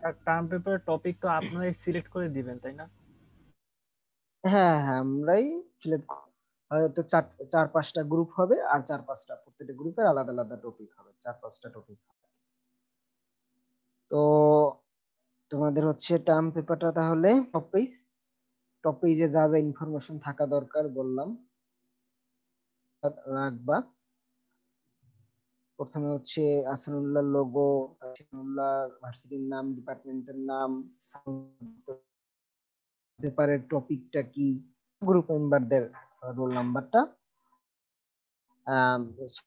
Sir term paper topic তো আপনারাই select করে দিবেন, তাই না? হ্যাঁ হ্যাঁ আমরাই সিলেক্ট হয়তো চার চার পাঁচটা গ্রুপ হবে আর চার পাঁচটা প্রত্যেকটা গ্রুপের আলাদা আলাদা টপিক হবে, চার পাঁচটা টপিক তো তোমাদের হচ্ছে টার্ম পেপারটা তাহলে টপ পেজ টপ যা যা ইনফরমেশন থাকা দরকার বললাম, রাখবা। প্রথমে হচ্ছে আসানুল্লাহ লোগো আসানুল্লাহ ভার্সিটির নাম ডিপার্টমেন্টের নাম, পেপারের টপিকটা কি গ্রুপ মেম্বারদের রোল নাম্বারটা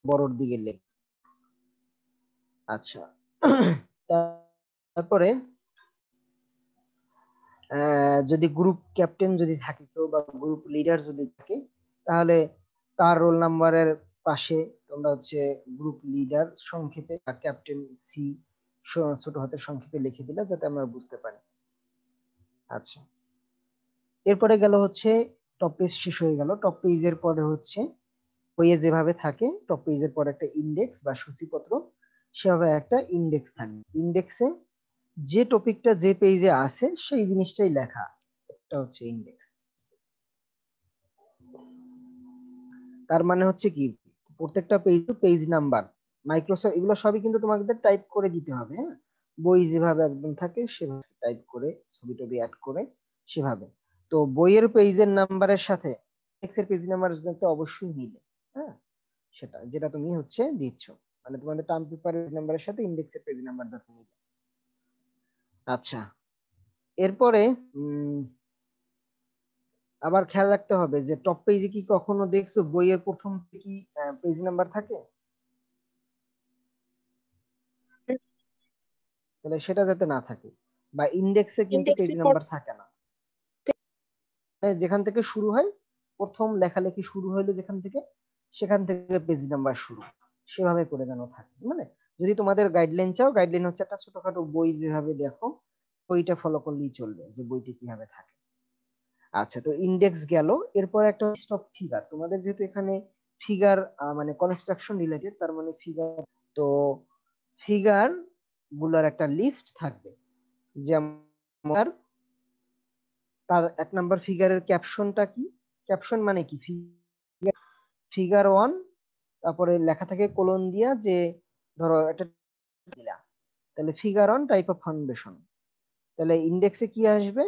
বড়র দিকে লেখ। আচ্ছা তারপরে যদি গ্রুপ ক্যাপ্টেন যদি থাকে, কেউ বা গ্রুপ লিডার যদি থাকে, তাহলে তার রোল নাম্বারের পাশে তোমরা হচ্ছে গ্রুপ লিডার সংক্ষেপে ক্যাপ্টেন সি ছোট হাতের সংক্ষেপে লিখে দিলে যাতে আমরা বুঝতে পারি। আচ্ছা। এরপরে গেল হচ্ছে টপ পেজ শেষ হয়ে গেল। টপ পেজের পরে হচ্ছে বইয়ে যেভাবে থাকে টপ পেজের পরে একটা ইন্ডেক্স বা সূচিপত্র, সেভাবে একটা ইন্ডেক্স থাকবে ইন্ডেক্সে যে টপিকটা যে পেজে আছে, সেই জিনিসটাই লেখা। এটা হচ্ছে ইন্ডেক্স তার মানে হচ্ছে কি? প্রত্যেকটা পেজ পেজ নাম্বার মাইক্রোসফট এগুলো সবই কিন্তু তোমাদের টাইপ করে দিতে হবে হ্যাঁ? বই যেভাবে একদম থাকে সেভাবে টাইপ করে ছবি টবি অ্যাড করে সেভাবে। তো বইয়ের পেজের নাম্বারের সাথে এক্সের পেজ নাম্বারের সাথে অবশ্যই মিলে হ্যাঁ? সেটা, যেটা তুমি হচ্ছে দিচ্ছ। মানে তোমাদের টার্ম পেপারের নাম্বারের সাথে ইন্ডেক্সের পেজ নাম্বারটা মিলে। আচ্ছা। এরপরে আবার খেয়াল রাখতে হবে যে টপ পেজে কি কখনো দেখছ? বইয়ের প্রথম কি পেজ নাম্বার থাকে? তাহলে সেটা যাতে না থাকে বা ইন্ডেক্সে কিন্তু পেজ নাম্বার থাকে না। যেখান থেকে শুরু হয় প্রথম লেখালেখি শুরু হইল যেখান থেকে সেখান থেকে পেজ নাম্বার শুরু। সেভাবে করে যেন থাকে মানে যদি তোমাদের গাইডলাইন চাও গাইডলাইন হচ্ছে একটা ছোটখাটো বই যেভাবে দেখো বইটা ফলো করলেই চলবে যে বইটি কীভাবে থাকে। আচ্ছা তো ইন্ডেক্স গেল। এরপর একটা অফ ফিগার তোমাদের যেহেতু এখানে ফিগার মানে কনস্ট্রাকশন রিলেটেড তার মানে ফিগার তো ফিগারগুলার একটা লিস্ট থাকবে। যেমন তার এক নাম্বার ফিগারের ক্যাপশনটা কি? ক্যাপশন মানে কি? ফিগার ওয়ান তারপরে লেখা থাকে কোলন দিয়া যে, ধরো একটা তাহলে figure one type of foundation তাহলে ইন্ডেক্সে কি আসবে?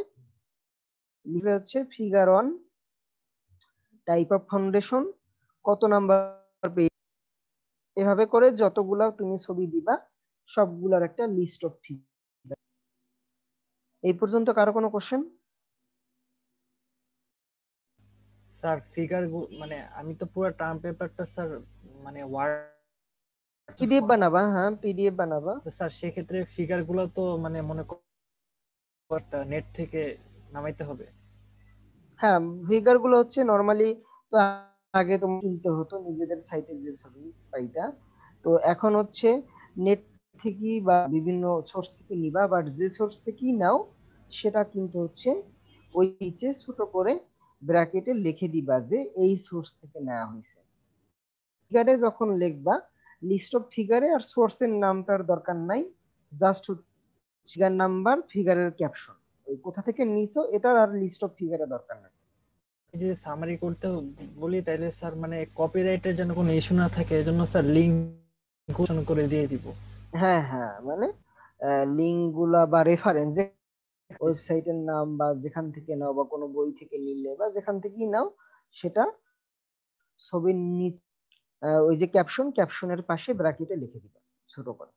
লিখবে হচ্ছে figure one type of foundation কত নাম্বার পেজ এভাবে করে যতগুলা তুমি ছবি দিবা সবগুলার একটা লিস্ট অফ ফিগার এই পর্যন্ত কারও কোনো কোশ্চেন স্যার ফিগার মানে আমি তো পুরো টার্ম পেপারটা স্যার মানে ওয়ার্ড পিডিএফ বানাবা হ্যাঁ পিডিএফ বানাবা। স্যার সেক্ষেত্রে ফিগারগুলো তো মানে মনে করতে নেট থেকে নামাইতে হবে। হ্যাঁ ফিগারগুলো হচ্ছে নরমালি তো আগে তোমার তুলতে হতো, নিজেদের সাইটে যে ছবি পাইটা তো এখন হচ্ছে নেট থেকে বা বিভিন্ন সোর্স থেকে নিবা বাট যে সোর্স থেকেই নাও, সেটা কিন্তু হচ্ছে ওই নিচে ছোট করে ব্র্যাকেটে লিখে দিবা যে এই সোর্স থেকে নেওয়া হয়েছে ফিগারে যখন লিখবা লিস্ট অফ ফিগারে আর সোর্সের নামটার দরকার নাই জাস্ট ফিগার নাম্বার ফিগারের ক্যাপশন কোথা থেকে নিছো এটার আর লিস্ট অফ ফিগারের দরকার নাই। যে সামারি করতে বলি তাইলে স্যার মানে কপিরাইটের জন্য কোনো ইস্যু না থাকে এজন্য স্যার লিংক করে দিয়ে দিব। হ্যাঁ হ্যাঁ মানে লিংকগুলা বা রেফারেন্স ওয়েবসাইটের নাম বা যেখান থেকে নাও বা কোনো বই থেকে নিলে বা যেখান থেকেই নাও সেটা ছবির নিচ ওই যে ক্যাপশন ক্যাপশনের পাশে ব্র্যাকেটে লিখে দিবা ছোট করে।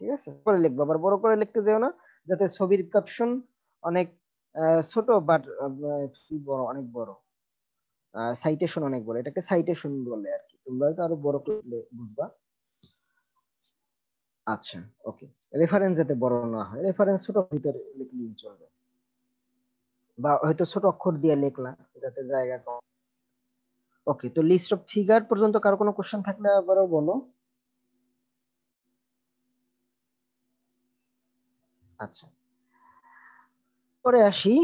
ঠিক আছে? করে লিখব আবার বড় করে লিখতে যেও না। যাতে ছবির ক্যাপশন অনেক ছোট বাট বড়, অনেক বড়। সাইটেশন অনেক বড়। এটাকে সাইটেশন বলে আর কি। তোমরা তো আরও বড় করে বুঝবা। আচ্ছা ওকে রেফারেন্স যাতে বড় না হয়। রেফারেন্স ছোট ভিতরে লিখলেই চলবে। বা হয়তো ছোট অক্ষর দিয়ে লিখলা, যাতে জায়গা কম। ওকে তো লিস্ট অফ ফিগার পর্যন্ত কারও কোনো কোশ্চেন থাকলে আবারও বলো। আচ্ছা। পরে আসি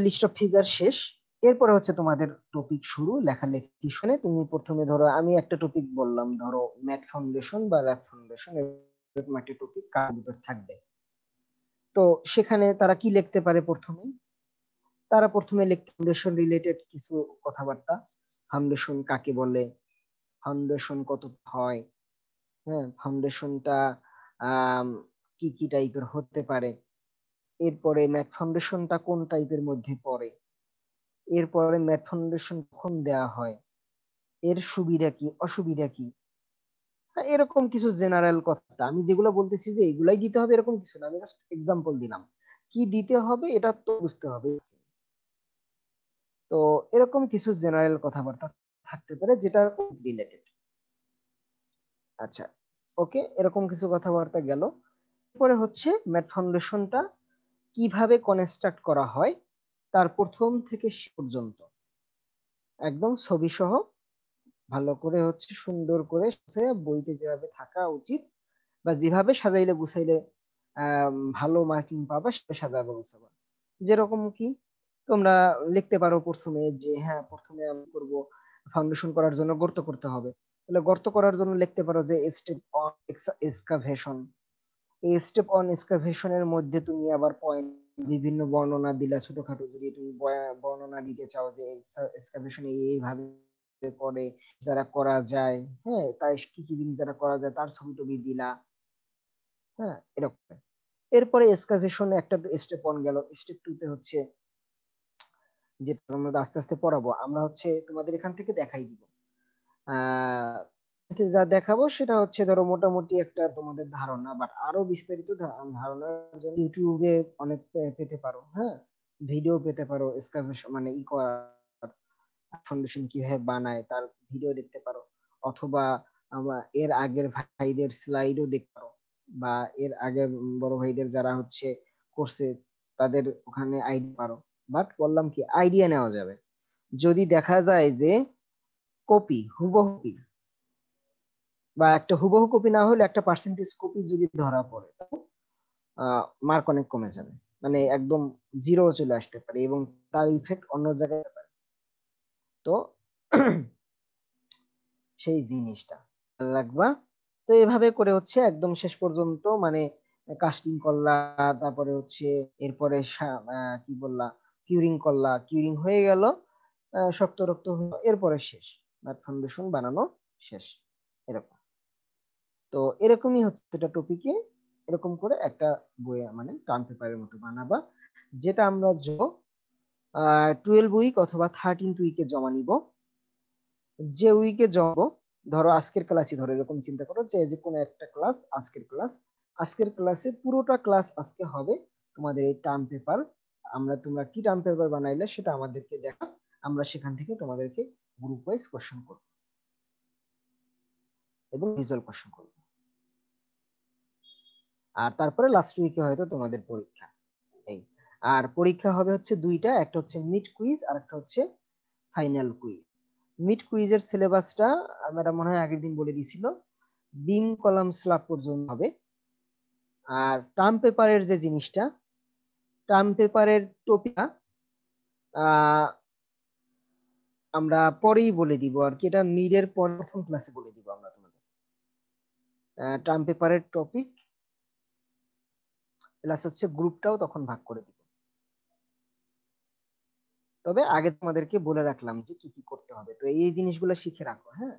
লিস্ট অফ ফিগার শেষ। এরপরে হচ্ছে তোমাদের টপিক শুরু, লেখালেখি শুনে। তুমি প্রথমে ধরো, আমি একটা টপিক বললাম, ধরো ম্যাট ফাউন্ডেশন বা র্যাপ ফাউন্ডেশন এরকম একটা টপিক কার ভিতর থাকবে। তো সেখানে তারা কি লিখতে পারে প্রথমে? তারা প্রথমে লিখতে ফাউন্ডেশন রিলেটেড কিছু কথাবার্তা। ফাউন্ডেশন কাকে বলে? ফাউন্ডেশন কত হয়? হ্যাঁ ফাউন্ডেশনটা কি কি টাইপের হতে পারে? এরপরে ম্যাট ফাউন্ডেশনটা কোন টাইপের মধ্যে পড়ে? এরপরে ম্যাট ফাউন্ডেশন কখন দেওয়া হয়? এর সুবিধা কি অসুবিধা কি? হ্যাঁ, এরকম কিছু জেনারেল কথা। আমি যেগুলো বলতেছি যে এগুলাই দিতে হবে এরকম কিছু না। আমি জাস্ট এক্সাম্পল দিলাম। কি দিতে হবে এটা তো বুঝতে হবে। তো এরকম কিছু জেনারেল কথাবার্তা থাকতে পারে যেটা রিলেটেড আচ্ছা ওকে এরকম কিছু কথাবার্তা গেল। পরে হচ্ছে ম্যাট ফাউন্ডেশনটা কীভাবে কনস্ট্রাক্ট করা হয় তার প্রথম থেকে পর্যন্ত। একদম ছবি সহ ভালো করে হচ্ছে সুন্দর করে বইতে যেভাবে থাকা উচিত বা যেভাবে সাজাইলে গুছাইলে ভালো মার্কিং পাবা সেটা সাজাবো গুছাবা যেরকম কি তোমরা লিখতে পারো প্রথমে যে হ্যাঁ প্রথমে আমি করব ফাউন্ডেশন করার জন্য গর্ত করতে হবে। তাহলে গর্ত করার জন্য লিখতে পারো যে স্টেপ অন এক্সকাভেশন এই স্টেপ অন এক্সকাভেশনের মধ্যে তুমি আবার পয়েন্ট বিভিন্ন বর্ণনা দিলা ছোটখাটো যদি তুমি বর্ণনা দিতে চাও যে এক্সকাভেশন এইভাবে করে যারা করা যায় হ্যাঁ তাই কি কি জিনিস যারা করা যায় তার ছবি টবি দিলা হ্যাঁ এরকম। এরপরে এক্সকাভেশন একটা স্টেপ অন গেল। স্টেপ টু তে হচ্ছে যেটা আমরা আস্তে আস্তে পড়াবো। আমরা হচ্ছে তোমাদের এখান থেকে দেখাই দিব। আহ যা দেখাবো সেটা হচ্ছে ধরো মোটামুটি একটা তোমাদের ধারণা বাট আরও বিস্তারিত ধারণার জন্য ইউটিউবে অনেক পেতে পারো হ্যাঁ? ভিডিও পেতে পারো মানে ই ফাউন্ডেশন কীভাবে বানায়, তার ভিডিও দেখতে পারো, অথবা এর আগের ভাইদের স্লাইডও দেখতে পারো, বা এর আগের বড় ভাইদের যারা হচ্ছে করছে, তাদের ওখানে আইডিয়া পারো বাট বললাম কি, আইডিয়া নেওয়া যাবে। যদি দেখা যায় যে কপি হুবহু বা একটা হুবহু কপি না হলে একটা পার্সেন্টেজ কপি যদি ধরা পড়ে মার্ক অনেক কমে যাবে। মানে একদম জিরো চলে আসতে পারে এবং তার ইফেক্ট অন্য জায়গায় পারে। তো, সেই জিনিসটা। লাগবা তো এভাবে করে হচ্ছে একদম শেষ পর্যন্ত মানে কাস্টিং করলা, তারপরে হচ্ছে এরপরে কি বললা কিউরিং করলা কিউরিং হয়ে গেল শক্ত রক্ত এরপরে শেষ। ফাউন্ডেশন বানানো শেষ। এরকম। তো এরকমই হচ্ছে এটা টপিকে এরকম করে একটা বই মানে টার্ম পেপারের মতো বানাবা, যেটা আমরা টুয়েলভ উইক অথবা থার্টিন উইকে জমা নিব। যে উইকে জমা ধরো আজকের ক্লাসই ধরো, এরকম চিন্তা করো যে যে কোনো একটা ক্লাস আজকের ক্লাস আজকের ক্লাসে পুরোটা ক্লাস আজকে হবে তোমাদের এই টার্ম পেপার আমরা, তোমরা কি টার্ম পেপার বানাইলে সেটা আমাদেরকে দেখা, আমরা সেখান থেকে তোমাদেরকে গ্রুপ ওয়াইজ কোশ্চেন করব। এবং ভিজুয়াল কোশ্চেন করব। আর তারপরে লাস্ট উইকে হয়তো তোমাদের পরীক্ষা। এই, আর পরীক্ষা হবে হচ্ছে দুইটা, একটা হচ্ছে মিড কুইজ আর একটা হচ্ছে ফাইনাল কুইজ মিড কুইজের সিলেবাসটা আমরা মনে হয় আগের দিন বলে দিয়েছিল বিম কলাম স্ল্যাব পর্যন্ত হবে। আর টার্ম পেপারের যে জিনিসটা টার্ম পেপারের টপিক আমরা পরেই বলে দিব আর কি। এটা মিডের প্রথম ক্লাসে বলে দিব আমরা তোমাদের। টার্ম পেপারের টপিক প্লাস হচ্ছে গ্রুপটাও তখন ভাগ করে দিব। তবে আগে তোমাদেরকে বলে রাখলাম যে কি কি করতে হবে। তো এই জিনিসগুলো শিখে রাখো হ্যাঁ?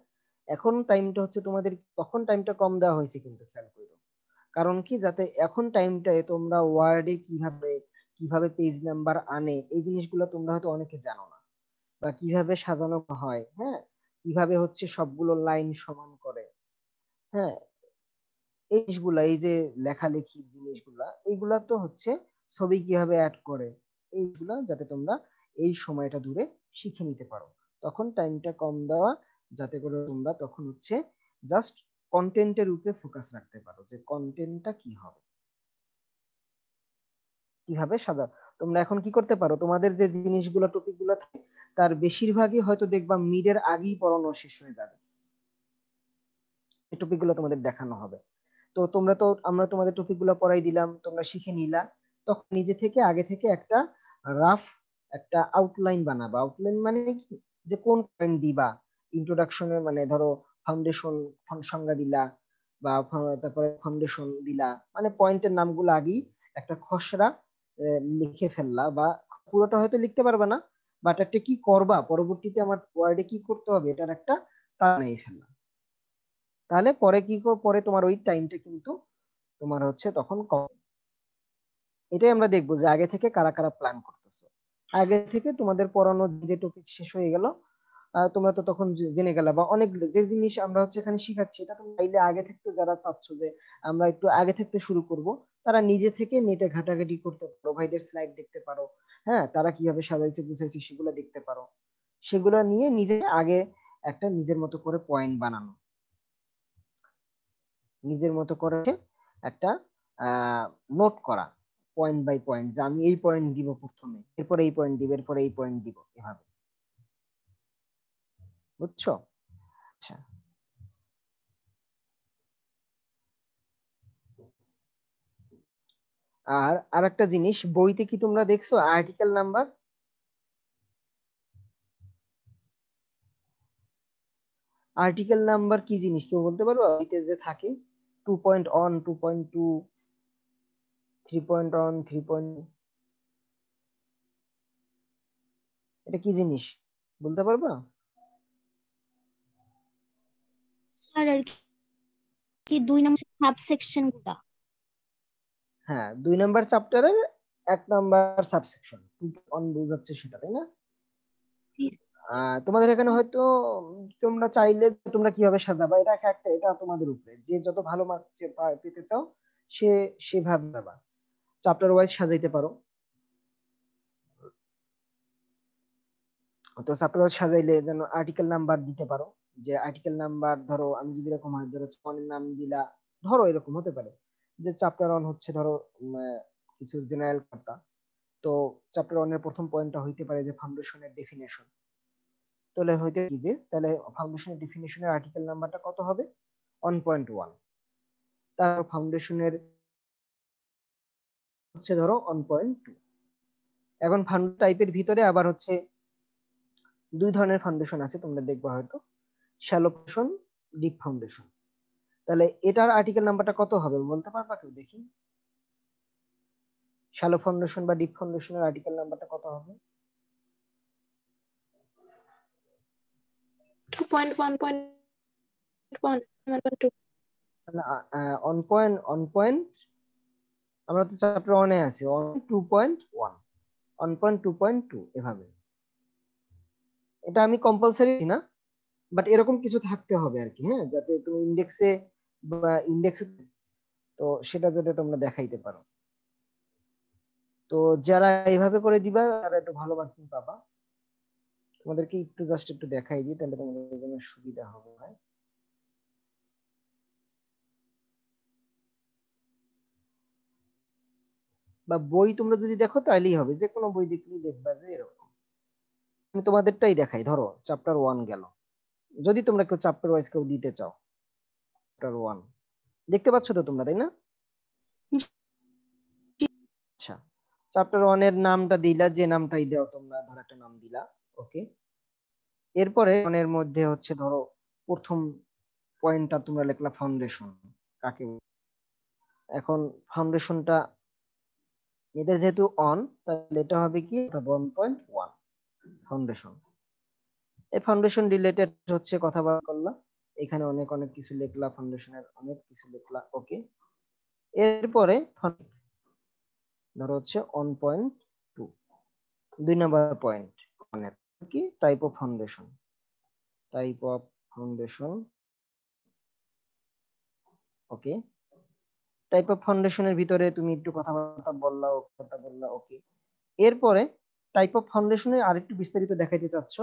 এখন টাইমটা হচ্ছে তোমাদের, তখন টাইমটা কম দেওয়া হয়েছে কিন্তু খেয়াল করো কারণ কি? যাতে এখন টাইমটায় তোমরা ওয়ার্ডে কীভাবে কীভাবে পেজ নাম্বার আনে, এই জিনিসগুলো তোমরা হয়তো অনেকে জানো না। বা কীভাবে সাজানো হয় হ্যাঁ? কীভাবে হচ্ছে সবগুলো লাইন সমান করে হ্যাঁ? এই জিনিসগুলা এই যে লেখালেখি জিনিসগুলা, এইগুলা তো হচ্ছে ছবি কীভাবে অ্যাড করে, এইগুলা যাতে তোমরা এই সময়টা দূরে শিখে নিতে পারো। তখন টাইমটা কম দেওয়া, যাতে করে তোমরা তখন হচ্ছে জাস্ট কন্টেন্টের উপরে ফোকাস রাখতে পারো যে কন্টেন্টটা কি হবে। কীভাবে সাদা তোমরা এখন কি করতে পারো? তোমাদের যে জিনিসগুলো টপিকগুলো থাকে, তার বেশিরভাগই হয়তো দেখবা মিডের আগেই পড়ানো শেষ হয়ে যাবে। এই টপিকগুলো তোমাদের দেখানো হবে। তো তোমরা তো, আমরা তোমাদের টপিকগুলো পড়াই দিলাম, তোমরা শিখে নিলা। তখন নিজে থেকে আগে থেকে একটা রাফ একটা আউটলাইন বানাবা। আউটলাইন মানে কি? যে কোন পয়েন্ট দিবা? ইন্ট্রোডাকশনের মানে ধরো ফাউন্ডেশন সংজ্ঞা দিলা বা তারপরে ফাউন্ডেশন দিলা। মানে পয়েন্টের নামগুলো আগেই একটা খসড়া লিখে ফেললা বা পুরোটা হয়তো লিখতে পারবে না বাট একটা কি করবা? পরবর্তীতে আমার ওয়ার্ডে কি করতে হবে? এটার একটা তা নিয়ে ফেললাম তাহলে পরে কি পরে তোমার ওই টাইমটা কিন্তু তোমার হচ্ছে তখন কম। এটাই আমরা দেখব যে আগে থেকে কারা কারা প্ল্যান করতেছো। আগে থেকে তোমাদের পড়ানো যে টপিক শেষ হয়ে গেল তোমরা তো তখন জেনে গেলে বা অনেক যে জিনিস আমরা হচ্ছে এখানে শিখাচ্ছি, এটা তোমরা চাইলে আগে থেকে যারা চাচ্ছ যে আমরা একটু আগে থেকে শুরু করব, তারা নিজে থেকে নেটে ঘাটাঘাটি করতে পারো, ভাইদের স্লাইড দেখতে পারো হ্যাঁ তারা কীভাবে সাজাইছে, গুছাইছে, সেগুলো দেখতে পারো। সেগুলো নিয়ে নিজে আগে একটা নিজের মতো করে পয়েন্ট বানানো। নিজের মতো করে একটা নোট করা পয়েন্ট বাই পয়েন্ট যে আমি এই পয়েন্ট দিব প্রথমে, এরপরে এই পয়েন্ট দিব, এরপরে এই পয়েন্ট দিব, এভাবে। বুঝছ? আচ্ছা। আর আরেকটা জিনিস, বইতে কি তোমরা দেখছ? আর্টিকেল নাম্বার আর্টিকেল নাম্বার কি জিনিস? কেউ বলতে পারব? বইতে যে থাকে। Point one two point two three point one three point এটা কি জিনিস? বলতে পারবা স্যার আর কি দুই নম্বর সাবসেকশনগুলা? হ্যাঁ দুই নাম্বার চ্যাপ্টারের এক নাম্বার সাবসেকশন। অন বোঝাচ্ছে সেটা তাই না? তোমাদের এখানে হয়তো, তোমরা চাইলে তোমরা কীভাবে সাজাবা? এটা এক একটা, এটা তোমাদের উপরে। যে যত ভালো মার্ক পেতে চাও, সে, সেভাবে যাবা। চ্যাপ্টার ওয়াইজ সাজাইতে পারো। তো চ্যাপ্টার ওয়াইজ সাজাইলে যেন আর্টিকেল নাম্বার দিতে পারো। যে আর্টিকেল নাম্বার ধরো, আমি যদি এরকম হয়, ধরো অনের নাম দিলা, ধরো এরকম হতে পারে। যে চ্যাপ্টার অন হচ্ছে ধরো কিছু জেনারেল কথা তো চ্যাপ্টার ওয়ানের প্রথম পয়েন্টটা হইতে পারে যে ফাউন্ডেশনের ডেফিনেশন তাহলে কি যে, তাহলে ফাউন্ডেশনের ডেফিনেশনের আর্টিকেল নাম্বারটা কত হবে? ওয়ান পয়েন্ট ওয়ান তারপর ফাউন্ডেশনের হচ্ছে ধরো ওয়ান পয়েন্ট টু এখন ফান্ড টাইপের ভিতরে আবার হচ্ছে দুই ধরনের ফাউন্ডেশন আছে, তোমরা দেখবা হয়তো। শ্যালো ফাউন্ডেশন ডিপ ফাউন্ডেশন তাহলে এটার আর্টিকেল নাম্বারটা কত হবে? বলতে পারবা কেউ? দেখি। শ্যালো ফাউন্ডেশন বা ডিপ ফাউন্ডেশনের আর্টিকেল নাম্বারটা কত হবে? আমরা তো চ্যাপ্টার ওয়ানে আছি two point one point two point two এভাবে। এটা আমি কম্পালসারি না বাট এরকম কিছু থাকতে হবে আর কি হ্যাঁ যাতে তুমি ইন্ডেক্সে বা ইন্ডেক্সে তো সেটা যাতে তোমরা দেখাইতে পারো। তো যারা এইভাবে করে দিবা, তারা একটু ভালো মার্কিং পাবা। তোমাদেরকে একটু জাস্ট একটু দেখাই দিই, তাহলে তোমাদের জন্য সুবিধা হবে। ভাই বা বই তোমরা যদি দেখো তাহলেই হবে। যে কোনো বই দেখলেই দেখবা যে এরকম। আমি তোমাদেরটাই দেখাই, ধরো চ্যাপ্টার ওয়ান গেল। যদি তোমরা কেউ চ্যাপ্টার ওয়াইজ কেউ দিতে চাও চ্যাপ্টার ওয়ান দেখতে পাচ্ছ তো তোমরা, তাই না? আচ্ছা। চ্যাপ্টার ওয়ানের নামটা দিলা, যে নামটাই দাও তোমরা, ধরো একটা নাম দিলা। ওকে এরপরে ওয়ানের মধ্যে হচ্ছে ধরো প্রথম পয়েন্টটা তোমরা লিখলা ফাউন্ডেশন কাকে এখন ফাউন্ডেশনটা এটা যেহেতু অন তাহলে এটা হবে কি? ওয়ান পয়েন্ট ওয়ান ফাউন্ডেশন এই ফাউন্ডেশন রিলেটেড হচ্ছে কথা বলা করলাম এখানে অনেক অনেক কিছু লিখলা ফাউন্ডেশনের অনেক কিছু লিখলা ওকে এরপরে ধরো হচ্ছে অন পয়েন্ট টু দুই নাম্বার পয়েন্ট অনের কি? Type of foundation type of foundation okay type of ফাউন্ডেশনের ভিতরে তুমি একটু কথাবার্তা বললা ও কথা বললা ওকে এরপরে টাইপ অফ ফাউন্ডেশনে আরেকটু বিস্তারিত দেখাইতে চাচ্ছ।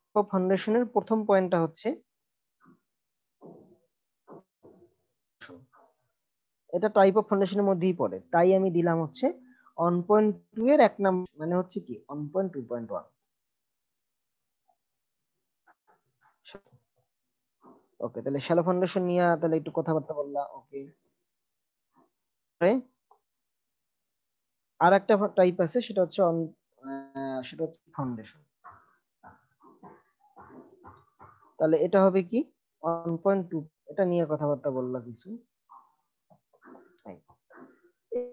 টাইপ অফ ফাউন্ডেশনের প্রথম পয়েন্টটা হচ্ছে এটা টাইপ অফ ফাউন্ডেশনের মধ্যেই পড়ে। তাই আমি দিলাম হচ্ছে ওয়ান পয়েন্ট টু এর এক নাম্বার মানে হচ্ছে কি? One point two point one okay তাহলে শ্যালো ফাউন্ডেশন নিয়ে তাহলে একটু কথাবার্তা বললা ওকে আর একটা টাইপ আছে সেটা হচ্ছে আহ, সেটা হচ্ছে ফাউন্ডেশন তাহলে এটা হবে কি? ওয়ান পয়েন্ট টু এটা নিয়ে কথাবার্তা বললা কিছু।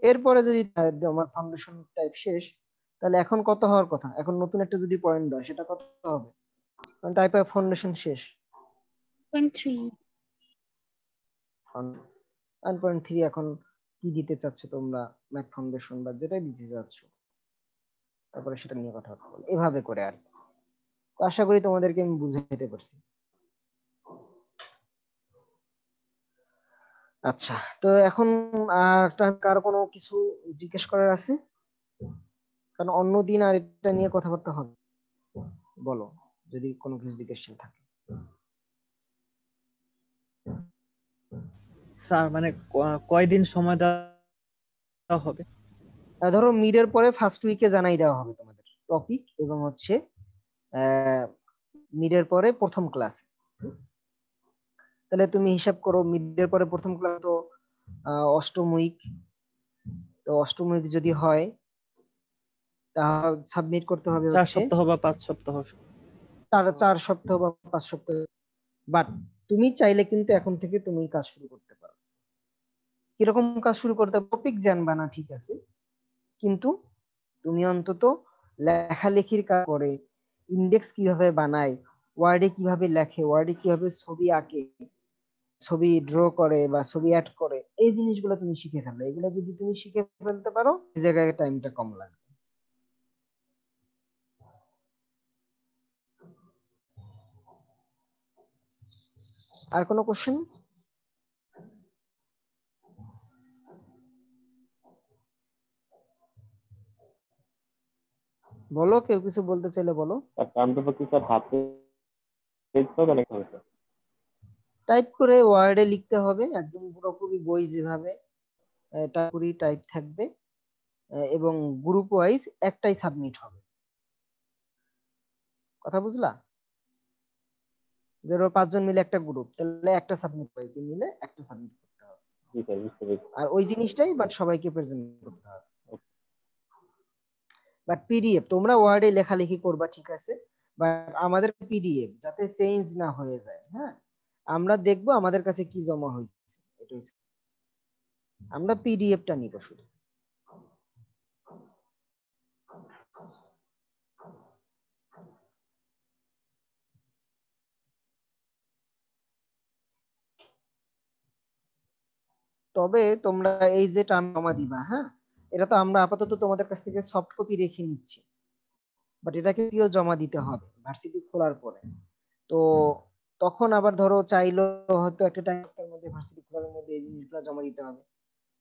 এরপরে যদি আমার ফাউন্ডেশন টাইপ শেষ তাহলে এখন কত হওয়ার কথা? এখন নতুন একটা যদি পয়েন্ট দেয় সেটা কত হবে? কারণ টাইপ অফ ফাউন্ডেশন শেষ। Point three one point three এখন কি দিতে চাচ্ছ তোমরা? ম্যাথ ফাউন্ডেশন বা যেটাই দিতে চাচ্ছ। তারপরে সেটা নিয়ে কথা বলব। এভাবে করে আর তো আশা করি তোমাদেরকে আমি বুঝাইতে পারছি। আচ্ছা তো এখন একটা কার কোনো কিছু জিজ্ঞেস করার আছে? কারণ অন্য দিন আর এটা নিয়ে কথাবার্তা হবে। বলো, যদি কোনো কিছু জিজ্ঞেস থাকে। স্যার মানে কয়দিন সময় দেওয়া হবে? ধরো মিডের পরে ফার্স্ট উইকে জানাই দেওয়া হবে তোমাদের টপিক এবং হচ্ছে মিডের পরে প্রথম ক্লাস তাহলে তুমি হিসাব করো মিডের পরে প্রথম ক্লাস তো অষ্টম উইক তো অষ্টম উইক যদি হয় তা সাবমিট করতে হবে চার সপ্তাহ বা পাঁচ সপ্তাহ। চার চার সপ্তাহ বা পাঁচ সপ্তাহ। বাট তুমি চাইলে কিন্তু এখন থেকে তুমি কাজ শুরু করতে কীরকম কাজ শুরু করতে টপিক জানবা না ঠিক আছে? কিন্তু তুমি অন্তত লেখালেখির কাজ করে ইন্ডেক্স কীভাবে বানায় ওয়ার্ডে কীভাবে লেখে ওয়ার্ডে কীভাবে ছবি আঁকে, ছবি ড্র করে বা ছবি অ্যাড করে, এই জিনিসগুলো তুমি শিখে ফেলো এগুলো যদি তুমি শিখে ফেলতে পারো, এই জায়গায় টাইমটা কম লাগবে। আর কোনো কোশ্চেন বলো কেউ কিছু বলতে চাইলে বলো। স্যার হাতে টাইপ করে ওয়ার্ডে লিখতে হবে একদম পুরোপুরি বই যেভাবে পুরি টাইপ থাকবে এবং গ্রুপ ওয়াইজ একটাই সাবমিট হবে। কথা বুঝলা? ধরো পাঁচজন মিলে একটা গ্রুপ তাহলে একটা সাবমিট পাইতে মিলে একটা সাবমিট করতে হবে। আর ওই জিনিসটাই বাট সবাইকে প্রেজেন্ট করতে হবে। বাট পিডিএফ তোমরা ওয়ার্ডে লেখালেখি করবা, ঠিক আছে? বাট আমাদের পিডিএফ যাতে চেঞ্জ না হয়ে যায় হ্যাঁ? আমরা দেখব আমাদের কাছে কি জমা হয়েছে আমরা পিডিএফটা নিব শুধু। তবে তোমরা এই যে টার্ম জমা দিবা হ্যাঁ? এটা তো আমরা আপাতত তোমাদের কাছ থেকে সফট কপি রেখে নিচ্ছি। বাট এটাকে জমা দিতে হবে ভার্সিটি খোলার পরে। তো তখন আবার ধরো চাইলো হয়তো একটা টাইমের মধ্যে ভার্সিটি খোলার মধ্যে এই জিনিসগুলো জমা দিতে হবে।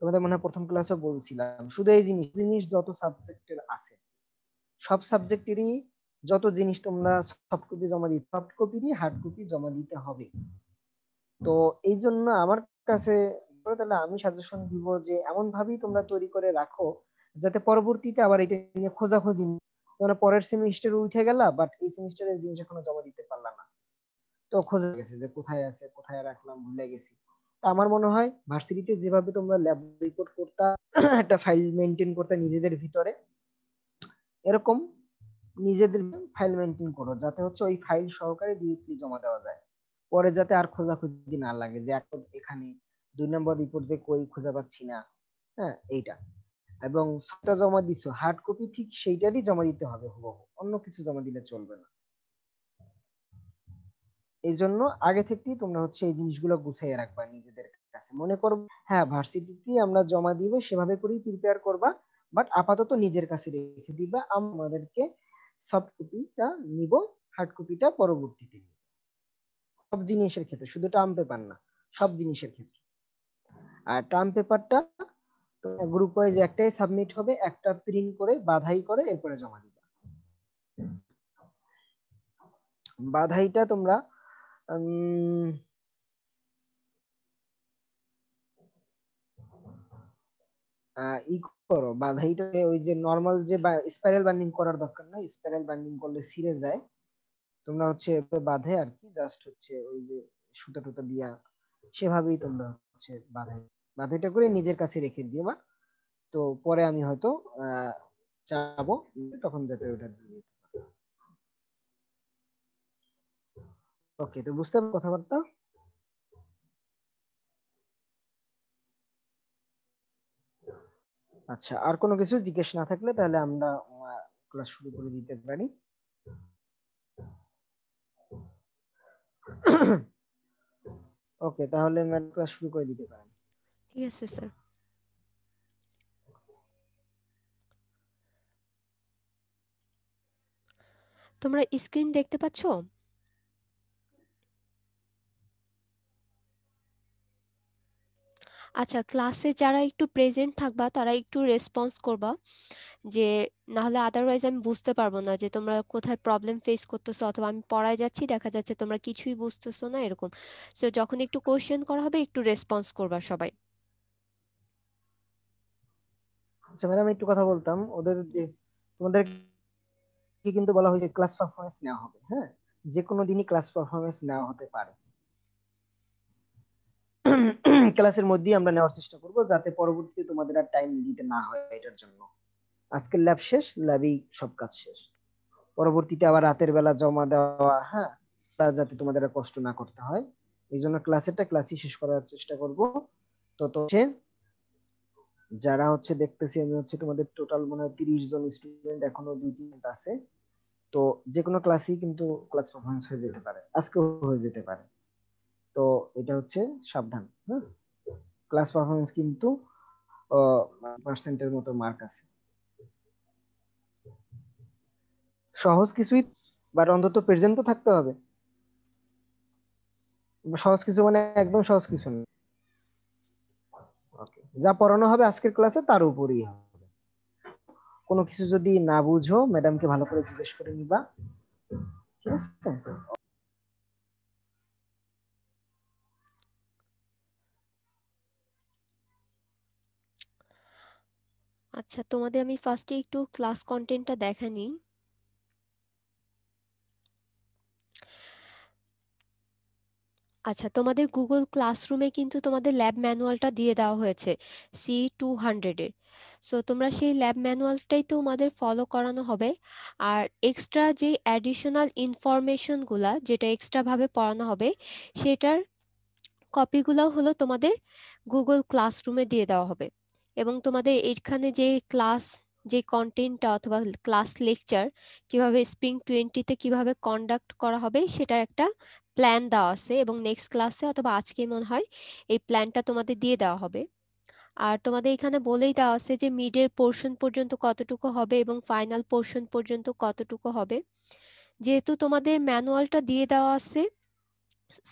তোমাদের মনে হয় প্রথম ক্লাসে বলছিলাম, শুধু এই জিনিস জিনিস যত সাবজেক্টের আছে, সব সাবজেক্টেরই যত জিনিস তোমরা সফট কপি জমা দিতে সফট কপিরই হার্ড কপি জমা দিতে হবে। তো এই জন্য আমার কাছে তাহলে আমি সাজেশন দিব যে এমন ভাবেই তোমরা তৈরি করে রাখো, যাতে পরবর্তীতে আবার এটা নিয়ে খোঁজাখুঁজি। তোমরা পরের সেমিস্টারে উঠে গেলা বাট এই সেমিস্টারের জিনিস এখনও জমা দিতে পারলা না। তো খোঁজা গেছে যে কোথায় আছে, কোথায় রাখলাম, ভুলে গেছি। তো আমার মনে হয় ভার্সিটিতে যেভাবে তোমরা ল্যাব রিপোর্ট করতা, একটা ফাইল মেনটেন করতে নিজেদের ভিতরে, এরকম নিজেদের ফাইল মেনটেন করো, যাতে হচ্ছে ওই ফাইল সহকারে ডিরেক্টলি জমা দেওয়া যায়। পরে যাতে আর খোঁজাখুঁজি না লাগে যে এখন এখানে দুই নম্বর রিপোর্ট যে কই খুঁজে পাচ্ছি না। হ্যাঁ এইটা। এবং সেটা জমা দিছো হার্ড কপি ঠিক সেইটারই জমা দিতে হবে হুবহু, অন্য কিছু জমা দিলে চলবে না। এই জন্য আগে থেকেই তোমরা হচ্ছে এই জিনিসগুলো গুছিয়ে রাখবা নিজেদের কাছে। মনে করো হ্যাঁ ভার্সিটিতে আমরা জমা দিব, সেভাবে করেই প্রিপেয়ার করবা বাট আপাতত নিজের কাছে রেখে দিবা আমাদেরকে সফট কপিটা নিব হার্ড কপিটা পরবর্তীতে সব জিনিসের ক্ষেত্রে, শুধু টার্ম পেপার না, সব জিনিসের ক্ষেত্রে। আর টার্ম পেপারটা গ্রুপ ওয়াইজ একটাই সাবমিট হবে, একটা প্রিন্ট করে, বাধাই করে, এরপরে জমা দিবা। বাধাইটা তোমরা ই করো, বাধাইটা ওই যে নর্মাল যে স্পাইরাল বান্ডিং করার দরকার নাই স্পাইরাল বান্ডিং করলে ছিঁড়ে যায়। তোমরা হচ্ছে বাঁধে আর কি জাস্ট হচ্ছে ওই যে সুতা টুতা দিয়া, সেভাবেই তোমরা হচ্ছে বাঁধাই বাঁধাইটা করে নিজের কাছে রেখে দিবা তো পরে আমি হয়তো চাবো, তখন যাতে ওটা দিয়ে ওকে তো বুঝতে কথাবার্তা? আচ্ছা আর কোনো কিছু জিজ্ঞেস না থাকলে তাহলে আমরা ক্লাস শুরু করে দিতে পারি। ওকে তাহলে ম্যাডাম ক্লাস শুরু করে দিতে পারেন ঠিক আছে স্যার তোমরা স্ক্রিন দেখতে পাচ্ছ? আচ্ছা ক্লাসে যারা একটু প্রেজেন্ট থাকবা, তারা একটু রেসপন্স করবা যে না হলে আদারওয়াইজ আমি বুঝতে পারব না যে, তোমরা কোথায় প্রবলেম ফেস করতেছো অথবা আমি পড়ায় যাচ্ছি, দেখা যাচ্ছে তোমরা কিছুই বুঝতেছো না, এরকম। সো যখন একটু কোশ্চেন করা হবে, একটু রেসপন্স করবা সবাই। আচ্ছা ম্যাডাম একটু কথা বলতাম। ওদের তোমাদের কি কিন্তু বলা হয়েছে ক্লাস পারফরমেন্স নেওয়া হবে হ্যাঁ? যে কোনো দিনই ক্লাস পারফরমেন্স নেওয়া হতে পারে। ক্লাসের মধ্যেই আমরা নেওয়ার চেষ্টা করব, যাতে পরবর্তীতে তোমাদের আর টাইম দিতে না হয় এটার জন্য। আজকের ল্যাব শেষ ল্যাবেই সব কাজ শেষ। পরবর্তীতে আবার রাতের বেলা জমা দেওয়া হ্যাঁ? তা যাতে তোমাদের কষ্ট না করতে হয়। এই জন্য ক্লাসেরটা ক্লাসই শেষ করার চেষ্টা করব। তো তো যারা হচ্ছে দেখতেছি, আমি হচ্ছে তোমাদের টোটাল মনে হয় তিরিশ জন স্টুডেন্ট এখনও দুই তিন আছে। তো যে কোনো ক্লাসই কিন্তু ক্লাস পারফরমেন্স হয়ে যেতে পারে, আজকেও হয়ে যেতে পারে। তো এটা হচ্ছে সাবধান হ্যাঁ? ক্লাস পারফরমেন্স কিন্তু পার্সেন্টের মতো মার্ক আছে। সহজ কিছুই বাট অন্তত প্রেজেন্ট তো থাকতে হবে। সহজ কিছু মানে একদম সহজ কিছু না। যা পড়ানো হবে আজকের ক্লাসে তার উপরেই হবে। কোনো কিছু যদি না বুঝো, ম্যাডামকে ভালো করে জিজ্ঞেস করে নিবা। ঠিক আছে? আচ্ছা তোমাদের আমি ফার্স্টে একটু ক্লাস কন্টেন্টটা দেখা নিই আচ্ছা তোমাদের গুগল ক্লাসরুমে কিন্তু তোমাদের ল্যাব ম্যানুয়ালটা দিয়ে দেওয়া হয়েছে সি টু হান্ড্রেডের সো তোমরা সেই ল্যাব ম্যানুয়ালটাই তোমাদের ফলো করানো হবে। আর এক্সট্রা যে অ্যাডিশনাল ইনফরমেশনগুলা যেটা এক্সট্রা ভাবে পড়ানো হবে, সেটার কপিগুলো হলো তোমাদের গুগল ক্লাসরুমে দিয়ে দেওয়া হবে। এবং তোমাদের এখানে যে ক্লাস যে কন্টেন্টটা অথবা ক্লাস লেকচার কীভাবে স্প্রিং টোয়েন্টিতে কীভাবে কন্ডাক্ট করা হবে সেটার একটা প্ল্যান দেওয়া আছে এবং নেক্সট ক্লাসে অথবা আজকে মনে হয় এই প্ল্যানটা তোমাদের দিয়ে দেওয়া হবে। আর তোমাদের এখানে বলেই দেওয়া আছে যে মিডের পোর্শন পর্যন্ত কতটুকু হবে এবং ফাইনাল পোর্শন পর্যন্ত কতটুকু হবে। যেহেতু তোমাদের ম্যানুয়ালটা দিয়ে দেওয়া আছে,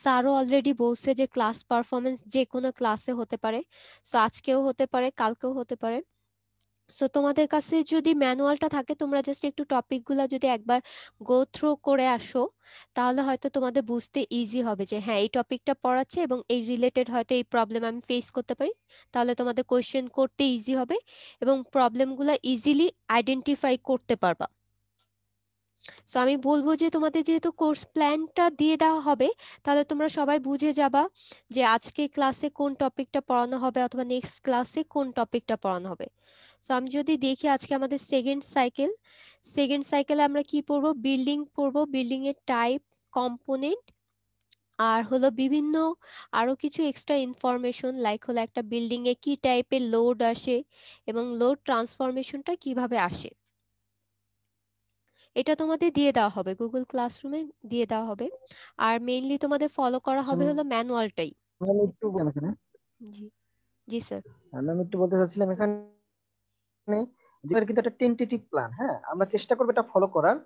স্যারও অলরেডি বলছে যে ক্লাস পারফরমেন্স যে কোনো ক্লাসে হতে পারে। সো আজকেও হতে পারে, কালকেও হতে পারে। সো তোমাদের কাছে যদি ম্যানুয়ালটা থাকে, তোমরা জাস্ট একটু টপিকগুলো যদি একবার গো থ্রু করে আসো, তাহলে হয়তো তোমাদের বুঝতে ইজি হবে যে হ্যাঁ এই টপিকটা পড়াচ্ছে এবং এই রিলেটেড হয়তো এই প্রবলেম আমি ফেস করতে পারি। তাহলে তোমাদের কোয়েশ্চেন করতে ইজি হবে এবং প্রবলেমগুলো ইজিলি আইডেন্টিফাই করতে পারবা। সো আমি বলব যে তোমাদের যেহেতু কোর্স প্ল্যানটা দিয়ে দেওয়া হবে, তাহলে তোমরা সবাই বুঝে যাবা যে আজকে ক্লাসে কোন টপিকটা পড়ানো হবে অথবা নেক্সট ক্লাসে কোন টপিকটা পড়ানো হবে। সো আমি যদি দেখি আজকে আমাদের সেকেন্ড সাইকেল সেকেন্ড সাইকেলে আমরা কি পড়ব? বিল্ডিং পড়ব। বিল্ডিং এর টাইপ কম্পোনেন্ট আর হলো বিভিন্ন আরও কিছু এক্সট্রা ইনফরমেশন লাইক হলো একটা বিল্ডিং এ কি টাইপের লোড আসে এবং লোড ট্রান্সফরমেশনটা কীভাবে আসে। এটা তোমাদের দিয়ে দেওয়া হবে গুগল ক্লাসরুমে দিয়ে দেওয়া হবে। আর মেইনলি তোমাদের ফলো করা হবে হলো ম্যানুয়ালটাই আমি একটু এখানে। জি জি স্যার আমি একটু বলতে চাচ্ছিলাম এখানে যে কিন্তু একটা টেন্টেটিভ প্ল্যান হ্যাঁ? আমরা চেষ্টা করব এটা ফলো করার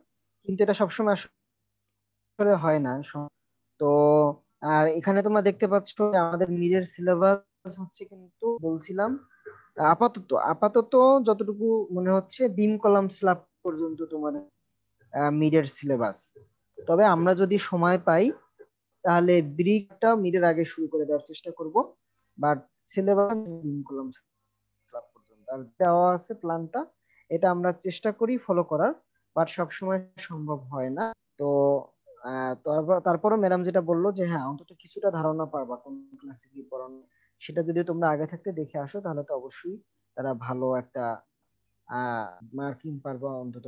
কিন্তু এটা সবসময় আসলে হয় না। তো আর এখানে তোমরা দেখতে পাচ্ছ আমাদের মিডের সিলেবাস হচ্ছে কিন্তু বলছিলাম আপাতত আপাতত যতটুকু মনে হচ্ছে বিম কলাম স্ল্যাব পর্যন্ত তোমাদের মিডের সিলেবাস তবে আমরা যদি সময় পাই, তাহলে ব্রিকটা মিডের আগে শুরু করে দেওয়ার চেষ্টা করব। বাট সিলেবাস কলাম পর্যন্ত। আর দেওয়া আছে প্ল্যানটা এটা আমরা চেষ্টা করি ফলো করার বাট সম্ভব হয় না। তো তারপরও ম্যাডাম যেটা বলল যে হ্যাঁ অন্তত কিছুটা ধারণা পারবা কোন ক্লাসে কি পড়ানো। সেটা যদি তোমরা আগে থাকতে দেখে আসো, তাহলে তো অবশ্যই তারা ভালো একটা মার্কিং পারবা অন্তত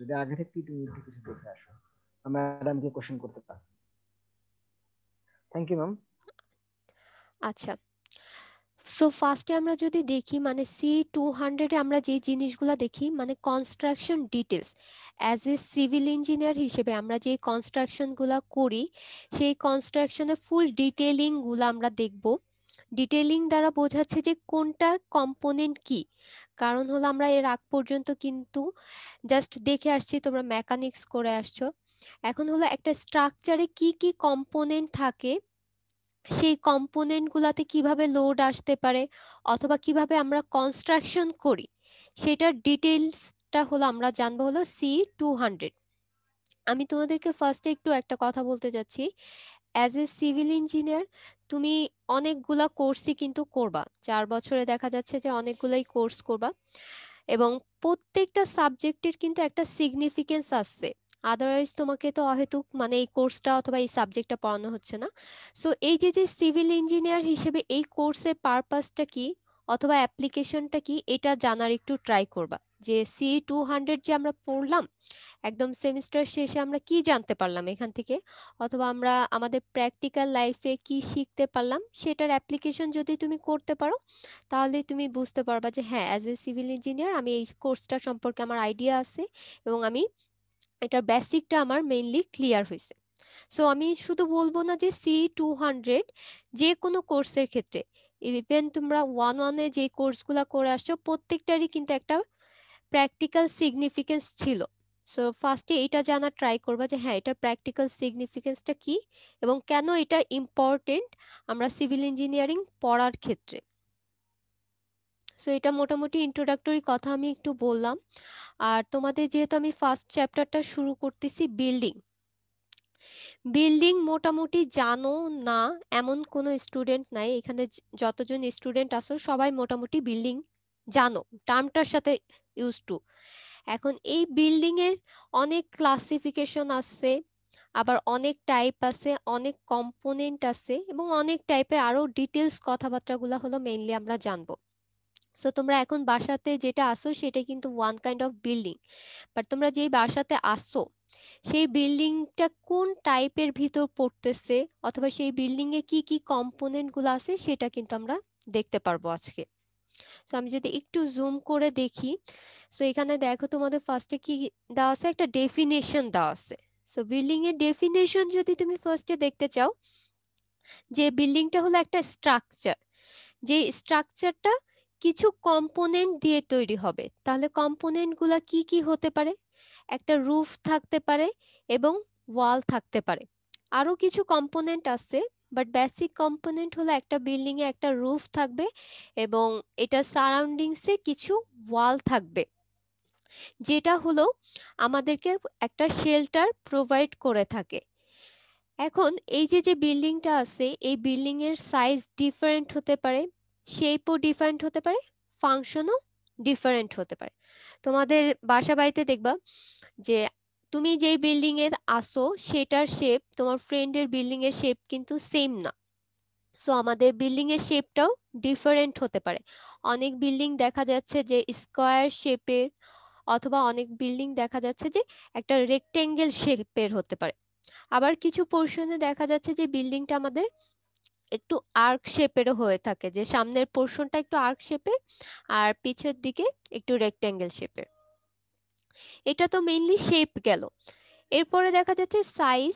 যদি আগে থেকে কিছু দেখে আসো। ম্যাডামকে কোশ্চেন করতে পারো। থ্যাংক ইউ ম্যাম আচ্ছা। সো ফার্স্টে আমরা যদি দেখি মানে সি টু হান্ড্রেডে আমরা যে জিনিসগুলো দেখি মানে construction details as a civil engineer হিসেবে আমরা যে কনস্ট্রাকশনগুলো করি, সেই কনস্ট্রাকশনের ফুল ডিটেলিংগুলো আমরা দেখব। ডিটেলিং দ্বারা বোঝাচ্ছে যে কোনটা কম্পোনেন্ট কি। কারণ হলো আমরা এর আগ পর্যন্ত কিন্তু জাস্ট দেখে আসছি, তোমরা মেকানিক্স করে আসছো। এখন হলো একটা স্ট্রাকচারে কি কি কম্পোনেন্ট থাকে, সেই কম্পোনেন্ট গুলাতে কীভাবে লোড আসতে পারে, অথবা কীভাবে আমরা কনস্ট্রাকশন করি, সেটার ডিটেলসটা হলো আমরা জানব হলো সি টু হান্ড্রেড আমি তোমাদেরকে ফার্স্টে একটু একটা কথা বলতে যাচ্ছি। অ্যাজ এ সিভিল ইঞ্জিনিয়ার তুমি অনেকগুলা কোর্সই কিন্তু করবা। চার বছরে দেখা যাচ্ছে যে অনেকগুলাই কোর্স করবা এবং প্রত্যেকটা সাবজেক্টের কিন্তু একটা সিগনিফিকেন্স আছে। আদারওয়াইজ তোমাকে তো অহেতুক মানে এই কোর্সটা অথবা এই সাবজেক্টটা পড়ানো হচ্ছে না। সো এই যে যে সিভিল ইঞ্জিনিয়ার হিসেবে এই কোর্সের পারপাসটা কি অথবা অ্যাপ্লিকেশনটা কি, এটা জানার একটু ট্রাই করবা। যে সি টু হান্ড্রেড যে আমরা পড়লাম একদম সেমিস্টার শেষে আমরা কি জানতে পারলাম এখান থেকে? অথবা আমরা আমাদের প্র্যাকটিক্যাল লাইফে কি শিখতে পারলাম? সেটার অ্যাপ্লিকেশন যদি তুমি করতে পারো, তাহলে তুমি বুঝতে পারবা যে হ্যাঁ অ্যাজ এ সিভিল ইঞ্জিনিয়ার আমি এই কোর্সটা সম্পর্কে আমার আইডিয়া আছে এবং আমি এটার বেসিকটা আমার মেইনলি ক্লিয়ার হয়েছে সো আমি শুধু বলব না যে সি টু হান্ড্রেড যে কোনো কোর্সের ক্ষেত্রে ইভেন তোমরা ওয়ান ওয়ানে যে কোর্সগুলো করে আসছো, প্রত্যেকটারই কিন্তু একটা প্র্যাকটিক্যাল সিগনিফিকেন্স ছিল। সো ফার্স্টে এটা জানা ট্রাই করবা যে হ্যাঁ এটার প্র্যাকটিক্যাল সিগনিফিকেন্সটা কি এবং কেন এটা ইম্পর্টেন্ট আমরা সিভিল ইঞ্জিনিয়ারিং পড়ার ক্ষেত্রে? সো এটা মোটামুটি ইন্ট্রোডাক্টরি কথা আমি একটু বললাম। আর তোমাদের যেহেতু আমি ফার্স্ট চ্যাপ্টারটা শুরু করতেছি বিল্ডিং বিল্ডিং মোটামুটি জানো না, এমন কোনো স্টুডেন্ট নাই। এখানে যতজন স্টুডেন্ট আসো সবাই মোটামুটি বিল্ডিং জানো। টার্মটার সাথে ইউজ টু এখন এই বিল্ডিং এর অনেক ক্লাসিফিকেশন আছে, আবার অনেক টাইপ আছে, অনেক কম্পোনেন্ট আছে এবং অনেক টাইপের আরও ডিটেলস কথাবার্তাগুলো হলো মেইনলি আমরা জানব। সো তোমরা এখন বাসাতে যেটা আসো সেটা কিন্তু one kind of building but তোমরা যেই বাসাতে আসো সেই বিল্ডিংটা কোন টাইপের ভিতর পড়তেছে, অথবা সেই বিল্ডিং এ কি কি কম্পোনেন্টগুলো আছে সেটা কিন্তু আমরা দেখতে পারব আজকে। সো আমি যদি একটু জুম করে দেখি সো এখানে দেখো তোমাদের ফার্স্টে কি দেওয়া আছে? একটা ডেফিনেশন দেওয়া আছে। সো বিল্ডিং এর ডেফিনেশন যদি তুমি ফার্স্টে দেখতে চাও, যে বিল্ডিংটা হলো একটা স্ট্রাকচার যে স্ট্রাকচারটা কিছু কম্পোনেন্ট দিয়ে তৈরি হবে, তাহলে কম্পোনেন্টগুলা কি কি হতে পারে? একটা রুফ থাকতে পারে এবং ওয়াল থাকতে পারে। আরও কিছু কম্পোনেন্ট আছে বাট বেসিক কম্পোনেন্ট হলো একটা বিল্ডিং এ একটা রুফ থাকবে এবং এটা সারাউন্ডিংসে কিছু ওয়াল থাকবে। যেটা হলো আমাদেরকে একটা শেল্টার প্রোভাইড করে থাকে। এখন এই যে যে বিল্ডিংটা আছে, এই বিল্ডিং এর সাইজ ডিফারেন্ট হতে পারে শেপও ডিফারেন্ট হতে পারে ফাংশনও ডিফারেন্ট হতে পারে। তোমাদের বাসা বাড়িতে দেখবা যে তুমি যেই বিল্ডিং এ আসো, সেটার শেপ তোমার ফ্রেন্ডের বিল্ডিং এর শেপ কিন্তু সেম না। সো আমাদের বিল্ডিং এর শেপটাও ডিফারেন্ট হতে পারে। অনেক বিল্ডিং দেখা যাচ্ছে যে স্কোয়ার শেপের অথবা অনেক বিল্ডিং দেখা যাচ্ছে যে একটা রেক্টেঙ্গেল শেপের হতে পারে। আবার কিছু পোর্শনে দেখা যাচ্ছে যে বিল্ডিংটা আমাদের একটু আর্ক শেপেরও হয়ে থাকে, যে সামনের পোর্শনটা একটু আর্ক শেপের আর পিছের দিকে একটু রেক্টেঙ্গেল শেপের এটা তো মেইনলি শেপ গেল। এরপরে দেখা যাচ্ছে সাইজ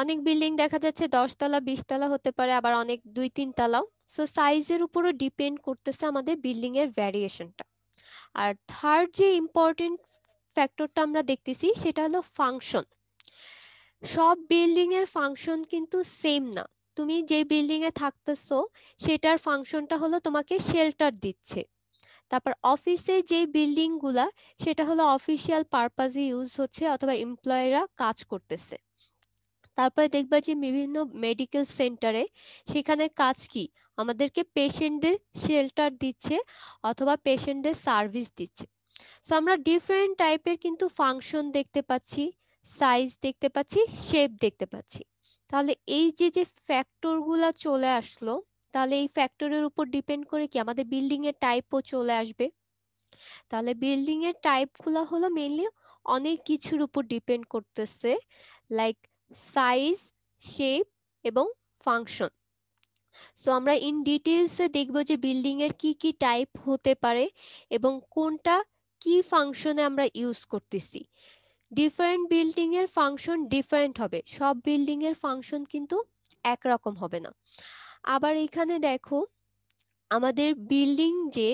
অনেক বিল্ডিং দেখা যাচ্ছে দশতলা, বিশতলা হতে পারে, আবার অনেক দুই তিন তলাও সো সাইজের উপরও ডিপেন্ড করতেছে আমাদের বিল্ডিং এর ভ্যারিয়েশনটা আর থার্ড যে ইম্পর্টেন্ট ফ্যাক্টরটা আমরা দেখতেছি, সেটা হলো ফাংশন সব বিল্ডিং এর ফাংশন কিন্তু সেম না। তুমি যে বিল্ডিং এ থাকতেছো, সেটার ফাংশনটা হলো তোমাকে শেল্টার দিচ্ছে। তারপর অফিসে যে বিল্ডিংগুলা, সেটা হলো অফিসিয়াল পারপাজে ইউজ হচ্ছে অথবা এমপ্লয়িরা কাজ করতেছে। তারপরে দেখবা যে বিভিন্ন মেডিকেল সেন্টারে সেখানে কাজ কি? আমাদেরকে পেশেন্টদের শেল্টার দিচ্ছে অথবা পেশেন্টদের সার্ভিস দিচ্ছে। সো আমরা ডিফারেন্ট টাইপের কিন্তু ফাংশন দেখতে পাচ্ছি সাইজ দেখতে পাচ্ছি শেপ দেখতে পাচ্ছি। তাহলে এই যে যে ফ্যাক্টরগুলা চলে আসলো তাহলে এই ফ্যাক্টরের উপর ডিপেন্ড করে কি আমাদের বিল্ডিং এর টাইপও চলে আসবে। তাহলে বিল্ডিং এর টাইপগুলা হলো মেইনলি অনেক কিছুর উপর ডিপেন্ড করতেছে লাইক সাইজ শেপ এবং ফাংশন সো আমরা ইন ডিটেলসে দেখব যে বিল্ডিং এর কি কি টাইপ হতে পারে এবং কোনটা কি ফাংশনে আমরা ইউজ করতেছি। ডিফারেন্ট বিল্ডিং এর ফাংশন ডিফারেন্ট হবে, সব বিল্ডিং এর ফাংশন কিন্তু একরকম হবে না। আবার এখানে দেখো, আমাদের বিল্ডিং যে,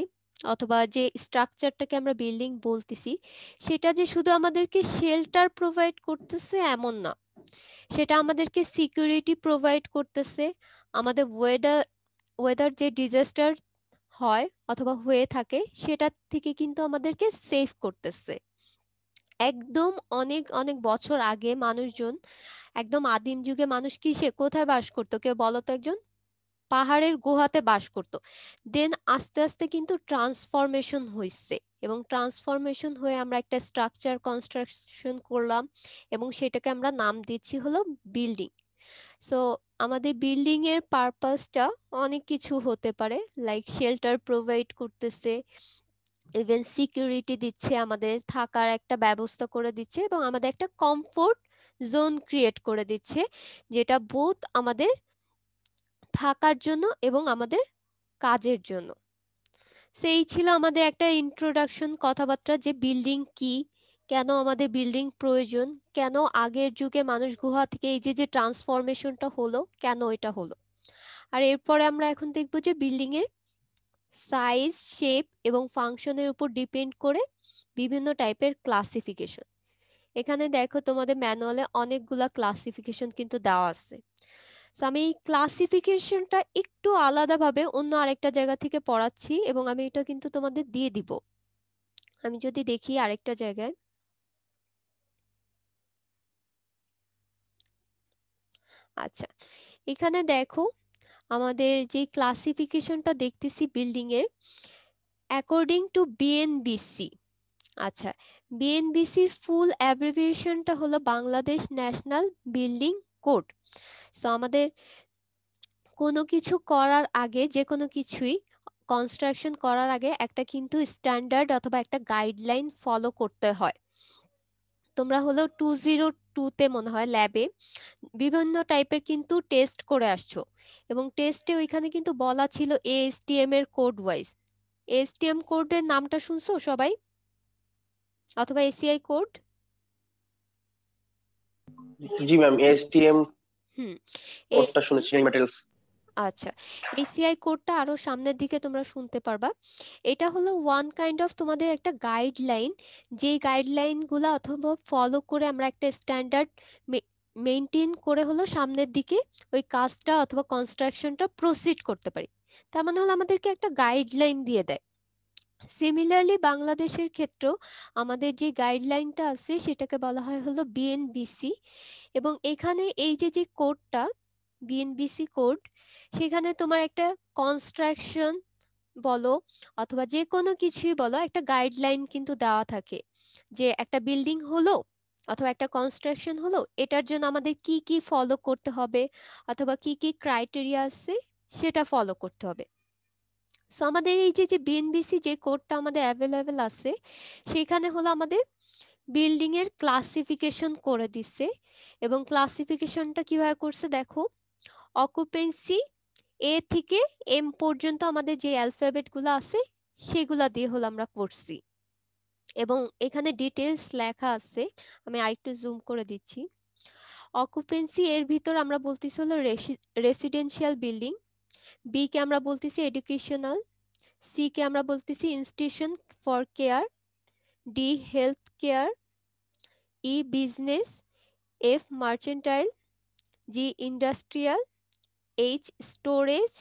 অথবা যে স্ট্রাকচারটাকে আমরা বিল্ডিং বলতেছি, সেটা যে শুধু আমাদেরকে শেল্টার প্রোভাইড করতেছে এমন না। সেটা আমাদেরকে সিকিউরিটি প্রোভাইড করতেছে। আমাদের ওয়েদার ওয়েদার যে ডিজাস্টার হয় অথবা হয়ে থাকে, সেটা থেকে কিন্তু আমাদেরকে সেভ করতেছে। একদম অনেক অনেক বছর আগে মানুষজন, একদম আদিম যুগে মানুষ কি সে কোথায় বাস করতো? কেউ বলো তো একজন? পাহাড়ের গুহাতে বাস করত। দেন আস্তে আস্তে কিন্তু ট্রান্সফরমেশন হয়েছে এবং ট্রান্সফরমেশন হয়ে আমরা একটা স্ট্রাকচার কনস্ট্রাকশন করলাম এবং সেটাকে আমরা নাম দিচ্ছি হলো বিল্ডিং সো আমাদের বিল্ডিং এর পারপাসটা অনেক কিছু হতে পারে লাইক শেল্টার প্রোভাইড করতেছে ইভেন সিকিউরিটি দিচ্ছে, আমাদের থাকার একটা ব্যবস্থা করে দিচ্ছে এবং আমাদের একটা কমফোর্ট জোন ক্রিয়েট করে দিচ্ছে, যেটা বোথ আমাদের থাকার জন্য এবং আমাদের কাজের জন্য। সেই ছিল আমাদের একটা ইন্ট্রোডাকশন কথাবার্তা যে বিল্ডিং কি, কেন আমাদের বিল্ডিং প্রয়োজন, কেন আগের যুগে মানুষ গুহা থেকে এই যে যে ট্রান্সফরমেশনটা হলো, কেন এটা হলো। আর এরপরে আমরা এখন দেখব যে বিল্ডিং এর সাইজ শেপ এবং ফাংশনের উপর ডিপেন্ড করে বিভিন্ন টাইপের ক্লাসিফিকেশন এখানে দেখো তোমাদের ম্যানুয়ালে অনেকগুলা ক্লাসিফিকেশন কিন্তু দেওয়া আছে। So, আমি এই ক্লাসিফিকেশনটা একটু আলাদাভাবে অন্য আরেকটা জায়গা থেকে পড়াচ্ছি এবং আমি এটা কিন্তু তোমাদের দিয়ে দিব। আমি যদি দেখি আরেকটা জায়গায়। আচ্ছা এখানে দেখো আমাদের যে ক্লাসিফিকেশনটা দেখতেছি বিল্ডিং এর অ্যাকর্ডিং টু বিএনবিসি আচ্ছা বিএনবিসির ফুল অ্যাব্রিভিয়েশনটা হলো Bangladesh national building code. So আমাদের কোনো কিছু করার আগে যে কোনো কিছুই কনস্ট্রাকশন করার আগে একটা কিন্তু স্ট্যান্ডার্ড অথবা একটা গাইডলাইন ফলো করতে হয়। তোমরা হলো টু জিরো টুতে মনে হয় ল্যাবে বিভিন্ন টাইপের কিন্তু টেস্ট করে আসছো। এবং টেস্টে ওইখানে কিন্তু বলা ছিল এএসটিএম এর কোড ওয়াইজ এএসটিএম কোডের নামটা শুনছো সবাই? অথবা এসিআই কোড জি ম্যাম এসটিএম হুম। কোডটা শুনেছি ম্যাটেরিয়ালস আচ্ছা এসিআই কোডটা আরও সামনের দিকে তোমরা শুনতে পারবা। এটা হলো ওয়ান কাইন্ড অফ তোমাদের একটা গাইডলাইন যেই গাইডলাইনগুলা অথবা ফলো করে আমরা একটা স্ট্যান্ডার্ড মেনটেন করে হলো সামনের দিকে ওই কাজটা অথবা কনস্ট্রাকশনটা প্রসিড করতে পারি। তার মানে হলো আমাদেরকে একটা গাইডলাইন দিয়ে দেয়। সিমিলারলি বাংলাদেশের ক্ষেত্রেও আমাদের যে গাইডলাইনটা আছে, সেটাকে বলা হয় হলো বিএনবিসি এবং এখানে এই যে যে কোডটা বিএনবিসি কোড সেখানে তোমার একটা কনস্ট্রাকশন বলো অথবা যে কোনো কিছুই বলো, একটা গাইডলাইন কিন্তু দেওয়া থাকে যে একটা বিল্ডিং হলো অথবা একটা কনস্ট্রাকশন হলো, এটার জন্য আমাদের কি কি ফলো করতে হবে অথবা কি কি ক্রাইটেরিয়া আছে, সেটা ফলো করতে হবে। সো আমাদের এই যে যে বিএনবিসি যে কোডটা আমাদের অ্যাভেলেবেল আছে সেখানে হলো আমাদের বিল্ডিং এর ক্লাসিফিকেশন করে দিচ্ছে। এবং ক্লাসিফিকেশনটা কীভাবে করছে দেখো অকুপেন্সি এ থেকে এম পর্যন্ত আমাদের যে অ্যালফাবেটগুলো আছে, সেগুলা দিয়ে হলো আমরা করছি। এবং এখানে ডিটেলস লেখা আছে, আমি আরেকটু জুম করে দিচ্ছি। অকুপেন্সি এর ভিতর আমরা বলতেছি হলো রেসিডেন্সিয়াল বিল্ডিং বি কে আমরা বলতেছি এডুকেশনাল সি কে আমরা বলতেছি institution for care D health care E business F mercantile G industrial H storage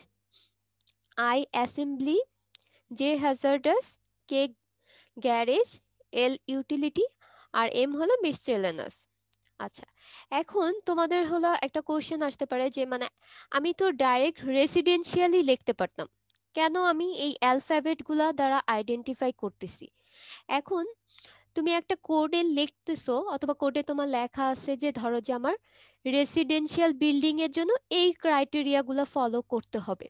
I assembly J hazardous K garage L utility R M হলো মিসচেলেনাস আচ্ছা এখন তোমাদের হলো একটা কোশ্চেন আসতে পারে যে মানে আমি তো ডাইরেক্ট রেসিডেন্সিয়ালি লিখতে পারতাম। কেন আমি এই অ্যালফাবেটগুলা দ্বারা আইডেন্টিফাই করতেছি? এখন তুমি একটা কোডে লিখতেছো অথবা কোডে তোমার লেখা আছে যে ধরো যে আমার রেসিডেন্সিয়াল বিল্ডিং এর জন্য এই ক্রাইটেরিয়া গুলো ফলো করতে হবে।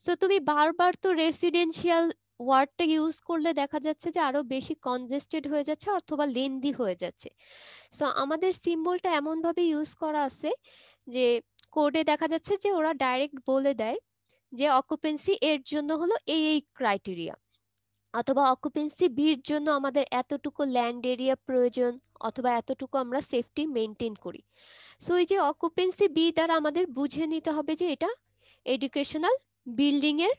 সো তুমি বারবার তো রেসিডেন্সিয়াল ওয়ার্ডটা ইউজ করলে দেখা যাচ্ছে যে আরও বেশি কনজেস্টেড হয়ে যাচ্ছে অথবা লেন্দি হয়ে যাচ্ছে। সো আমাদের সিম্বলটা এমন ভাবে ইউজ করা আছে যে কোডে দেখা যাচ্ছে যে ওরা ডাইরেক্ট বলে দেয় যে অকুপেন্সি এর জন্য হলো এই এই ক্রাইটেরিয়া অথবা অকুপেন্সি বির জন্য আমাদের এতটুকু ল্যান্ড এরিয়া প্রয়োজন অথবা এতটুকু আমরা সেফটি মেনটেন করি। সো এই যে অকুপেন্সি বি দ্বারা আমাদের বুঝে নিতে হবে যে এটা এডুকেশনাল বিল্ডিং এর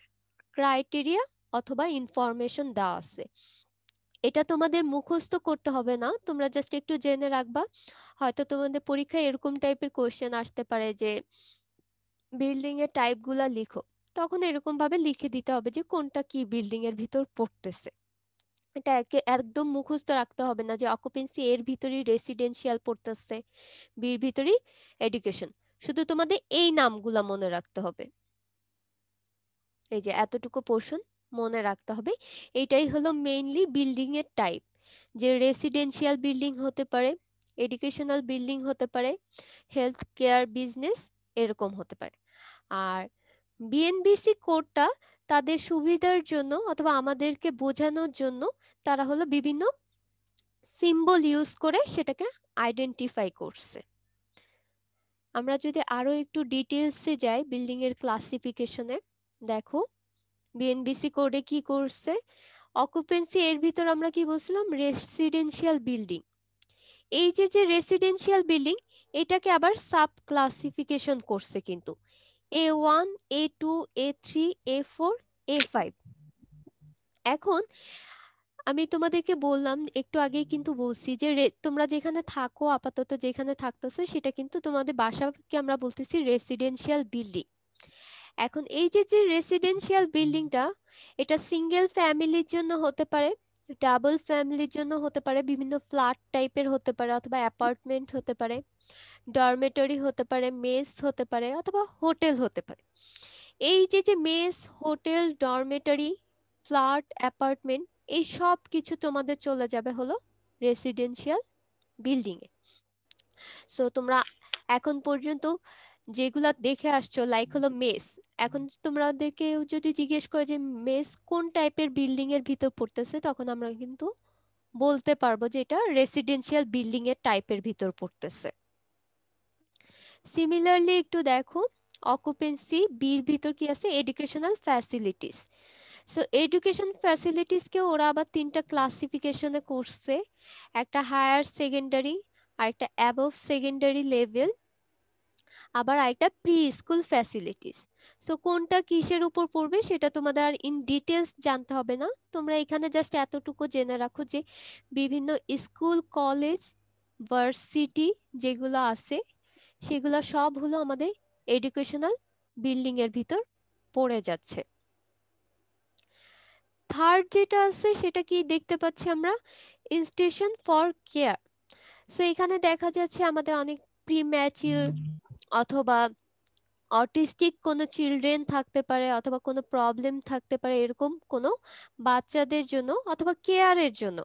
ক্রাইটেরিয়া অথবা ইনফরমেশন দেওয়া আছে। এটা তোমাদের মুখস্থ করতে হবে না, তোমরা জাস্ট একটু জেনে রাখবা। হয়তো তোমাদের পরীক্ষায় এরকম টাইপের কোশ্চেন আসতে পারে যে বিল্ডিং এর টাইপগুলা লিখো। তখন এরকম ভাবে লিখে দিতে হবে যে, কোনটা কি বিল্ডিং এর ভিতর পড়তেছে। এটা একে একদম মুখস্থ রাখতে হবে না যে অকুপেন্সি এর ভিতরই রেসিডেন্সিয়াল পড়তেছে বির এডুকেশন শুধু তোমাদের এই নামগুলা মনে রাখতে হবে। এই যে, এতটুকু পোর্শন মনে রাখতে হবে। এটাই হলো মেইনলি বিল্ডিং এর টাইপ যে রেসিডেন্সিয়াল বিল্ডিং হতে পারে এডুকেশনাল বিল্ডিং হতে পারে হেলথ কেয়ার বিজনেস এরকম হতে পারে। আর বিএনবিসি কোডটা তাদের সুবিধার জন্য অথবা আমাদেরকে বোঝানোর জন্য তারা হলো বিভিন্ন সিম্বল ইউজ করে সেটাকে আইডেন্টিফাই করছে। আমরা যদি আরও একটু ডিটেলসে যাই বিল্ডিং এর ক্লাসিফিকেশনে দেখো বিএনবিসি কোডে কি করছে? অকুপেন্সি এর ভিতর আমরা কি বলছিলাম? রেসিডেন্সিয়াল বিল্ডিং এই যে যে রেসিডেন্সিয়াল বিল্ডিং এটাকে আবার সাব ক্লাসিফিকেশন করছে কিন্তু। A one A two A three A four A five এখন আমি তোমাদেরকে বললাম, একটু আগেই কিন্তু বলছি যে তোমরা যেখানে থাকো, আপাতত যেখানে থাকতেছো, সেটা কিন্তু তোমাদের বাসাকে আমরা বলতেছি রেসিডেন্সিয়াল বিল্ডিং এখন এই যে যে রেসিডেন্সিয়াল বিল্ডিংটা এটা সিঙ্গেল ফ্যামিলির জন্য হতে পারে ডাবল ফ্যামিলির জন্য হতে পারে, বিভিন্ন ফ্ল্যাট টাইপের হতে পারে অথবা অ্যাপার্টমেন্ট হতে পারে ডরমেটরি হতে পারে মেস হতে পারে অথবা হোটেল হতে পারে। এই যে যে mess hotel dormitory flat apartment এই সব কিছু তোমাদের চলে যাবে হলো রেসিডেন্সিয়াল বিল্ডিং এ সো তোমরা এখন পর্যন্ত যেগুলা দেখে আসছো লাইক হলো মেস এখন তোমরা তোমাদেরকে যদি জিজ্ঞেস করে যে মেস কোন টাইপের বিল্ডিং এর ভিতর পড়তেছে, তখন আমরা কিন্তু বলতে পারব যে এটা রেসিডেন্সিয়াল বিল্ডিং এর টাইপের ভিতর পড়তেছে। সিমিলারলি একটু দেখো অকুপেন্সি বির ভিতর কি আছে? এডুকেশনাল ফ্যাসিলিটিস সো এডুকেশন ফ্যাসিলিটিসকে ওরা আবার তিনটা ক্লাসিফিকেশনে করছে। একটা হায়ার সেকেন্ডারি আর একটা অ্যাবভ সেকেন্ডারি লেভেল আবার আরেকটা প্রি স্কুল ফ্যাসিলিটিস সো কোনটা কিসের উপর পড়বে সেটা তোমাদের আর ইন ডিটেলস জানতে হবে না। তোমরা এখানে জাস্ট এতটুকু জেনে রাখো যে বিভিন্ন স্কুল কলেজ ভার্সিটি যেগুলো আছে, সেগুলো সব হলো আমাদের এডুকেশনাল বিল্ডিং এর ভিতর পড়ে যাচ্ছে। থার্ড যেটা আছে সেটা কি দেখতে পাচ্ছি আমরা? ইনস্টিটিউশন ফর কেয়ার সো এখানে দেখা যাচ্ছে আমাদের অনেক প্রিম্যাচিউর অথবা অটিস্টিক কোনো চিলড্রেন থাকতে পারে, অথবা কোনো প্রবলেম থাকতে পারে এরকম কোনো বাচ্চাদের জন্য অথবা কেয়ারের জন্য।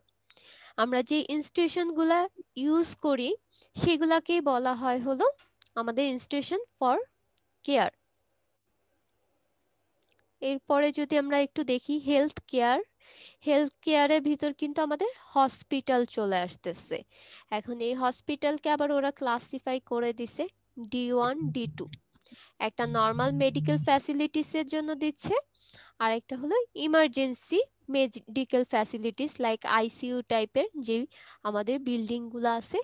আমরা যে ইনস্টিটিউশনগুলা ইউজ করি, সেগুলাকেই বলা হয় হলো আমাদের ইনস্টিটিউশন ফর কেয়ার। এরপরে যদি আমরা একটু দেখি, হেলথ কেয়ার, হেলথ কেয়ারের ভিতর কিন্তু আমাদের হসপিটাল চলে আসতেছে। এখন এই হসপিটালকে আবার ওরা ক্লাসিফাই করে দিছে। ডি ওয়ান ডি টু একটা নর্মাল মেডিকেল ফ্যাসিলিটিস এর জন্য দিচ্ছে আর একটা হলো emergency medical facilities like ICU টাইপের যে আমাদের বিল্ডিংগুলো আছে,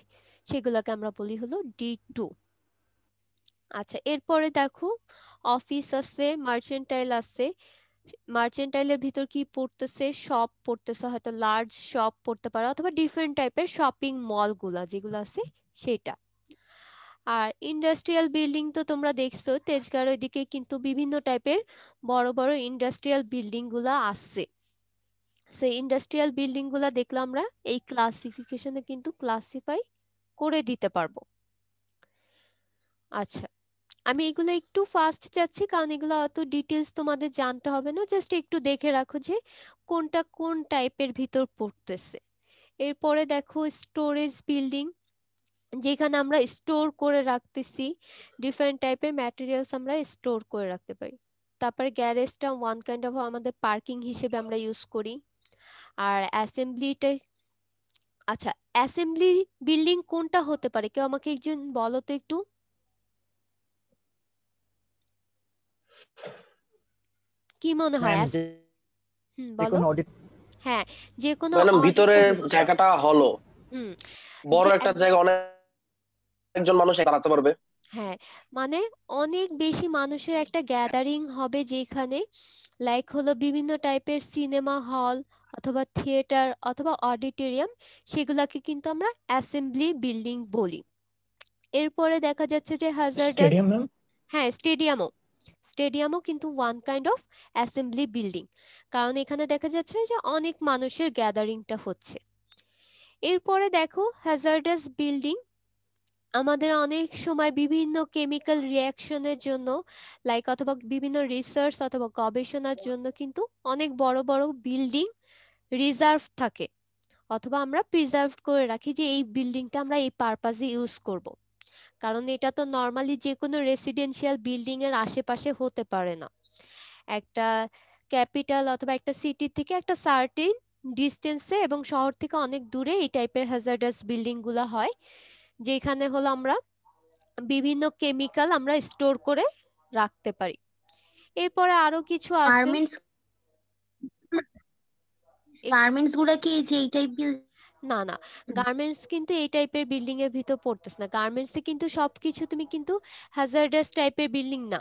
সেগুলোকে আমরা বলি হলো ডি টু আচ্ছা এরপরে দেখো অফিস আছে মার্চেন্টাইল আছে। মার্চেন্টাইলের ভিতর কি পড়তেছে? শপ পড়তেছে, হয়তো লার্জ শপ পড়তে পারে, অথবা ডিফারেন্ট টাইপের শপিং মলগুলা যেগুলো আছে, সেটা। আর ইন্ডাস্ট্রিয়াল বিল্ডিং তো তোমরা দেখছ তেজগাঁর ওইদিকে কিন্তু বিভিন্ন টাইপের বড় বড় ইন্ডাস্ট্রিয়াল বিল্ডিংগুলা আছে সো ইন্ডাস্ট্রিয়াল বিল্ডিংগুলা দেখলে আমরা এই ক্লাসিফিকেশনে কিন্তু ক্লাসিফাই করে দিতে পারব। আচ্ছা আমি এগুলো একটু ফাস্ট যাচ্ছি, কারণ এগুলো অত ডিটেলস তোমাদের জানতে হবে না। জাস্ট একটু দেখে রাখো যে কোনটা কোন টাইপের ভিতর পড়তেছে। এরপরে দেখো স্টোরেজ বিল্ডিং যেখানে আমরা স্টোর করে রাখতেছি ডিফারেন্ট টাইপের ম্যাটেরিয়ালস আমরা স্টোর করে রাখতে পারি। তারপরে গ্যারেজটা ওয়ান কাইন্ড অফ আমাদের পার্কিং হিসেবে আমরা ইউজ করি। আর অ্যাসেম্বলিটা আচ্ছা অ্যাসেম্বলি বিল্ডিং কোনটা হতে পারে? কেউ আমাকে একজন বলো তো একটু। কি মনে হয়? হুম বলো। হ্যাঁ যে কোনো ভিতরে জায়গাটা হলো হুম বড় একটা জায়গা অনেক একজন মানুষ চালাতে পারবে। হ্যাঁ মানে অনেক বেশি মানুষের একটা গ্যাদারিং হবে যেখানে লাইক হলো বিভিন্ন টাইপের সিনেমা হল অথবা থিয়েটার অথবা অডিটোরিয়াম সেগুলাকে কিন্তু আমরা অ্যাসেম্বলি বিল্ডিং বলি। এরপরে দেখা যাচ্ছে যে হাজারডাস স্টেডিয়াম হ্যাঁ স্টেডিয়ামও স্টেডিয়ামও কিন্তু one kind of assembly building কারণ এখানে দেখা যাচ্ছে যে অনেক মানুষের গ্যাদারিংটা হচ্ছে। এরপরে দেখো হ্যাজার্ডাস বিল্ডিং আমাদের অনেক সময় বিভিন্ন কেমিক্যাল রিয়াকশনের জন্য লাইক অথবা বিভিন্ন রিসার্চ অথবা গবেষণার জন্য কিন্তু অনেক বড় বড় বিল্ডিং রিজার্ভ থাকে। অথবা আমরা প্রিজার্ভ করে রাখি যে এই বিল্ডিংটা আমরা এই পারপাজে ইউজ করব। কারণ এটা তো নর্মালি যে কোনো রেসিডেন্সিয়াল বিল্ডিং এর আশেপাশে হতে পারে না। একটা ক্যাপিটাল অথবা একটা সিটি থেকে একটা সার্টিন ডিস্টেন্সে এবং শহর থেকে অনেক দূরে এই টাইপের হ্যাজার্ডাস বিল্ডিংগুলো হয়। যেখানে হলো আমরা বিভিন্ন কেমিক্যাল আমরা স্টোর করে রাখতে পারি। এরপরে আরও কিছু আছে। গার্মেন্টস গার্মেন্টসগুলা কি যে এই টাইপ না না গার্মেন্টস কিন্তু এই টাইপের বিল্ডিং এর ভিতর পড়তেছে না। গার্মেন্টস এ কিন্তু সবকিছু তুমি কিন্তু হ্যাজার্ডাস টাইপের বিল্ডিং না।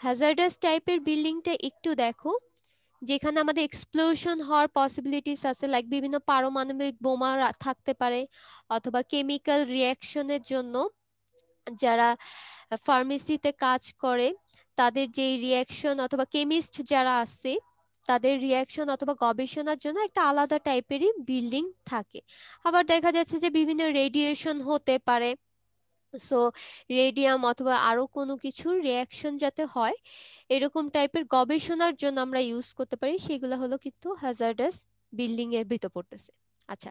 হ্যাজার্ডাস টাইপের বিল্ডিংটা একটু দেখো। যেখানে আমাদের এক্সপ্লোশন হওয়ার পসিবিলিটিস আছে লাইক বিভিন্ন পারমাণবিক বোমা থাকতে পারে অথবা কেমিক্যাল রিয়াকশনের জন্য যারা ফার্মেসিতে কাজ করে, তাদের যে রিয়াকশন অথবা কেমিস্ট যারা আছে, তাদের রিয়াকশন অথবা গবেষণার জন্য একটা আলাদা টাইপেরই বিল্ডিং থাকে। আবার দেখা যাচ্ছে যে বিভিন্ন রেডিয়েশন হতে পারে সো রেডিয়াম অথবা আরও কোনো কিছুর রিয়াকশন যাতে হয় এরকম টাইপের গবেষণার জন্য আমরা ইউজ করতে পারি সেগুলো হলো কিন্তু হ্যাজার্ডাস বিল্ডিং এর ভিতর পড়তেছে। আচ্ছা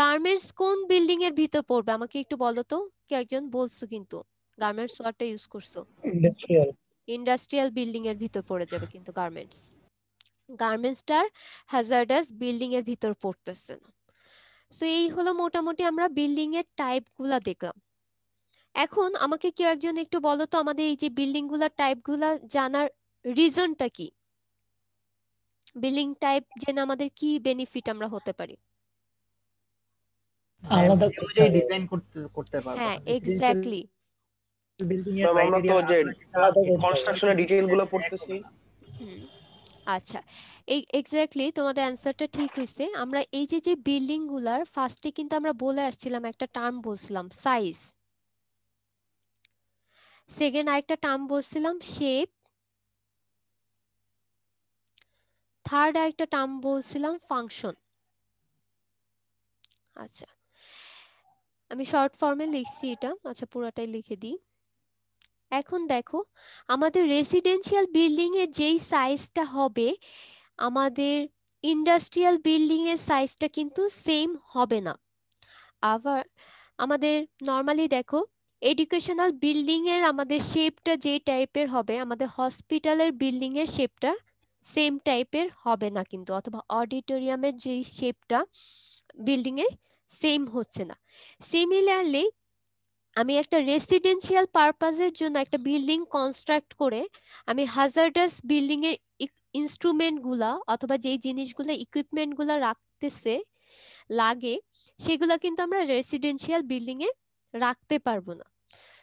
গার্মেন্টস কোন বিল্ডিং এর ভিতর পড়বে? আমাকে একটু বলো তো কে একজন বলছো কিন্তু গার্মেন্টস ওয়ার্ডটা ইউজ করছ? ইন্ডাস্ট্রিয়াল ইন্ডাস্ট্রিয়াল বিল্ডিং এর ভিতর পড়ে যাবে কিন্তু গার্মেন্টস গার্মেন্টসটার হ্যাজার্ডাস বিল্ডিং এর ভিতর পড়তেছে। না সো এই হলো মোটামুটি আমরা বিল্ডিং এর টাইপগুলা দেখলাম। এখন আমাকে কেউ একজন একটু বলো তো আমাদের এই যে বিল্ডিংগুলার টাইপগুলা জানার রিজনটা কি? বিল্ডিং টাইপ জেনে আমাদের কি বেনিফিট আমরা হতে পারি? আলাদা অনুযায়ী ডিজাইন করতে করতে পারব হ্যাঁ এক্স্যাক্টলি বিল্ডিং এর আমরা তো যে কনস্ট্রাকশনের ডিটেইলগুলো পড়তেছি। আচ্ছা। এই এক্স্যাক্টলি তোমাদের অ্যান্সারটা ঠিক হয়েছে আমরা এই যে যে বিল্ডিংগুলার ফার্স্টে কিন্তু আমরা বলে আসছিলাম একটা টার্ম বলছিলাম সাইজ সেকেন্ড আরেকটা টার্ম বলছিলাম শেপ থার্ড আরেকটা টার্ম বলছিলাম ফাংশন আচ্ছা আমি শর্ট ফর্মে লিখছি এটা আচ্ছা পুরোটাই লিখে দিই। এখন দেখো, আমাদের রেসিডেন্সিয়াল বিল্ডিং এর যেই সাইজটা হবে, আমাদের ইন্ডাস্ট্রিয়াল বিল্ডিং এর সাইজটা কিন্তু সেম হবে না। আবার আমাদের নর্মালি দেখো এডুকেশনাল বিল্ডিং এর আমাদের শেপটা যে টাইপের হবে, আমাদের হসপিটালের বিল্ডিং এর শেপটা সেম টাইপের হবে না কিন্তু, অথবা অডিটোরিয়ামের যে শেপটা বিল্ডিং এর সেম হচ্ছে না। সিমিলারলি আমি একটা রেসিডেন্সিয়াল পারপাজের জন্য একটা বিল্ডিং কনস্ট্রাক্ট করে আমি হাজার্ডাস বিল্ডিং এর ইনস্ট্রুমেন্টগুলা অথবা যেই জিনিসগুলো ইকুইপমেন্টগুলা রাখতেছে, লাগে, সেগুলা কিন্তু আমরা রেসিডেন্সিয়াল বিল্ডিং এ রাখতে পারব না।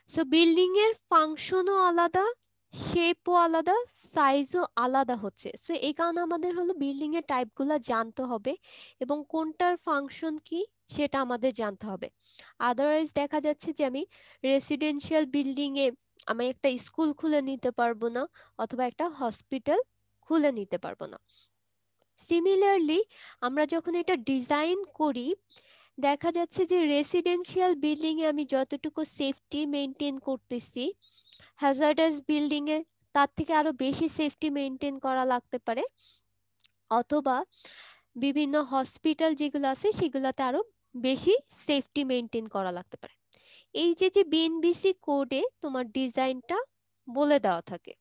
সো বিল্ডিং এর ফাংশনও আলাদা শেপও আলাদা সাইজও আলাদা হচ্ছে। সো এই কারণে আমাদের হলো বিল্ডিং এর টাইপগুলা জানতে হবে এবং কোনটার ফাংশন কি সেটা আমাদের জানতে হবে। আদারওয়াইজ দেখা যাচ্ছে যে আমি রেসিডেন্সিয়াল বিল্ডিং এ আমি একটা স্কুল খুলে নিতে পারব না অথবা একটা হসপিটাল খুলে নিতে পারব না। সিমিলারলি আমরা যখন এটা ডিজাইন করি দেখা যাচ্ছে যে রেসিডেন্সিয়াল বিল্ডিং এ আমি যতটুকু সেফটি মেনটেন করতেছি হ্যাজার্ডাস বিল্ডিং এ তার থেকে আরও বেশি সেফটি মেনটেন করা লাগতে পারে। অথবা বিভিন্ন হসপিটাল যেগুলো আছে সেগুলোতে আরও বেশি সেফটি মেনটেন করা লাগতে পারে। এই যে যে বিএনবিসি কোডে তোমার ডিজাইনটা বলে দেওয়া থাকে।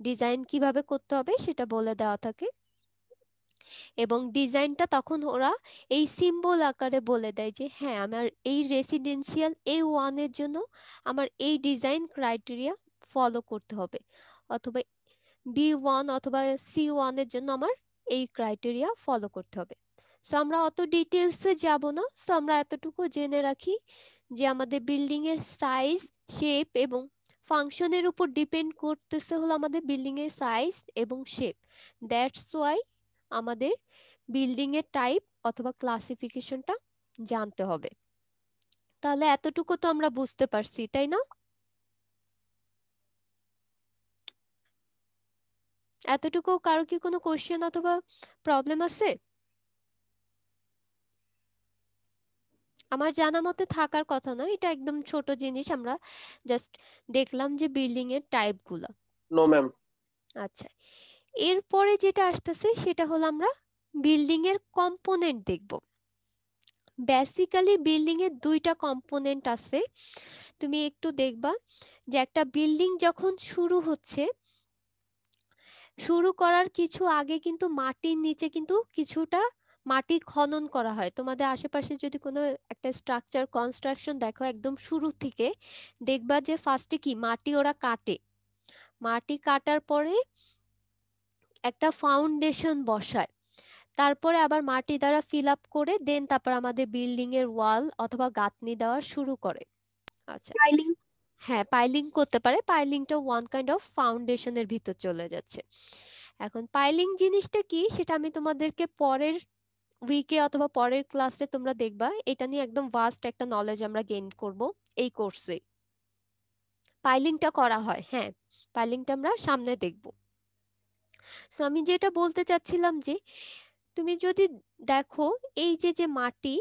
ডিজাইন কীভাবে করতে হবে সেটা বলে দেওয়া থাকে। এবং ডিজাইনটা তখন ওরা এই সিম্বল আকারে বলে দেয় যে হ্যাঁ আমার এই রেসিডেন্সিয়াল এ ওয়ানের জন্য আমার এই ডিজাইন ক্রাইটেরিয়া ফলো করতে হবে। অথবা বি ওয়ান অথবা সি ওয়ানের জন্য আমার এই ক্রাইটেরিয়া ফলো করতে হবে। সো আমরা অত ডিটেলসে যাব না। সো আমরা এতটুকু জেনে রাখি যে আমাদের বিল্ডিং এর সাইজ শেপ এবং ফাংশনের উপর ডিপেন্ড করতেছে হলো আমাদের বিল্ডিং এর সাইজ এবং শেপ দ্যাটস ওয়াই আমাদের বিল্ডিং এর টাইপ অথবা ক্লাসিফিকেশনটা জানতে হবে। তাহলে এতটুকু তো আমরা বুঝতে পারছি তাই না? এতটুকু কারও কি কোনো কোশ্চেন অথবা প্রবলেম আছে? আমার জানা মতে থাকার কথা না এটা একদম ছোট জিনিস আমরা জাস্ট দেখলাম যে বিল্ডিং এর টাইপগুলা। নো ম্যাম আচ্ছা। এরপরে যেটা আসতেছে সেটা হলো আমরা বিল্ডিং এর কম্পোনেন্ট দেখব। বেসিক্যালি বিল্ডিং এর দুইটা কম্পোনেন্ট আছে। তুমি একটু দেখবা যে একটা বিল্ডিং যখন শুরু হচ্ছে, শুরু করার কিছু আগে কিন্তু মাটির নিচে কিন্তু কিছুটা মাটি খনন করা হয়। তোমাদের আশেপাশে যদি কোনো একটা স্ট্রাকচার কনস্ট্রাকশন দেখো একদম শুরু থেকে, দেখবা যে ফার্স্টে কি মাটি ওরা কাটে। মাটি কাটার পরে একটা ফাউন্ডেশন বসায়। তারপরে আবার মাটি দ্বারা ফিল আপ করে দেন তারপর আমাদের বিল্ডিং এর ওয়াল অথবা গাঁথনি দেওয়া শুরু করে। আচ্ছা। পাইলিং হ্যাঁ পাইলিং করতে পারে। পাইলিংটা ওয়ান কাইন্ড অফ ফাউন্ডেশনের ভিতর চলে যাচ্ছে। এখন পাইলিং জিনিসটা কি? সেটা আমি তোমাদেরকে পরের উইকে অথবা পরের ক্লাসে তোমরা দেখবা। এটা নিয়ে একদম ভাস্ট একটা নলেজ আমরা গেইন করব এই কোর্সে পাইলিংটা করা হয়। হ্যাঁ পাইলিংটা আমরা সামনে দেখব। সো আমি যেটা বলতে চাচ্ছিলাম যে, তুমি যদি দেখো এই যে যে মাটি,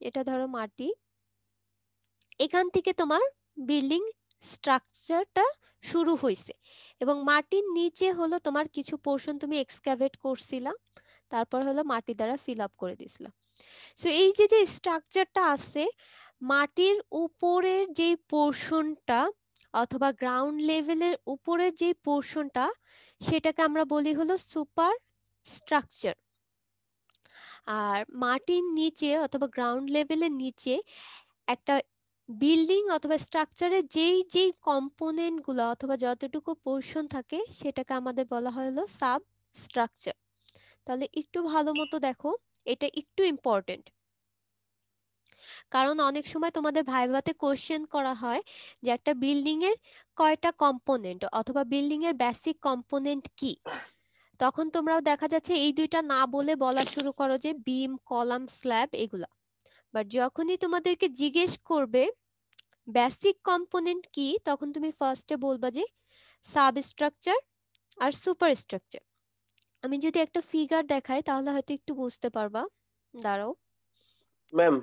এটা ধরো মাটি, এখান থেকে তোমার বিল্ডিং স্ট্রাকচারটা শুরু হয়েছে এবং মাটির নিচে হলো তোমার কিছু পোর্শন তুমি এক্সকাভেট করছিলা, তারপর হলো মাটি দ্বারা ফিল আপ করে দিছিলা। সো এই যে যে স্ট্রাকচারটা আছে, মাটির উপরের যে পোর্শনটা অথবা গ্রাউন্ড লেভেলের উপরের যে পোর্শনটা সেটাকে আমরা বলি হলো সুপার স্ট্রাকচার। আর মাটির নিচে অথবা গ্রাউন্ড লেভেলের নিচে একটা বিল্ডিং অথবা স্ট্রাকচারের যেই যেই কম্পোনেন্টগুলো অথবা যতটুকু পোর্শন থাকে সেটাকে আমাদের বলা হয় হলো সাব স্ট্রাকচার তাহলে একটু ভালো মতো দেখো, এটা একটু ইম্পর্টেন্ট। কারণ অনেক সময় তোমাদের ভাইভাতে কোশ্চেন করা হয় যে একটা বিল্ডিং এর কয়টা কম্পোনেন্ট অথবা বিল্ডিং এর বেসিক কম্পোনেন্ট কি? তখন তোমরাও দেখা যাচ্ছে এই দুইটা না বলে বলা শুরু করো যে বিম কলাম স্ল্যাব এগুলা। বাট যখনই তোমাদেরকে জিজ্ঞেস করবে বেসিক কম্পোনেন্ট কি, তখন তুমি ফার্স্টে বলবা যে সাব স্ট্রাকচার আর সুপার স্ট্রাকচার আমি যদি একটা ফিগার দেখাই তাহলে হয়তো একটু বুঝতে পারবা। দাঁড়াও। ম্যাম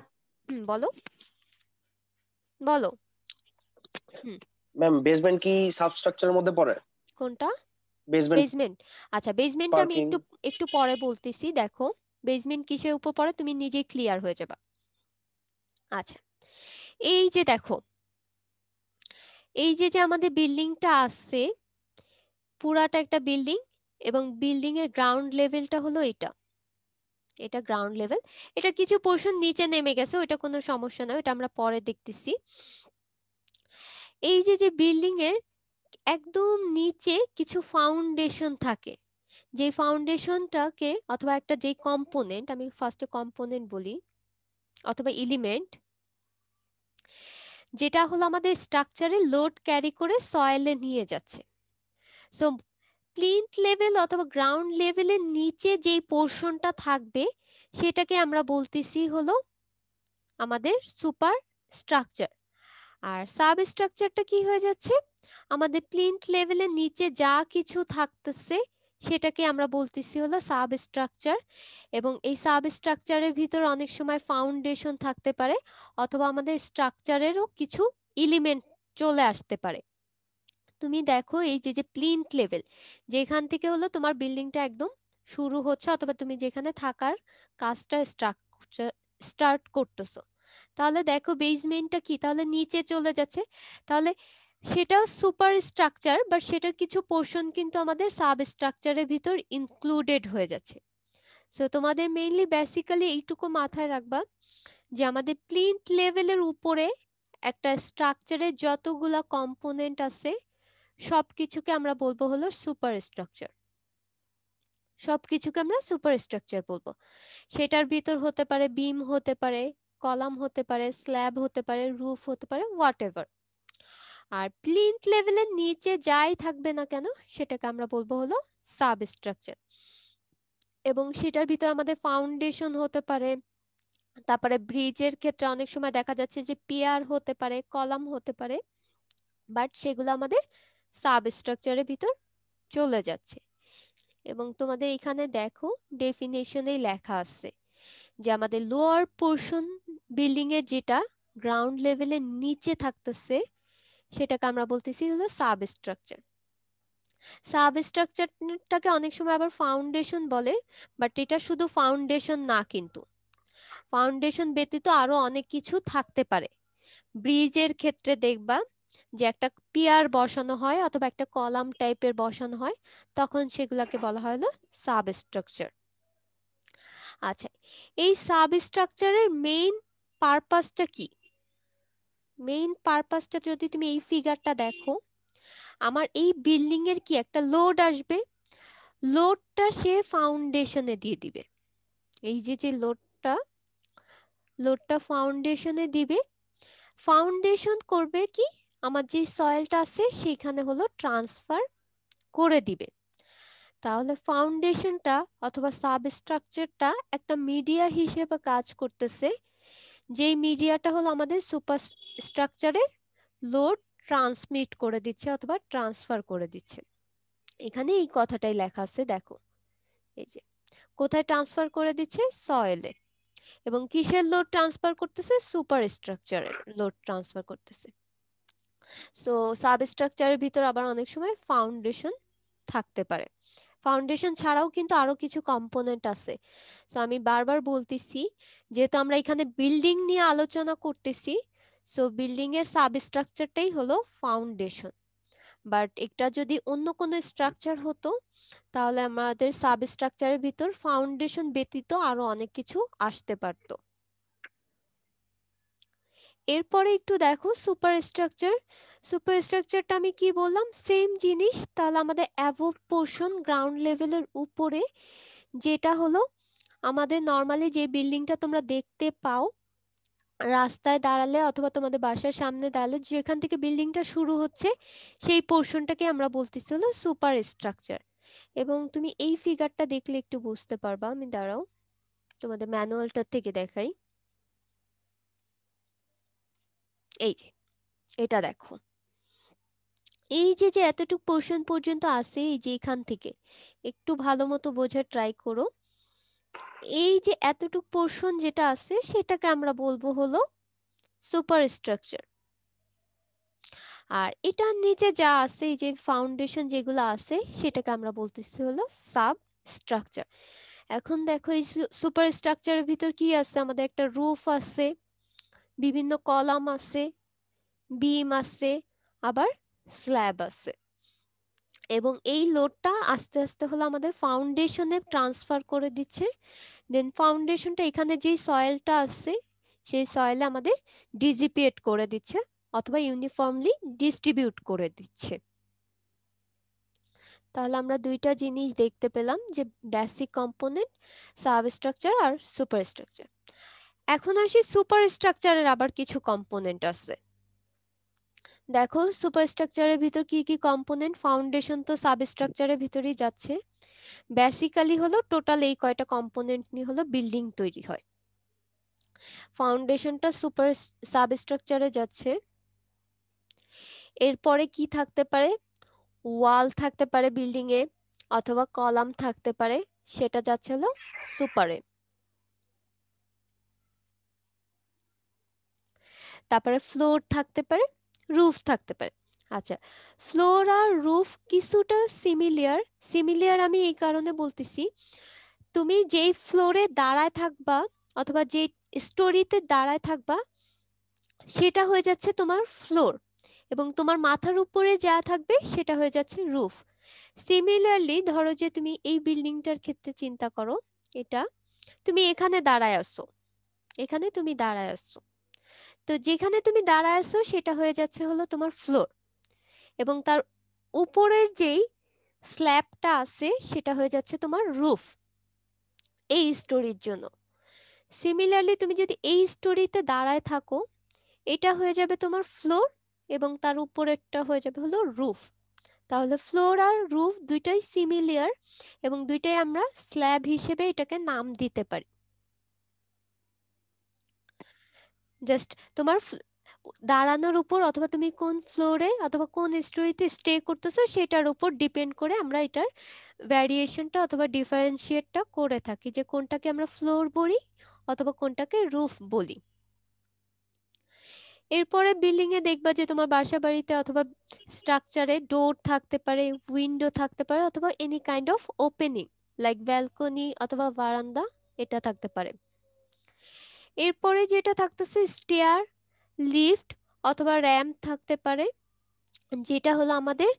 হুম বলো। বলো। ম্যাম বেসমেন্ট কি সাবস্ট্রাকচারের মধ্যে পড়ে? কোনটা? বেসমেন্ট বেসমেন্ট আচ্ছা বেসমেন্টটা আমি একটু একটু পরে বলতেছি দেখো। বেসমেন্ট কিসের উপর পড়ে? তুমি নিজেই ক্লিয়ার হয়ে যাবা। আচ্ছা। এই যে দেখো এই যে যে আমাদের বিল্ডিংটা আছে পুরাটা একটা বিল্ডিং এবং বিল্ডিং এর গ্রাউন্ড লেভেলটা হলো এটা। এটা গ্রাউন্ড লেভেল এটা কিছু পোর্শন নিচে নেমে গেছে ওটা কোনো সমস্যা নয়, ওটা আমরা পরে দেখতেছি। এই যে যে বিল্ডিং এর একদম নিচে কিছু ফাউন্ডেশন থাকে। যে ফাউন্ডেশনটাকে অথবা একটা যে কম্পোনেন্ট আমি ফার্স্টে কম্পোনেন্ট বলি, অথবা এলিমেন্ট যেটা হলো আমাদের স্ট্রাকচারে লোড ক্যারি করে সয়েলে নিয়ে যাচ্ছে। সো প্লিন্থ লেভেল অথবা গ্রাউন্ড লেভেলের নিচে যেই পোর্শনটা থাকবে, সেটাকে আমরা বলতেছি হলো আমাদের সুপার স্ট্রাকচার আর সাব স্ট্রাকচারটা কি হয়ে যাচ্ছে? আমাদের প্লিন্থ লেভেলের নিচে যা কিছু থাকতেছে, সেটাকে আমরা বলতেছি হলো সাব স্ট্রাকচার এবং এই সাব স্ট্রাকচারের ভিতর অনেক সময় ফাউন্ডেশন থাকতে পারে, অথবা আমাদের স্ট্রাকচারেরও কিছু এলিমেন্ট চলে আসতে পারে। তুমি দেখো এই যে যে প্লিন্ট লেভেল, যেখান থেকে হলো তোমার বিল্ডিংটা একদম শুরু হচ্ছে অথবা তুমি যেখানে থাকার কাজটা স্টার্ট করতেছো। তাহলে দেখো বেসমেন্টটা কি? তাহলে নিচে চলে যাচ্ছে। তাহলে সেটাও সুপার স্ট্রাকচার বাট সেটার কিছু পোর্শন কিন্তু আমাদের সাব স্ট্রাকচারের ভিতর ইনক্লুডেড হয়ে যাচ্ছে। সো তোমাদের মেইনলি বেসিক্যালি এইটুকু মাথায় রাখবা যে আমাদের প্লিন্ট লেভেলের উপরে একটা স্ট্রাকচারের যতগুলা কম্পোনেন্ট আছে সবকিছুকে আমরা বলব হলো সুপার স্ট্রাকচার সবকিছুকে আমরা সুপার স্ট্রাকচার বলব। সেটার ভিতর হতে পারে বিম হতে পারে, কলাম হতে পারে স্ল্যাব হতে পারে রুফ হতে পারে হোয়াট আর প্লিন্থ লেভেলের নিচে যাই থাকবে না কেন, সেটাকে আমরা বলব হলো সাব স্ট্রাকচার এবং সেটার ভিতর আমাদের ফাউন্ডেশন হতে পারে, তারপরে ব্রিজের ক্ষেত্রে অনেক সময় দেখা যাচ্ছে যে পিয়ার হতে পারে, কলাম হতে পারে বাট সেগুলো আমাদের সাব স্ট্রাকচারের ভিতর চলে যাচ্ছে। এবং তোমাদের এখানে দেখো ডেফিনেশনেই লেখা আছে যে আমাদের লোয়ার পোর্শন বিল্ডিং এর যেটা গ্রাউন্ড লেভেলের নিচে থাকতেছে সেটাকে আমরা বলতেছি হলো সাব স্ট্রাকচার সাব স্ট্রাকচারটাকে অনেক সময় আবার ফাউন্ডেশন বলে বাট এটা শুধু ফাউন্ডেশন না কিন্তু। ফাউন্ডেশন ব্যতীত আরও অনেক কিছু থাকতে পারে। ব্রিজের ক্ষেত্রে দেখবা যে একটা পিয়ার বসানো হয় অথবা একটা কলাম টাইপের বসানো হয়, তখন সেগুলোকে বলা হয় হলো সাব স্ট্রাকচার আচ্ছা এই সাব স্ট্রাকচারের মেইন পারপাসটা কি? মেইন পারপাসটা যদি তুমি এই ফিগারটা দেখো, আমার এই বিল্ডিং এর কি একটা লোড আসবে? লোডটা সে ফাউন্ডেশনে দিয়ে দিবে। এই যে যে লোডটা লোডটা ফাউন্ডেশনে দিবে ফাউন্ডেশন করবে কি? আমার যে সয়েলটা আছে সেখানে হলো ট্রান্সফার করে দিবে। তাহলে ফাউন্ডেশনটা অথবা সাবস্ট্রাকচারটা একটা মিডিয়া হিসেবে কাজ করতেছে, যেই মিডিয়াটা হলো আমাদের সুপার স্ট্রাকচারে লোড ট্রান্সমিট করে দিচ্ছে অথবা ট্রান্সফার করে দিচ্ছে। এখানে এই কথাটাই লেখা আছে, দেখো। এই যে, কোথায় ট্রান্সফার করে দিচ্ছে? সয়েলে। এবং কিসের লোড ট্রান্সফার করতেছে? সুপার স্ট্রাকচারের লোড ট্রান্সফার করতেছে। সো সাব স্ট্রাকচারের ভিতর আবার অনেক সময় ফাউন্ডেশন থাকতে পারে। ফাউন্ডেশন ছাড়াও কিন্তু আরও কিছু কম্পোনেন্ট আছে। সো আমি বারবার বলতেছি, যেহেতু আমরা এখানে বিল্ডিং নিয়ে আলোচনা করতেছি সো বিল্ডিং এর সাব স্ট্রাকচারটাই হলো ফাউন্ডেশন বাট এটা যদি অন্য কোনো স্ট্রাকচার হতো, তাহলে আমাদের সাব স্ট্রাকচারের ভিতর ফাউন্ডেশন ব্যতীত আরও অনেক কিছু আসতে পারতো। এরপরে একটু দেখো সুপার স্ট্রাকচার সুপার স্ট্রাকচারটা আমি কি বললাম? সেম জিনিস, তাহলে আমাদের অ্যাভোভ পোর্শন গ্রাউন্ড লেভেলের উপরে, যেটা হলো আমাদের নর্মালি যে বিল্ডিংটা তোমরা দেখতে পাও, রাস্তায় দাঁড়ালে অথবা তোমাদের বাসার সামনে দাঁড়ালে, যেখান থেকে বিল্ডিংটা শুরু হচ্ছে, সেই পোর্শনটাকে আমরা বলতেছি হলো সুপার স্ট্রাকচার এবং তুমি এই ফিগারটা দেখলে একটু বুঝতে পারবা। আমি দাঁড়াও, তোমাদের ম্যানুয়ালটা থেকে দেখাই। এই যে, এটা দেখো। এই যে যে এতটুকু পোর্শন পর্যন্ত আছে, এই যে এখান থেকে, একটু ভালো মতো বোঝার ট্রাই করো। এই যে এতটুকু পোর্শন যেটা আছে, সেটাকে আমরা বলব হলো সুপার স্ট্রাকচার আর এটার নিচে যা আছে, এই যে ফাউন্ডেশন যেগুলো আছে, সেটাকে আমরা বলতেছি হলো সাব স্ট্রাকচার এখন দেখো এই সুপার স্ট্রাকচারের ভিতর কি আছে? আমাদের একটা রুফ আছে। বিভিন্ন কলাম আছে, বিম আছে, আবার স্ল্যাব আছে। এবং এই লোডটা আস্তে আস্তে হলো আমাদের ফাউন্ডেশনে ট্রান্সফার করে দিচ্ছে। দেন ফাউন্ডেশনটা এখানে যে সয়েলটা আছে, সেই সয়েলে আমাদের ডিজিপিয়েট করে দিচ্ছে, অথবা ইউনিফর্মলি ডিস্ট্রিবিউট করে দিচ্ছে। তাহলে আমরা দুইটা জিনিস দেখতে পেলাম, যে বেসিক কম্পোনেন্ট সাবস্ট্রাকচার আর সুপার স্ট্রাকচার এখন আসি সুপার স্ট্রাকচারের আবার কিছু কম্পোনেন্ট আছে। দেখো সুপার স্ট্রাকচারের ভিতর কি কি কম্পোনেন্ট ফাউন্ডেশন তো সাবস্ট্রাকচারের ভিতরেই যাচ্ছে। বেসিক্যালি হলো টোটাল এই কয়টা কম্পোনেন্ট নিয়ে হলো বিল্ডিং তৈরি হয়। ফাউন্ডেশনটা সুপার সাবস্ট্রাকচারে যাচ্ছে। এরপরে কি থাকতে পারে? ওয়াল থাকতে পারে বিল্ডিং এ অথবা কলাম থাকতে পারে, সেটা যাচ্ছে হলো সুপারে তারপরে ফ্লোর থাকতে পারে রুফ থাকতে পারে। আচ্ছা ফ্লোর আর রুফ কিছুটা সিমিলিয়ার সিমিলিয়ার আমি এই কারণে বলতেছি, তুমি যেই ফ্লোরে দাঁড়ায় থাকবা অথবা যে স্টোরিতে দাঁড়ায় থাকবা, সেটা হয়ে যাচ্ছে তোমার ফ্লোর এবং তোমার মাথার উপরে যা থাকবে সেটা হয়ে যাচ্ছে রুফ সিমিলারলি ধরো যে তুমি এই বিল্ডিংটার ক্ষেত্রে চিন্তা করো, এটা তুমি এখানে দাঁড়ায় আসছো এখানে তুমি দাঁড়ায় আসছো তো যেখানে তুমি দাঁড়ায় আছো সেটা হয়ে যাচ্ছে হলো তোমার ফ্লোর এবং তার উপরের যেই স্ল্যাবটা আছে সেটা হয়ে যাচ্ছে তোমার রুফ এই স্টোরির জন্য। সিমিলারলি তুমি যদি এই স্টোরিতে দাঁড়ায় থাকো, এটা হয়ে যাবে তোমার ফ্লোর এবং তার উপরেরটা হয়ে যাবে হলো রুফ তাহলে ফ্লোর আর রুফ দুইটাই সিমিলিয়ার এবং দুইটাই আমরা স্ল্যাব হিসেবে এটাকে নাম দিতে পারি। জাস্ট তোমার দাঁড়ানোর উপর অথবা তুমি কোন ফ্লোরে অথবা কোন স্টোরিতে স্টে করতেছো সেটার উপর ডিপেন্ড করে আমরা এটার ভ্যারিয়েশনটা অথবা ডিফারেন্সিয়েটটা করে থাকি যে কোনটাকে আমরা ফ্লোর বলি অথবা কোনটাকে রুফ বলি। এরপরে বিল্ডিং এ দেখবা যে তোমার বাসা বাড়িতে অথবা স্ট্রাকচারে ডোর থাকতে পারে উইন্ডো থাকতে পারে অথবা any kind of opening like balcony অথবা বারান্দা এটা থাকতে পারে। এরপরে যেটা থাকতেছে স্টেয়ার লিফট অথবা র্যাম্প থাকতে পারে। যেটা হলো আমাদের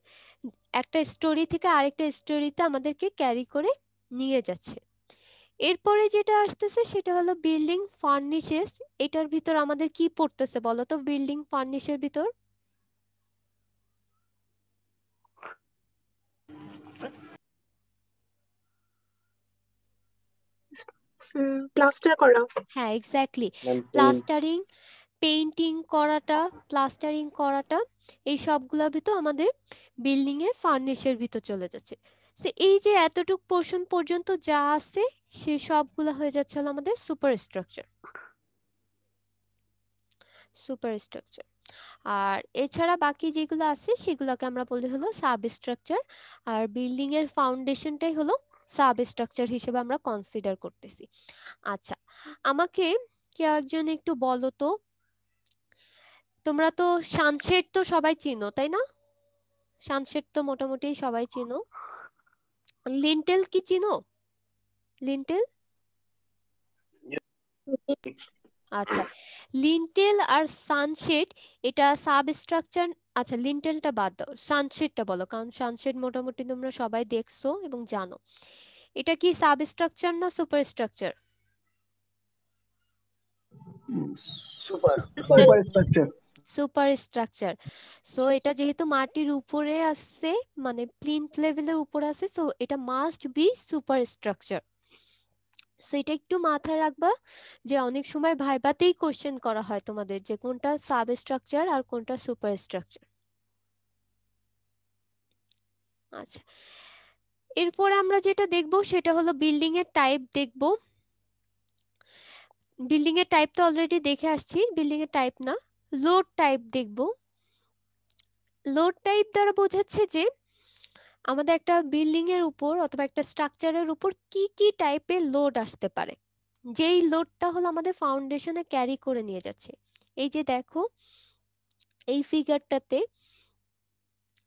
একটা স্টোরি থেকে আরেকটা স্টোরিতে আমাদেরকে ক্যারি করে নিয়ে যাচ্ছে। এরপরে যেটা আসতেছে সেটা হলো বিল্ডিং ফার্নিশেস এটার ভিতর আমাদের কি পড়তেছে বলো তো? বিল্ডিং ফার্নিশের ভিতর? প্লাস্টার করা হ্যাঁ এক্স্যাক্টলি প্লাস্টারিং পেইন্টিং করাটা প্লাস্টারিং করাটা এই সবগুলোর ভিতর আমাদের বিল্ডিং এ ফার্নিশের ভিতর চলে যাচ্ছে। সো এই যে এতটুক পোর্শন পর্যন্ত যা আছে সে সবগুলো হয়ে যাচ্ছে হলো আমাদের সুপার স্ট্রাকচার সুপার স্ট্রাকচার আর এছাড়া বাকি যেগুলো আছে সেগুলোকে আমরা বলি হলো সাব স্ট্রাকচার আর বিল্ডিং এর ফাউন্ডেশনটাই হলো সাব স্ট্রাকচার হিসেবে আমরা কনসিডার করতেছি। আচ্ছা আমাকে কেউ একজন একটু বলো তো। তোমরা তো সানসেট তো সবাই চিনো, তাই না? সানসেট তো মোটামুটি সবাই চিনো। লিন্টেল কি চিনো? লিন্টেল? আচ্ছা লিন্টেল আর সানসেট এটা সাব স্ট্রাকচার আচ্ছা লিন্টেলটা বাদ দাও সানশেডটা বলো কারণ সানশেড মোটামুটি তোমরা সবাই দেখছ এবং জানো। এটা কি সাব স্ট্রাকচার না super. Structure super structure. Structure so এটা যেহেতু মাটির উপরে আছে মানে প্লিন্থ লেভেলের উপরে আছে সো এটা must be super structure so এটা একটু মাথায় রাখবা যে অনেক সময় ভাইবাতেই কোশ্চেন করা হয় তোমাদের যে কোনটা সাব স্ট্রাকচার আর কোনটা সুপার স্ট্রাকচার আচ্ছা। এরপরে আমরা যেটা দেখব সেটা হলো বিল্ডিং এর টাইপ দেখব। বিল্ডিং এর টাইপ তো অলরেডি দেখে আসছি বিল্ডিং এর টাইপ না। লোড টাইপ দেখব। লোড টাইপ দ্বারা বোঝাচ্ছে যে আমাদের একটা বিল্ডিং এর উপর অথবা একটা স্ট্রাকচারের উপর কি কি টাইপের লোড আসতে পারে। যেই লোডটা হলো আমাদের ফাউন্ডেশনে ক্যারি করে নিয়ে যাচ্ছে। এই যে দেখো, এই ফিগারটাতে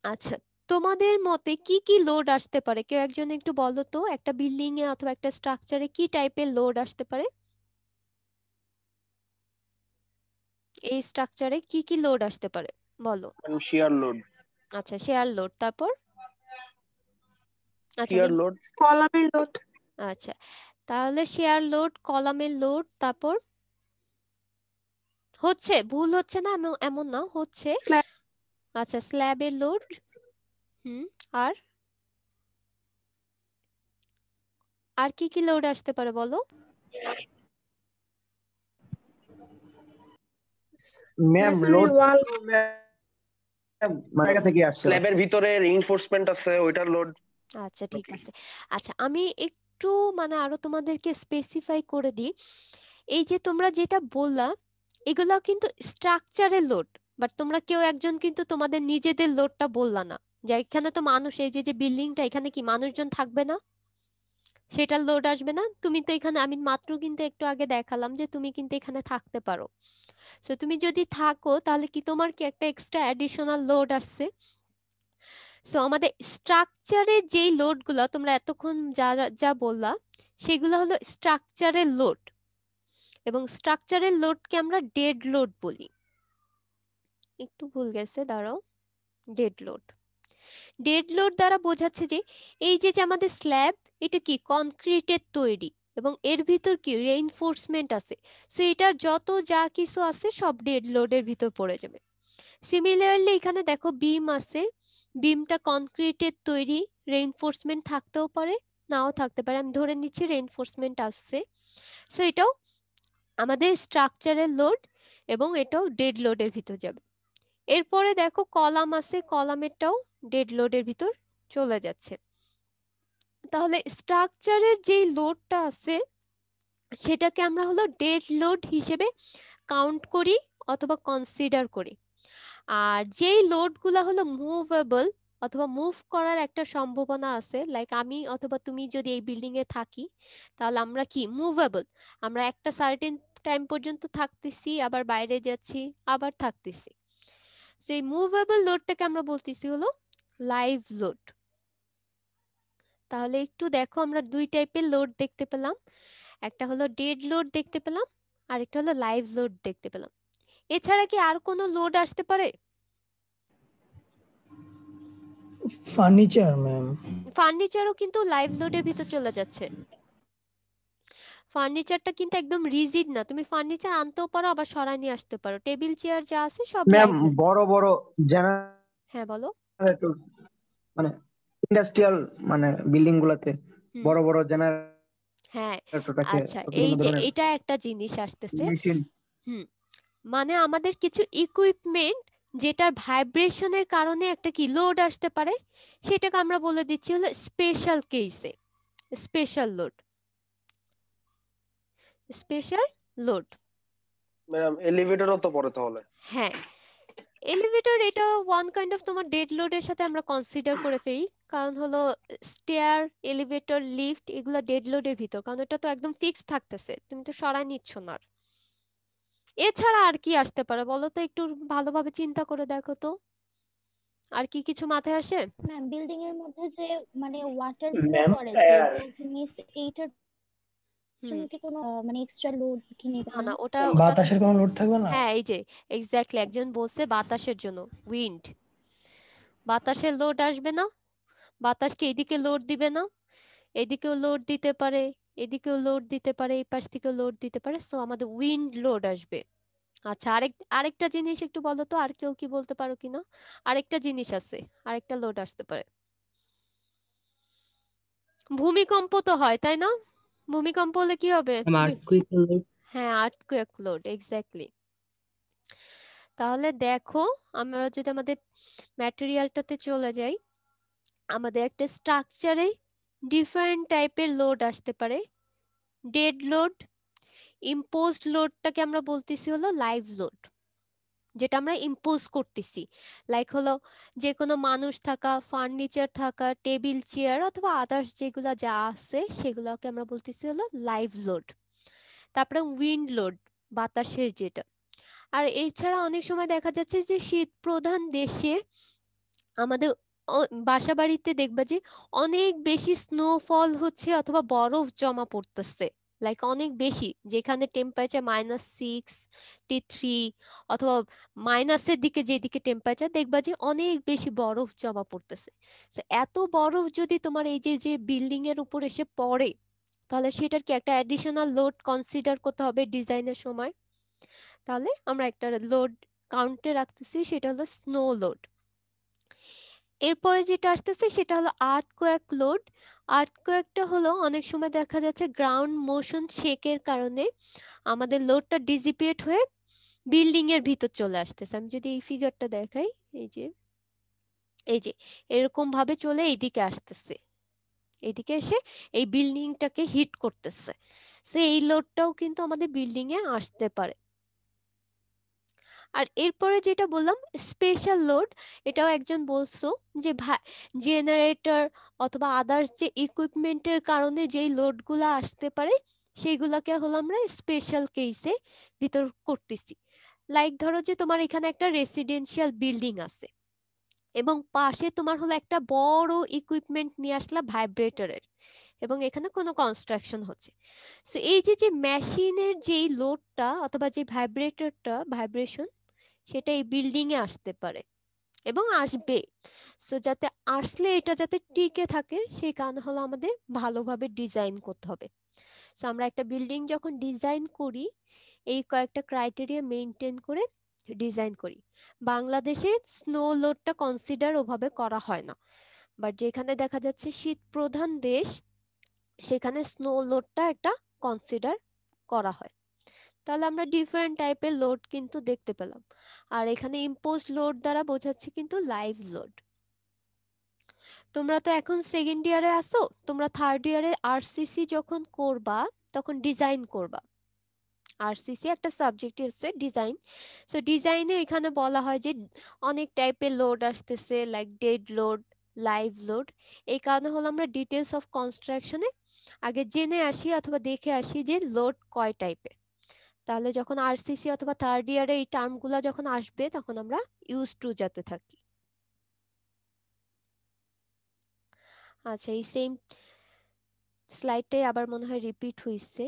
আচ্ছা তোমাদের মতে কি কি লোড আসতে পারে? কেউ একজন একটু বলো তো একটা বিল্ডিং এ অথবা একটা স্ট্রাকচারে কি টাইপের লোড আসতে পারে? এই স্ট্রাকচারে কি কি লোড আসতে পারে? বলো। শিয়ার লোড আচ্ছা শেয়ার লোড তারপর? আচ্ছা শিয়ার লোড কলামের লোড আচ্ছা তাহলে শেয়ার লোড কলামের লোড তারপর? হচ্ছে ভুল হচ্ছে না এমন এমন না হচ্ছে। আচ্ছা স্ল্যাবের লোড হুম? আর? আর কি কি লোড আসতে পারে বলো? ম্যাম লোড জায়গা থেকে আসছে। স্ল্যাবের ভিতরে রিইনফোর্সমেন্ট আছে ওইটার লোড আচ্ছা ঠিক আছে। আচ্ছা আমি একটু মানে আরও তোমাদেরকে স্পেসিফাই করে দিই। এই যে তোমরা যেটা বললা এগুলা কিন্তু স্ট্রাকচারের লোড বাট তোমরা কেউ একজন কিন্তু তোমাদের নিজেদের লোডটা বললা না। যে এখানে তো মানুষ, এই যে যে বিল্ডিংটা এখানে কি মানুষজন থাকবে না? সেটার লোড আসবে না? তুমি তো এখানে আমি মাত্র কিন্তু একটু আগে দেখালাম যে তুমি কিন্তু এখানে থাকতে পারো। সো তুমি যদি থাকো, তাহলে কি তোমার কি একটা এক্সট্রা অ্যাডিশনাল লোড আসছে? সো আমাদের স্ট্রাকচারের যেই লোডগুলো তোমরা এতক্ষণ যা যা বললা, সেগুলো হলো স্ট্রাকচারের লোড এবং স্ট্রাকচারের লোডকে আমরা ডেড লোড বলি। একটু ভুল গেছে, দাঁড়াও। ডেড লোড ডেড লোড দ্বারা বোঝাচ্ছে যে এই যে আমাদের স্ল্যাব এটা কি কনক্রিটের তৈরি এবং এর ভিতর কি রেইনফোর্সমেন্ট আছে? সো এটার যত যা কিছু আছে সব ডেড লোডের ভিতর পড়ে যাবে। সিমিলারলি এখানে দেখো বিম আছে। বিমটা কনক্রিটের তৈরি রেইনফোর্সমেন্ট থাকতেও পারে, নাও থাকতে পারে। আমি ধরে নিচ্ছি রেইনফোর্সমেন্ট আসছে। সো এটাও আমাদের স্ট্রাকচারের লোড এবং এটাও ডেড লোডের ভিতর যাবে। এরপরে দেখো কলাম আছে, কলামেরটাও ডেড লোডের ভিতর চলে যাচ্ছে। তাহলে স্ট্রাকচারের যেই লোডটা আছে, সেটাকে আমরা হলো ডেড লোড হিসেবে কাউন্ট করি অথবা কনসিডার করি। আর যেই লোডগুলা হলো মুভেবল অথবা মুভ করার একটা সম্ভাবনা আছে লাইক আমি অথবা তুমি যদি এই বিল্ডিং এ থাকি, তাহলে আমরা কি? মুভেবল আমরা একটা সার্টেন টাইম পর্যন্ত থাকতেছি, আবার বাইরে যাচ্ছি, আবার থাকতেছি। এই মুভেবল লোডটাকে আমরা বলতেছি হলো লাইভ লোড তাহলে একটু দেখো আমরা দুই টাইপের লোড দেখতে পেলাম। একটা হলো ডেড লোড দেখতে পেলাম আর একটা হলো লাইভ লোড দেখতে পেলাম। এছাড়া কি আর কোনো লোড আসতে পারে? ফার্নিচার ম্যাম ফার্নিচারও কিন্তু লাইভ লোডের ভিতর চলে যাচ্ছে। ফার্নিচারটা কিন্তু একদম রিজিড না। তুমি ফার্নিচার আনতেও পারো আবার সরাই নিয়ে আসতে পারো। টেবিল চেয়ার যা আছে সব ম্যাম বড় বড় হ্যাঁ বলো। মানে ইন্ডাস্ট্রিয়াল মানে বিল্ডিং গুলাতে বড় বড় হ্যাঁ আচ্ছা এই যে এটা একটা জিনিস আসতেছে। মেশিন মানে আমাদের কিছু ইকুইপমেন্ট যেটার ভাইব্রেশনের কারণে একটা কি লোড আসতে পারে সেটাকে আমরা বলে দিচ্ছি হলো স্পেশাল কেসে special load special load madam এলিভেটরও তো পড়ে তাহলে। হ্যাঁ এলিভেটর এটা ওয়ান কাইন্ড অফ তোমার ডেড লোডের সাথে আমরা কনসিডার করে ফেলি। কারণ হলো স্টেয়ার এলিভেটর লিফট এগুলো ডেড লোডের ভিতর। কারণ এটা তো একদম ফিক্স থাকতেছে। তুমি তো সরাই নিচ্ছ না আর। এছাড়া আর কি আসতে পারে? বলো তো একটু ভালোভাবে চিন্তা করে দেখো তো। আর কি কিছু মাথায় আসে? ম্যাম বিল্ডিং এর মধ্যে যে মানে ওয়াটার ফ্লো করে মিস এইটার জন্য কি কোনো মানে এক্সট্রা লোড কি নেবে না না? না ওটা ওটা বাতাসের কোনো লোড থাকবে না? হ্যাঁ এই যে এক্স্যাক্টলি একজন বলছে বাতাসের জন্য উইন্ড বাতাসের লোড আসবে না বাতাসকে এদিকে লোড দিবে না এদিকেও লোড দিতে পারে এদিকেও লোড দিতে পারে এই পাশ থেকেও লোড দিতে পারে সো আমাদের উইন্ড লোড আসবে। আচ্ছা আরেক আরেকটা জিনিস একটু বলো তো আর কেউ কি বলতে পারো কিনা? আরেকটা জিনিস আছে আরেকটা লোড আসতে পারে। ভূমিকম্প তো হয় তাই না? ভূমিকম্প হলে কি হবে? হ্যাঁ আর্থকুয়েক লোড এক্স্যাক্টলি তাহলে দেখো আমরা যদি আমাদের ম্যাটেরিয়ালটাতে চলে যাই আমাদের একটা স্ট্রাকচারে ডিফারেন্ট টাইপের লোড আসতে পারে। ডেড লোড ইম্পোজড লোডটাকে আমরা বলতেছি হলো লাইভ লোড যেটা আমরা ইম্পোজ করতেছি। লাইক হলো যে কোনো মানুষ থাকা ফার্নিচার থাকা টেবিল চেয়ার অথবা আদার্স যেগুলা যা আছে সেগুলোকে আমরা বলতেছি হলো লাইভ লোড তারপরে উইন্ড লোড বাতাসের যেটা। আর এছাড়া অনেক সময় দেখা যাচ্ছে যে শীত প্রধান দেশে আমাদের বাসা বাড়িতে দেখবা যে অনেক বেশি স্নোফল হচ্ছে অথবা বরফ জমা পড়তেছে। লাইক অনেক বেশি। যেখানে temperature minus sixty three অথবা মাইনাসের দিকে যেদিকে টেম্পারেচার দেখবা যে অনেক বেশি বরফ জমা পড়তেছে। এত বরফ যদি তোমার এই যে যে বিল্ডিং এর উপর এসে পড়ে, তাহলে সেটার কি একটা অ্যাডিশনাল লোড কনসিডার করতে হবে ডিজাইনের সময়? তাহলে আমরা একটা লোড কাউন্টে রাখতেছি, সেটা হলো স্নো লোড এরপরে যেটা আসতেছে সেটা হলো আর্থকোয়াক লোড আর্থকোয়াকটা হলো অনেক সময় দেখা যাচ্ছে গ্রাউন্ড মোশন শেকের কারণে আমাদের লোডটা ডিজিপিয়েট হয়ে বিল্ডিং এর ভিতর চলে আসতেছে। আমি যদি এই ফিগারটা দেখাই, এই যে এই যে, এরকম ভাবে চলে এইদিকে আসতেছে। এইদিকে এসে এই বিল্ডিংটাকে হিট করতেছে। সো এই লোডটাও কিন্তু আমাদের বিল্ডিং এ আসতে পারে। আর এরপরে যেটা বললাম স্পেশাল লোড এটাও একজন বলছো যে জেনারেটর অথবা আদার্স যে ইকুইপমেন্টের কারণে যেই লোডগুলো আসতে পারে, সেইগুলোকে হলো আমরা স্পেশাল কেসে ভিতর করতেছি। লাইক ধরো যে তোমার এখানে একটা রেসিডেন্সিয়াল বিল্ডিং আছে এবং পাশে তোমার হলো একটা বড় ইকুইপমেন্ট নিয়ে আসলা ভাইব্রেটরের এবং এখানে কোনো কনস্ট্রাকশন হচ্ছে। সো এই যে যে মেশিনের যেই লোডটা অথবা যে ভাইব্রেটরটা ভাইব্রেশন সেটা এই বিল্ডিং এ আসতে পারে এবং আসবে। সো যাতে আসলে এটা যাতে টিকে থাকে, সেই কারণে হলো আমাদের ভালোভাবে ডিজাইন করতে হবে। সো আমরা একটা বিল্ডিং যখন ডিজাইন করি, এই কয়েকটা ক্রাইটেরিয়া মেনটেন করে ডিজাইন করি। বাংলাদেশে স্নো লোডটা কনসিডার ওভাবে করা হয় না। বাট যেখানে দেখা যাচ্ছে শীত প্রধান দেশ, সেখানে স্নো লোডটা একটা কনসিডার করা হয়। তাহলে আমরা ডিফারেন্ট টাইপের লোড কিন্তু দেখতে পেলাম। আর এখানে ইম্পোজ লোড দ্বারা বোঝাচ্ছে কিন্তু লাইভ লোড তোমরা তো এখন সেকেন্ড ইয়ারে আসো তোমরা থার্ড ইয়ারে আরসিসি যখন করবা, তখন ডিজাইন করবা। আরসিসি একটা সাবজেক্ট আছে ডিজাইন সো ডিজাইনে এখানে বলা হয় যে অনেক টাইপের লোড আসতেছে like dead load live load এই কারণে হলো আমরা ডিটেলস অফ কনস্ট্রাকশনে আগে জেনে আসি অথবা দেখে আসি যে লোড কয় টাইপের তাহলে যখন আরসিসি অথবা থার্ড ইয়ারে এই টার্মগুলো যখন আসবে, তখন আমরা ইউজ টু যাতে থাকি। আচ্ছা এই সেম স্লাইডটাই আবার মনে হয় রিপিট হইছে।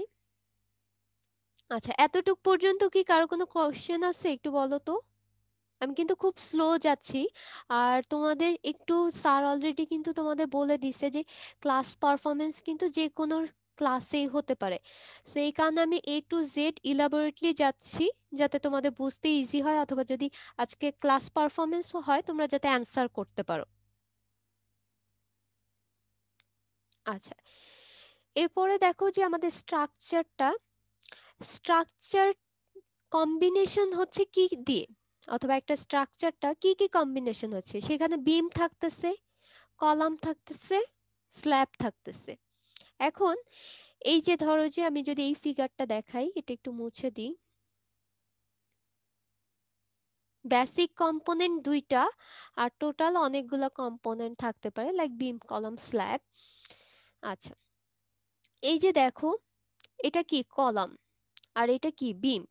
আচ্ছা এতটুক পর্যন্ত কি কারও কোনো কোশ্চেন আছে একটু বলো তো? আমি কিন্তু খুব স্লো যাচ্ছি। আর তোমাদের একটু স্যার অলরেডি কিন্তু তোমাদের বলে দিছে যে ক্লাস পারফরমেন্স কিন্তু যে কোনো ক্লাসেই হতে পারে। সো এই কারণে আমি এ টু জেড ইলাবোরেটলি যাচ্ছি, যাতে তোমাদের বুঝতে ইজি হয় অথবা যদি আজকে ক্লাস পারফরমেন্সও হয়, তোমরা যাতে অ্যান্সার করতে পারো। আচ্ছা এরপরে দেখো যে আমাদের স্ট্রাকচারটা স্ট্রাকচার কম্বিনেশন হচ্ছে কি দিয়ে? অথবা একটা স্ট্রাকচারটা কি কি কম্বিনেশন হচ্ছে? সেখানে বিম থাকতেছে কলাম থাকতেছে স্ল্যাব থাকতেছে। এখন এই যে ধরো যে আমি যদি এই ফিগারটা দেখাই, এটা একটু মুছে দিই। বেসিক কম্পোনেন্ট দুইটা আর টোটাল অনেকগুলো কম্পোনেন্ট থাকতে পারে লাইক বিম কলম স্ল্যাব আচ্ছা এই যে দেখো, এটা কি? কলম আর এটা কি? বিম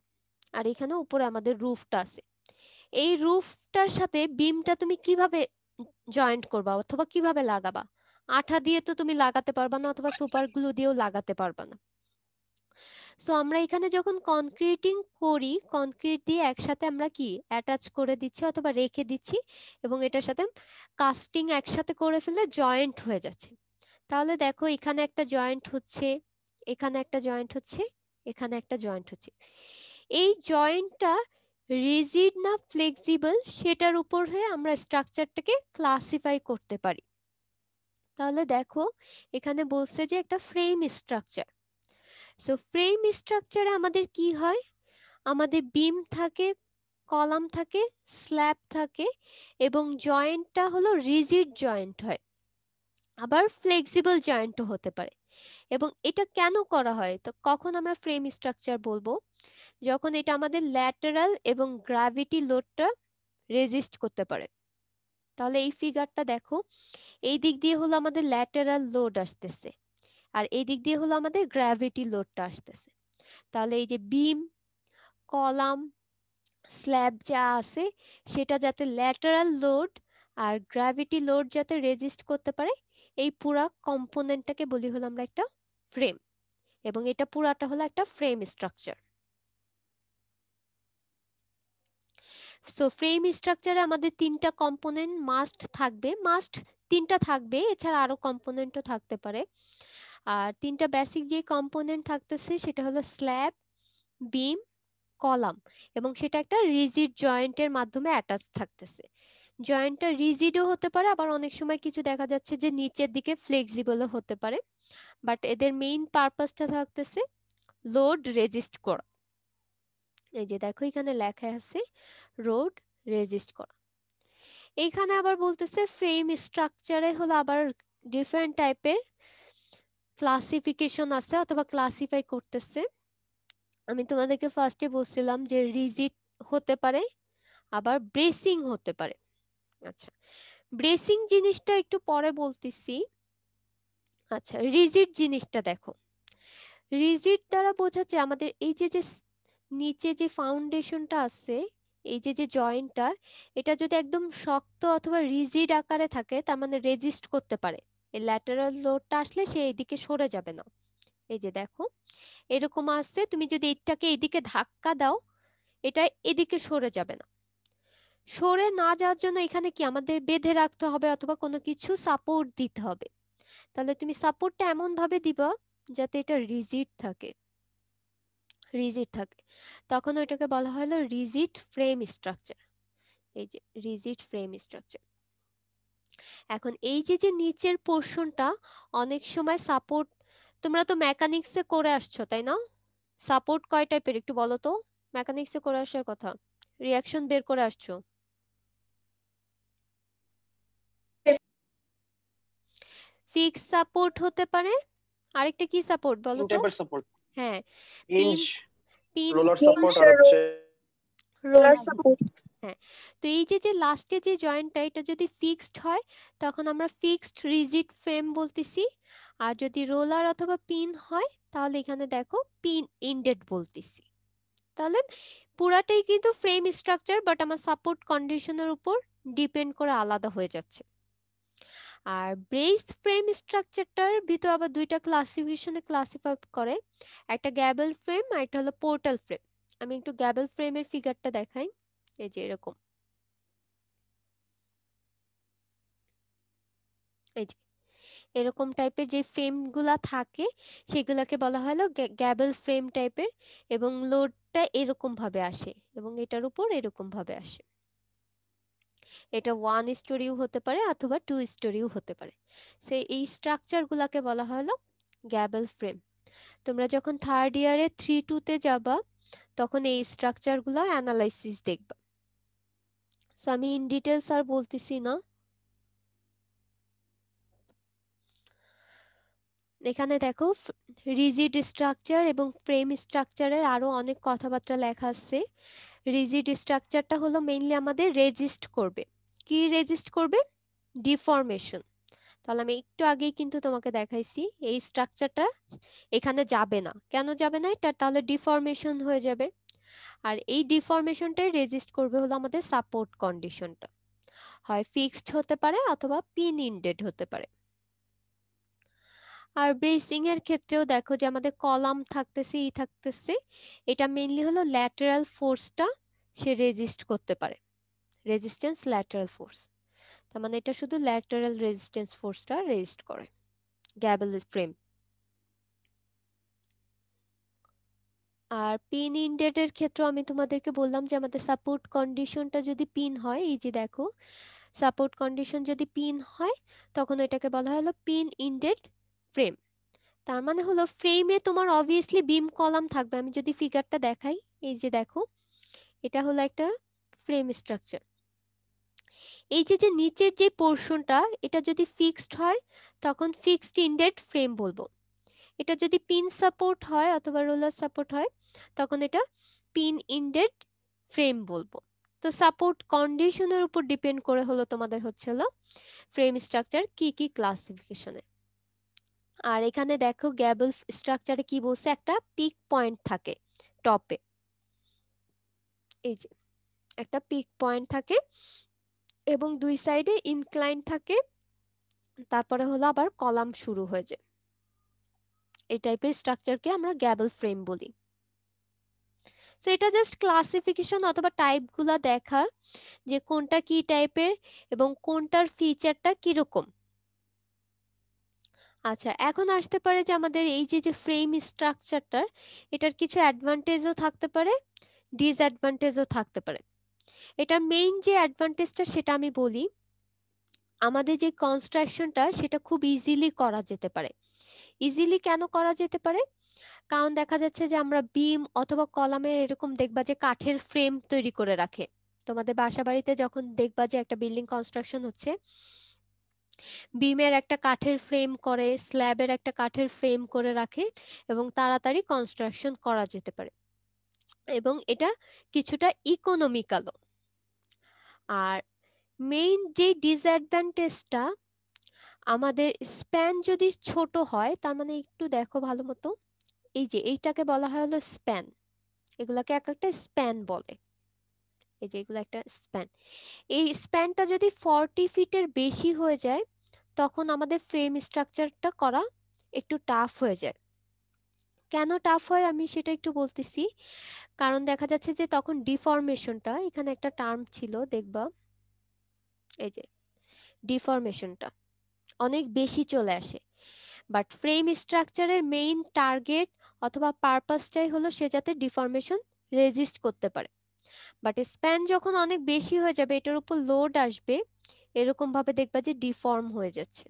আর এখানে উপরে আমাদের রুফটা আছে। এই রুফটার সাথে বিমটা তুমি কীভাবে জয়েন্ট করবা? অথবা কীভাবে লাগাবা? আঠা দিয়ে তো তুমি লাগাতে পারবা না অথবা সুপার গ্লু দিয়েও লাগাতে পারবা না। সো আমরা এখানে যখন কনক্রিটিং করি কনক্রিট দিয়ে একসাথে আমরা কি? অ্যাটাচ করে দিচ্ছি অথবা রেখে দিচ্ছি এবং এটার সাথে কাস্টিং একসাথে করে ফেলে জয়েন্ট হয়ে যাচ্ছে। তাহলে দেখো এখানে একটা জয়েন্ট হচ্ছে, এখানে একটা জয়েন্ট হচ্ছে, এখানে একটা জয়েন্ট হচ্ছে। এই জয়েন্টটা রিজিড না ফ্লেক্সিবল সেটার উপরে আমরা স্ট্রাকচারটাকে ক্লাসিফাই করতে পারি। তাহলে দেখো, এখানে বলছে যে একটা ফ্রেম স্ট্রাকচার সো ফ্রেম স্ট্রাকচারে আমাদের কি হয়? আমাদের বিম থাকে কলাম থাকে স্ল্যাব থাকে এবং জয়েন্টটা হলো রিজিড জয়েন্ট হয়। আবার ফ্লেক্সিবল জয়েন্টও হতে পারে। এবং এটা কেন করা হয়? তো কখন আমরা ফ্রেম স্ট্রাকচার বলব? যখন এটা আমাদের ল্যাটারাল এবং গ্র্যাভিটি লোডটা রেজিস্ট করতে পারে। তাহলে এই ফিগারটা দেখো, এই দিক দিয়ে হলো আমাদের ল্যাটারাল লোড আসতেছে, আর এই দিক দিয়ে হলো আমাদের গ্র্যাভিটি লোডটা আসতেছে। তাহলে এই যে বিম কলাম স্ল্যাব যা আছে, সেটা যাতে ল্যাটারাল লোড আর গ্র্যাভিটি লোড যাতে রেজিস্ট করতে পারে, এই পুরা কম্পোনেন্টটাকে বলি হলো আমরা একটা ফ্রেম এবং এটা পুরাটা হলো একটা ফ্রেম স্ট্রাকচার সো ফ্রেম স্ট্রাকচারে আমাদের তিনটা কম্পোনেন্ট মাস্ট থাকবে। মাস্ট তিনটা থাকবে, এছাড়া আরও কম্পোনেন্টও থাকতে পারে। আর তিনটা বেসিক যে কম্পোনেন্ট থাকতেছে, সেটা হলো স্ল্যাব বিম কলাম এবং সেটা একটা রিজিড জয়েন্টের মাধ্যমে অ্যাটাচ থাকতেছে। জয়েন্টটা রিজিডও হতে পারে, আবার অনেক সময় কিছু দেখা যাচ্ছে যে নিচের দিকে ফ্লেক্সিবলও হতে পারে। বাট এদের মেইন পারপাসটা থাকতেছে লোড রেজিস্ট করা। এই যে দেখো এখানে লেখা আছে রোড রেজিস্ট করা। এইখানে আবার বলতেছে ফ্রেম স্ট্রাকচারে হলো আবার ডিফারেন্ট টাইপের ক্লাসিফিকেশন আছে অথবা ক্লাসিফাই করতেছে। আমি তোমাদেরকে ফার্স্টে বলছিলাম যে রিজিট হতে পারে, আবার ব্রেসিং হতে পারে। আচ্ছা ব্রেসিং জিনিসটা একটু পরে বলতেছি। আচ্ছা রিজিট জিনিসটা দেখো। রিজিট দ্বারা বোঝাচ্ছে আমাদের এই যে যে নিচে যে ফাউন্ডেশনটা আছে, এই যে যে জয়েন্টটা এটা যদি একদম শক্ত অথবা রিজিড আকারে থাকে, তার মানে রেজিস্ট করতে পারে। এই ল্যাটারাল লোডটা আসলে সে এইদিকে সরে যাবে না। এই যে দেখো, এরকম আসছে তুমি যদি এটাকে এদিকে ধাক্কা দাও, এটা এদিকে সরে যাবে না। সরে না যাওয়ার জন্য এখানে কি আমাদের বেঁধে রাখতে হবে অথবা কোনো কিছু সাপোর্ট দিতে হবে। তাহলে তুমি সাপোর্টটা এমন ভাবে দিবা, যাতে এটা রিজিড থাকে। রিজিড থাকে। তখন ওইটাকে বলা হলো রিজিড ফ্রেম স্ট্রাকচার এই যে রিজিড ফ্রেম স্ট্রাকচার এখন এই যে যে নিচের পোর্শনটা অনেক সময় সাপোর্ট তোমরা তো মেকানিক্সে করে আসছো, তাই না? সাপোর্ট কয় টাইপের একটু বলো তো? মেকানিক্সে করে আসার কথা। রিয়াকশন বের করে আসছো? ফিক্স সাপোর্ট হতে পারে। আরেকটা কি সাপোর্ট বলো তো? সাপোর্ট হ্যাঁ রোলার সাপোর্ট আর আর হচ্ছে রোলার সাপোর্ট তো এই যে যে লাস্টে যে জয়েন্টটা এটা যদি ফিক্সড হয় তখন আমরা ফিক্সড রিজিড ফ্রেম বলতেছি। আর যদি রোলার অথবা পিন হয় তাহলে এখানে দেখো পিন ইন্ডেড বলতেছি। তাহলে পুরাটাই কিন্তু ফ্রেম স্ট্রাকচার বাট আমার সাপোর্ট কন্ডিশনের উপর ডিপেন্ড করে আলাদা হয়ে যাচ্ছে। আর ব্রেস ফ্রেম স্ট্রাকচারটার ভিতর আবার দুইটা ক্লাসিফিকেশনে ক্লাসিফাই করে, একটা গ্যাবেল ফ্রেম আর একটা হলো পোর্টাল ফ্রেম। আমি একটু গ্যাবেল ফ্রেমের ফিগারটা দেখাই, এই যে এরকম। এই যে, এরকম টাইপের যে ফ্রেমগুলা থাকে, সেগুলাকে বলা হলো গ্যাবেল ফ্রেম টাইপের এবং লোডটা এরকম ভাবে আসে এবং এটার উপর এরকম ভাবে আসে। এটা ওয়ান স্টোরিও হতে পারে অথবা টু স্টোরিও হতে পারে। সে এই স্ট্রাকচার গুলাকে বলা হলো গ্যাবেল ফ্রেম তোমরা যখন থার্ড ইয়ারে থ্রি টুতে যাবা, তখন এই স্ট্রাকচারগুলা অ্যানালাইসিস দেখবা। সো আমি ইন ডিটেলস আর বলতেছি না। এখানে দেখো রিজিড স্ট্রাকচার এবং ফ্রেম স্ট্রাকচারের আরও অনেক কথাবার্তা লেখা আছে। রিজিড স্ট্রাকচারটা হলো মেইনলি আমাদের রেজিস্ট করবে। কি রেজিস্ট করবে? ডিফরমেশন তাহলে আমি একটু আগেই কিন্তু তোমাকে দেখাইছি, এই স্ট্রাকচারটা এখানে যাবে না। কেন যাবে না এটা? তাহলে ডিফরমেশন হয়ে যাবে। আর এই ডিফরমেশনটাই রেজিস্ট করবে হলো আমাদের সাপোর্ট কন্ডিশনটা হয় ফিক্সড হতে পারে অথবা পিন ইন্ডেড হতে পারে। আর ব্রেসিং এর ক্ষেত্রেও দেখো যে আমাদের কলাম থাকতেছে, ই থাকতেছে। এটা মেইনলি হলো ল্যাটারাল ফোর্সটা সে রেজিস্ট করতে পারে। রেজিস্ট্যান্স ল্যাটারাল ফোর্স তার মানে এটা শুধু ল্যাটারাল রেজিস্ট্যান্স ফোর্সটা রেজিস্ট করে। গ্যাবেল ফ্রেম আর পিন ইন্ডেড এর ক্ষেত্রেও আমি তোমাদেরকে বললাম যে আমাদের সাপোর্ট কন্ডিশনটা যদি পিন হয়, এই যে দেখো সাপোর্ট কন্ডিশন যদি পিন হয়, তখন এটাকে বলা হলো পিন ইন্ডেড ফ্রেম তার মানে হলো ফ্রেমে তোমার অবভিয়াসলি বিম কলাম থাকবে। আমি যদি ফিগারটা দেখাই, এই যে দেখো, এটা হলো একটা ফ্রেম স্ট্রাকচার এই যে যে নিচের যে পোর্শনটা এটা যদি ফিক্সড হয়, তখন ফিক্সড ইন্ডেড ফ্রেম বলব। এটা যদি পিন সাপোর্ট হয় অথবা রোলার সাপোর্ট হয়, তখন এটা পিন ইন্ডেড ফ্রেম বলব। তো সাপোর্ট কন্ডিশনের উপর ডিপেন্ড করে হলো তোমাদের হচ্ছে হলো ফ্রেম স্ট্রাকচার কি কি ক্লাসিফিকেশনে আর এখানে দেখো গ্যাবল স্ট্রাকচারে কি বলছে, একটা পিক পয়েন্ট থাকে টপে এই যে, একটা পিক পয়েন্ট থাকে এবং দুই সাইডে ইনক্লাইন থাকে, তারপরে হলো আবার কলাম শুরু হয়ে যায়। এই টাইপের স্ট্রাকচারকে আমরা গ্যাবল ফ্রেম বলি। তো এটা জাস্ট ক্লাসিফিকেশন অথবা টাইপগুলা দেখা যে কোনটা কি টাইপের এবং কোনটার ফিচারটা কীরকম। আচ্ছা এখন আসতে পারে যে আমাদের এই যে যে ফ্রেম স্ট্রাকচারটার এটার কিছু অ্যাডভান্টেজও থাকতে পারে ডিসঅ্যাডভান্টেজও থাকতে পারে। এটার মেইন যে অ্যাডভান্টেজটা সেটা আমি বলি, আমাদের যে কনস্ট্রাকশনটা সেটা খুব ইজিলি করা যেতে পারে। ইজিলি কেন করা যেতে পারে? কারণ দেখা যাচ্ছে যে আমরা বিম অথবা কলামের এরকম দেখবা যে কাঠের ফ্রেম তৈরি করে রাখে। তোমাদের বাসা বাড়িতে যখন দেখবা যে একটা বিল্ডিং কনস্ট্রাকশন হচ্ছে বিমের একটা কাঠের ফ্রেম করে স্ল্যাবের একটা কাঠের ফ্রেম করে রাখে এবং তাড়াতাড়ি কনস্ট্রাকশন করা যেতে পারে। এবং এটা কিছুটা ইকোনমিক্যালও আর মেইন যে ডিসঅ্যাডভান্টেজটা আমাদের স্প্যান যদি ছোট হয়, তার মানে একটু দেখো ভালো মতো, এই যে এইটাকে বলা হয় হলো স্প্যান এগুলাকে এক একটা স্প্যান বলে। এই যে এগুলো একটা স্প্যান এই স্প্যানটা যদি ফর্টি ফিটের বেশি হয়ে যায়, তখন আমাদের ফ্রেম স্ট্রাকচারটা করা একটু টাফ হয়ে যায়। কেন টাফ হয় আমি সেটা একটু বলতেছি। কারণ দেখা যাচ্ছে যে তখন ডিফরমেশনটা এখানে একটা টার্ম ছিল, দেখবা। এই যে ডিফরমেশনটা অনেক বেশি চলে আসে। বাট ফ্রেম স্ট্রাকচারের মেইন টার্গেট অথবা পারপাসটাই হলো সে যাতে ডিফরমেশন রেজিস্ট করতে পারে। বাট স্প্যান যখন অনেক বেশি হয়ে যাবে, এটার উপর লোড আসবে এরকম ভাবে দেখবা যে ডিফর্ম হয়ে যাচ্ছে।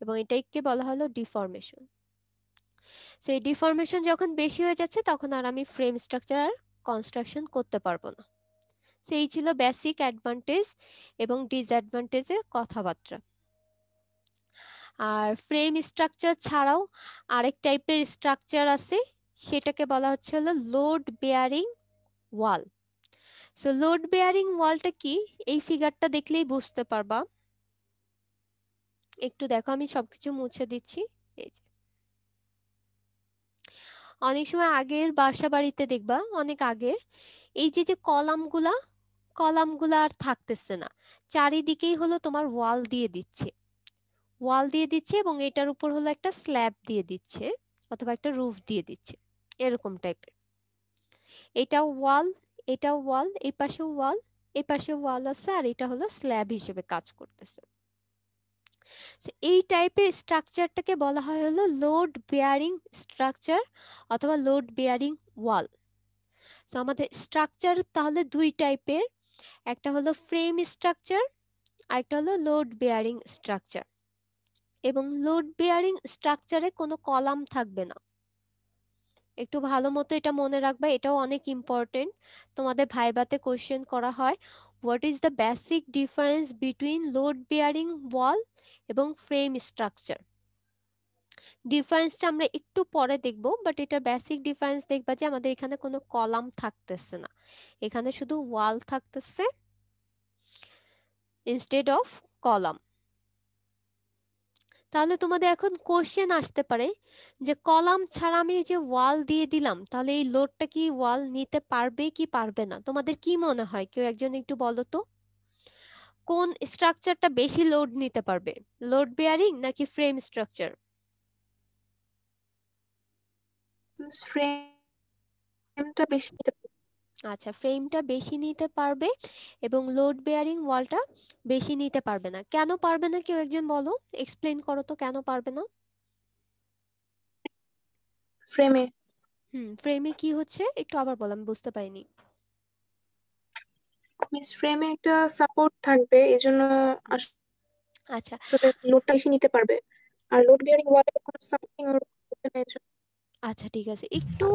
এবং এটাকে বলা হলো ডিফরমেশন সো এই ডিফরমেশন যখন বেশি হয়ে যাচ্ছে, তখন আর আমি ফ্রেম স্ট্রাকচার আর কনস্ট্রাকশন করতে পারব না। সেই ছিল বেসিক অ্যাডভান্টেজ এবং ডিসঅ্যাডভান্টেজের কথাবার্তা। আর ফ্রেম স্ট্রাকচার ছাড়াও আরেক টাইপের স্ট্রাকচার আছে, সেটাকে বলা হচ্ছে হলো load bearing wall so load bearing ওয়ালটা কি? এই ফিগারটা দেখলেই বুঝতে পারবা। একটু দেখো, আমি সবকিছু মুছে দিচ্ছি। এই যে। অনেক সময় আগের বাসা বাড়িতে দেখবা, অনেক আগের, এই যে যে, কলামগুলা কলামগুলা আর থাকতেছে না। চারিদিকেই হলো তোমার ওয়াল দিয়ে দিচ্ছে। ওয়াল দিয়ে দিচ্ছে এবং এটার উপর হলো একটা স্ল্যাব দিয়ে দিচ্ছে অথবা একটা রুফ দিয়ে দিচ্ছে, এরকম টাইপের। এটা ওয়াল এটা ওয়াল এই পাশে ওয়াল এই পাশে ওয়াল আছে আর এটা হলো স্ল্যাব হিসেবে কাজ করতেছে। এই টাইপের স্ট্রাকচারটাকে বলা হয় হলো লোড বেয়ারিং স্ট্রাকচার অথবা লোড বেয়ারিং ওয়াল। সো আমাদের স্ট্রাকচার তাহলে দুই টাইপের, একটা হলো ফ্রেম স্ট্রাকচার আর একটা হলো লোড বেয়ারিং স্ট্রাকচার। এবং লোড বেয়ারিং স্ট্রাকচারে কোনো কলাম থাকবে না। একটু ভালো মতো এটা মনে রাখবা, এটাও অনেক ইম্পর্টেন্ট তোমাদের ভাইবাতে কোশ্চেন করা হয় what is the basic difference between load bearing wall এবং ফ্রেম স্ট্রাকচার ডিফারেন্সটা আমরা একটু পরে দেখব বাট এটা বেসিক ডিফারেন্স দেখবা যে আমাদের এখানে কোনো কলাম থাকতেছে না। এখানে শুধু ওয়াল থাকতেছে ইনস্টেড অফ কলাম তাহলে তোমাদের এখন কোশ্চেন আসতে পারে যে কলাম ছাড়া আমি যে ওয়াল দিয়ে দিলাম, তাহলে এই লোডটা কি ওয়াল নিতে পারবে কি পারবে না? তোমাদের কি মনে হয়? কেউ একজন একটু বলো তো। কোন স্ট্রাকচারটা বেশি লোড নিতে পারবে? লোড বেয়ারিং নাকি ফ্রেম স্ট্রাকচার ফ্রেমটা বেশি নিতে। আচ্ছা ফ্রেমটা বেশি নিতে পারবে এবং লোড বেয়ারিং ওয়ালটা বেশি নিতে পারবে না। কেন পারবে না কেউ একজন বলো? এক্সপ্লেন করো তো কেন পারবে না? ফ্রেমে হুম ফ্রেমে কি হচ্ছে? একটু আবার বলো আমি বুঝতে পারিনি। মিস ফ্রেমে একটা সাপোর্ট থাকবে এই জন্য আচ্ছা। লোডটা বেশি নিতে পারবে। আর লোড বিয়ারিং ওয়ালে কোনো সাপোর্টিং এই জন্য আচ্ছা ঠিক আছে। একটু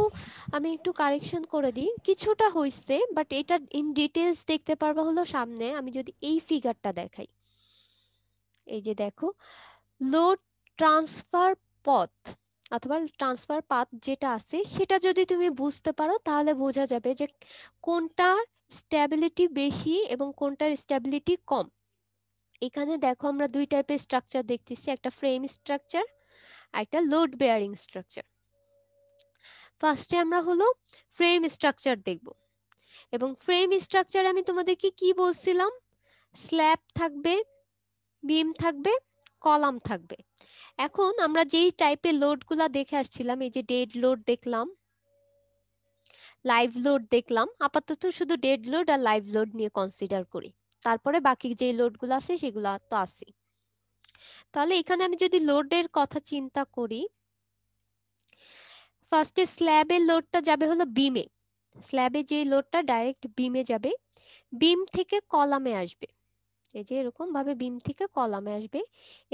আমি একটু কারেকশন করে দিই। কিছুটা হইছে বাট এটা ইন ডিটেলস দেখতে পারবা হলো সামনে। আমি যদি এই ফিগারটা দেখাই। এই যে দেখো লোড ট্রান্সফার পথ অথবা ট্রান্সফার পাথ যেটা আছে, সেটা যদি তুমি বুঝতে পারো, তাহলে বোঝা যাবে যে কোনটার স্ট্যাবিলিটি বেশি এবং কোনটার স্ট্যাবিলিটি কম। এখানে দেখো আমরা দুই টাইপের স্ট্রাকচার দেখতেছি, একটা ফ্রেম স্ট্রাকচার একটা লোড বেয়ারিং স্ট্রাকচার ফার্স্টে আমরা হলো ফ্রেম স্ট্রাকচার দেখব। এবং ফ্রেম স্ট্রাকচার আমি তোমাদেরকে কি বলছিলাম? স্ল্যাব থাকবে বিম থাকবে কলাম থাকবে। এখন আমরা যেই টাইপের লোডগুলা দেখে আসছিলাম, এই যে ডেড লোড দেখলাম লাইভ লোড দেখলাম, আপাতত শুধু ডেড লোড আর লাইভ লোড নিয়ে কনসিডার করি। তারপরে বাকি যে লোডগুলো আছে সেগুলো তো আছে তাহলে এখানে আমি যদি লোডের কথা চিন্তা করি ফার্স্টে স্ল্যাবের লোডটা যাবে হলো বিমে স্ল্যাবে যে লোডটা ডাইরেক্ট বিমে যাবে বিম থেকে কলামে আসবে। এই যে এরকম ভাবে বিম থেকে কলামে আসবে,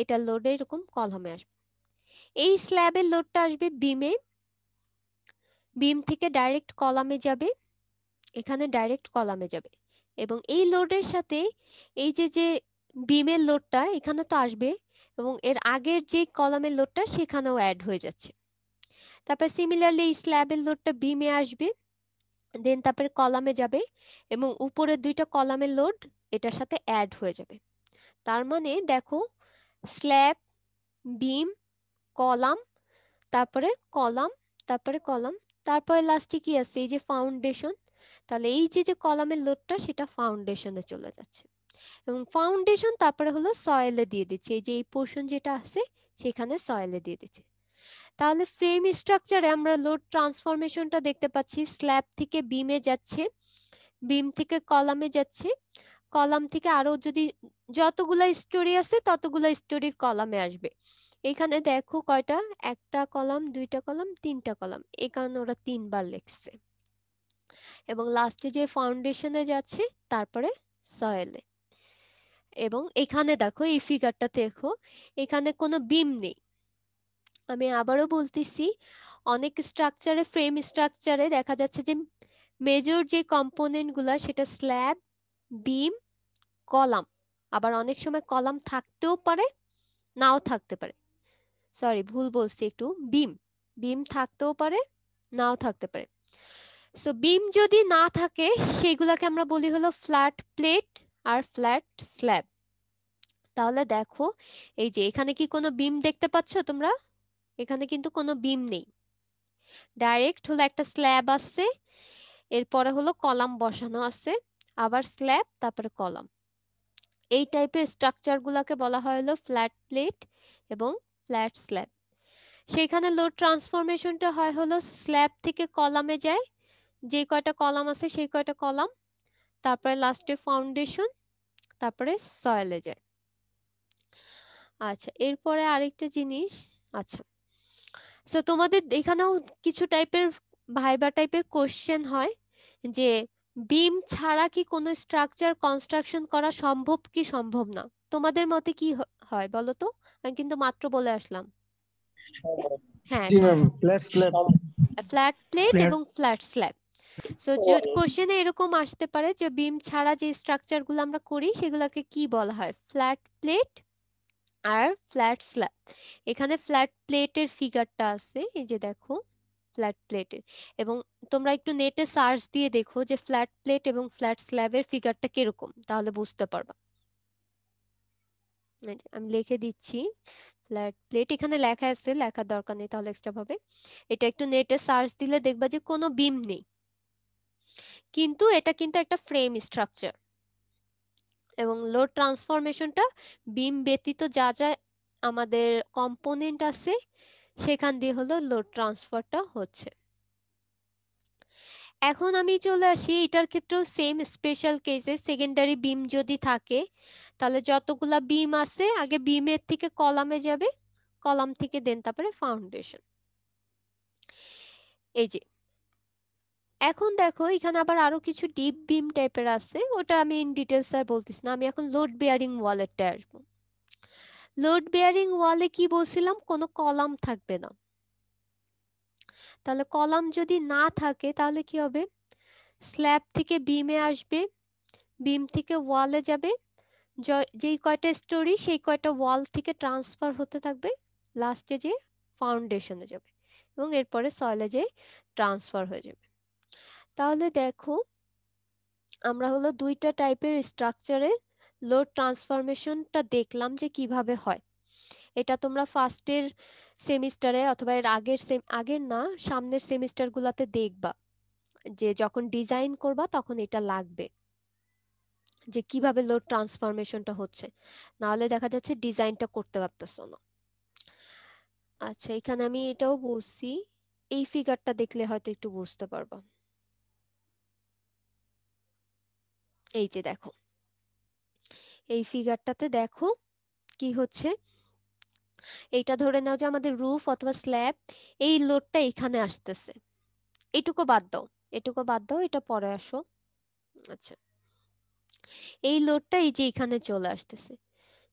এটা লোডে এরকম কলামে আসবে। এই স্ল্যাবের লোডটা আসবে বিমে বিম থেকে ডাইরেক্ট কলামে যাবে, এখানে ডাইরেক্ট কলামে যাবে। এবং এই লোডের সাথে এই যে যে বিমের লোডটা এখানে তো আসবে, এবং এর আগের যে কলামের লোডটা সেখানেও অ্যাড হয়ে যাচ্ছে। তারপর সিমিলারলি এই স্ল্যাবের লোডটা বিমে আসবে দেন তারপরে কলামে যাবে এবং উপরের দুইটা কলামের লোড এটার সাথে অ্যাড হয়ে যাবে। তার মানে দেখো স্ল্যাব বিম কলাম তারপরে কলাম তারপরে কলাম তারপরে লাস্টে কি আছে? এই যে ফাউন্ডেশন তাহলে এই যে যে কলামের লোডটা সেটা ফাউন্ডেশনে চলে যাচ্ছে। এবং ফাউন্ডেশন তারপরে হলো সয়েলে দিয়ে দিচ্ছে। এই যে এই পোর্শন যেটা আছে সেখানে সয়েলে দিয়ে দিচ্ছে। তাহলে ফ্রেম স্ট্রাকচারে আমরা লোড ট্রান্সফরমেশনটা দেখতে পাচ্ছি। স্ল্যাব থেকে বিমে যাচ্ছে বিম থেকে কলামে যাচ্ছে। কলাম থেকে আরও যদি যতগুলা স্টোরি আছে, ততগুলা স্টোরির কলামে আসবে। এখানে দেখো কয়টা? একটা কলাম দুইটা কলাম তিনটা কলাম এই কারণে ওরা তিনবার লিখছে। এবং লাস্টে যে ফাউন্ডেশনে যাচ্ছে, তারপরে সয়েলে এবং এখানে দেখো, এই ফিগারটা দেখো, এখানে কোনো বিম নেই। আমি আবারও বলতেছি, অনেক স্ট্রাকচারে ফ্রেম স্ট্রাকচারে দেখা যাচ্ছে যে মেজর যে কম্পোনেন্টগুলা সেটা স্ল্যাব বিম কলাম। আবার অনেক সময় কলাম থাকতেও পারে, নাও থাকতে পারে। সরি ভুল বলছি একটু। বিম বিম থাকতেও পারে, নাও থাকতে পারে। সো বিম যদি না থাকে, সেগুলাকে আমরা বলি হলো ফ্ল্যাট প্লেট আর ফ্ল্যাট স্ল্যাব তাহলে দেখো, এই যে এখানে কি কোনো বিম দেখতে পাচ্ছ তোমরা? এখানে কিন্তু কোনো বিম নেই। ডাইরেক্ট হলো একটা স্ল্যাব আছে, এরপরে হলো কলাম বসানো আছে, আবার স্ল্যাব তারপরে কলাম। এই টাইপের স্ট্রাকচার গুলাকে বলা হয় হলো ফ্ল্যাট প্লেট এবং ফ্ল্যাট স্ল্যাব সেইখানে লোড ট্রান্সফরমেশনটা হয় হলো স্ল্যাব থেকে কলামে যায়, যে কয়টা কলাম আছে সেই কয়টা কলাম, তারপরে লাস্টে ফাউন্ডেশন তারপরে সয়েলে যায়। আচ্ছা এরপরে আরেকটা জিনিস আচ্ছা। সো তোমাদের এখানেও কিছু টাইপের ভাইবা টাইপের কোশ্চেন হয় যে বিম ছাড়া কি কোনো স্ট্রাকচার কনস্ট্রাকশন করা সম্ভব কি সম্ভব না? তোমাদের মতে কি হয় বলো তো? আমি কিন্তু মাত্র বলে আসলাম। হ্যাঁ ফ্ল্যাট প্লেট এবং ফ্ল্যাট স্ল্যাব সো কোশ্চেনে এরকম আসতে পারে যে বিম ছাড়া যে স্ট্রাকচারগুলো আমরা করি সেগুলোকে কি বলা হয়? ফ্ল্যাট প্লেট আর ফ্ল্যাট স্ল্যাব এখানে ফ্ল্যাট প্লেটের ফিগারটা আছে, এই যে দেখো ফ্ল্যাট প্লেটের এবং তোমরা একটু নেটে সার্চ দিয়ে দেখো যে ফ্ল্যাট প্লেট এবং ফ্ল্যাট স্ল্যাবের ফিগারটা কীরকম, তাহলে বুঝতে পারবা। আমি লিখে দিচ্ছি ফ্ল্যাট প্লেট এখানে লেখা আছে, লেখার দরকার নেই তাহলে এক্সট্রা ভাবে। এটা একটু নেটে সার্চ দিলে দেখবা যে কোনো বিম নেই। কিন্তু এটা কিন্তু একটা ফ্রেম স্ট্রাকচার এবং লোড ট্রান্সফরমেশনটা বিম ব্যতীত যা যা আমাদের কম্পোনেন্ট আছে, সেখান দিয়ে হলো লোড ট্রান্সফারটা হচ্ছে। এখন আমি চলে আসি, এটার ক্ষেত্রেও সেম স্পেশাল কেসে সেকেন্ডারি বিম যদি থাকে, তাহলে যতগুলা বিম আছে, আগে বিমের থেকে কলামে যাবে কলাম থেকে দেন তারপরে ফাউন্ডেশন এই যে এখন দেখো, এখানে আবার আরও কিছু ডিপ বিম টাইপের আছে, ওটা আমি ইন ডিটেলস আর বলতেছি না, আমি এখন লোড বেয়ারিং ওয়ালেরটা আসব। লোড বেয়ারিং ওয়ালে কি বলছিলাম? কোনো কলাম থাকবে না। তাহলে কলাম যদি না থাকে, তাহলে কি হবে? স্ল্যাব থেকে বিমে আসবে বিম থেকে ওয়ালে যাবে যেই কয়টা স্টোরি সেই কয়টা ওয়াল থেকে ট্রান্সফার হতে থাকবে লাস্টে যে ফাউন্ডেশনে যাবে, এবং এরপরে সয়েলে যে ট্রান্সফার হয়ে যাবে। তাহলে দেখো, আমরা হলো দুইটা টাইপের স্ট্রাকচারের লোড ট্রান্সফরমেশনটা দেখলাম যে কীভাবে হয়। এটা তোমরা ফার্স্টের সেমিস্টারে অথবা এর আগের সেম- আগের না, সামনের সেমিস্টারগুলোতে দেখবা। যে যখন ডিজাইন করবা তখন এটা লাগবে। যে কীভাবে লোড ট্রান্সফরমেশনটা হচ্ছে। নাহলে দেখা যাচ্ছে ডিজাইনটা করতে পারতেছো না। আচ্ছা এখানে আমি এটাও বলছি। এই ফিগারটা দেখলে হয়তো একটু বুঝতে পারবা। এই যে দেখো, এই ফিগারটাতে দেখো কি হচ্ছে? এইটা ধরে নাও যে আমাদের রুফ অথবা স্ল্যাব এই লোডটা এখানে আসতেছে। এটুকু বাদ দাও, এটুকু বাদ দাও, এটা পরে আসো। আচ্ছা এই লোডটা এই যে এখানে চলে আসতেছে।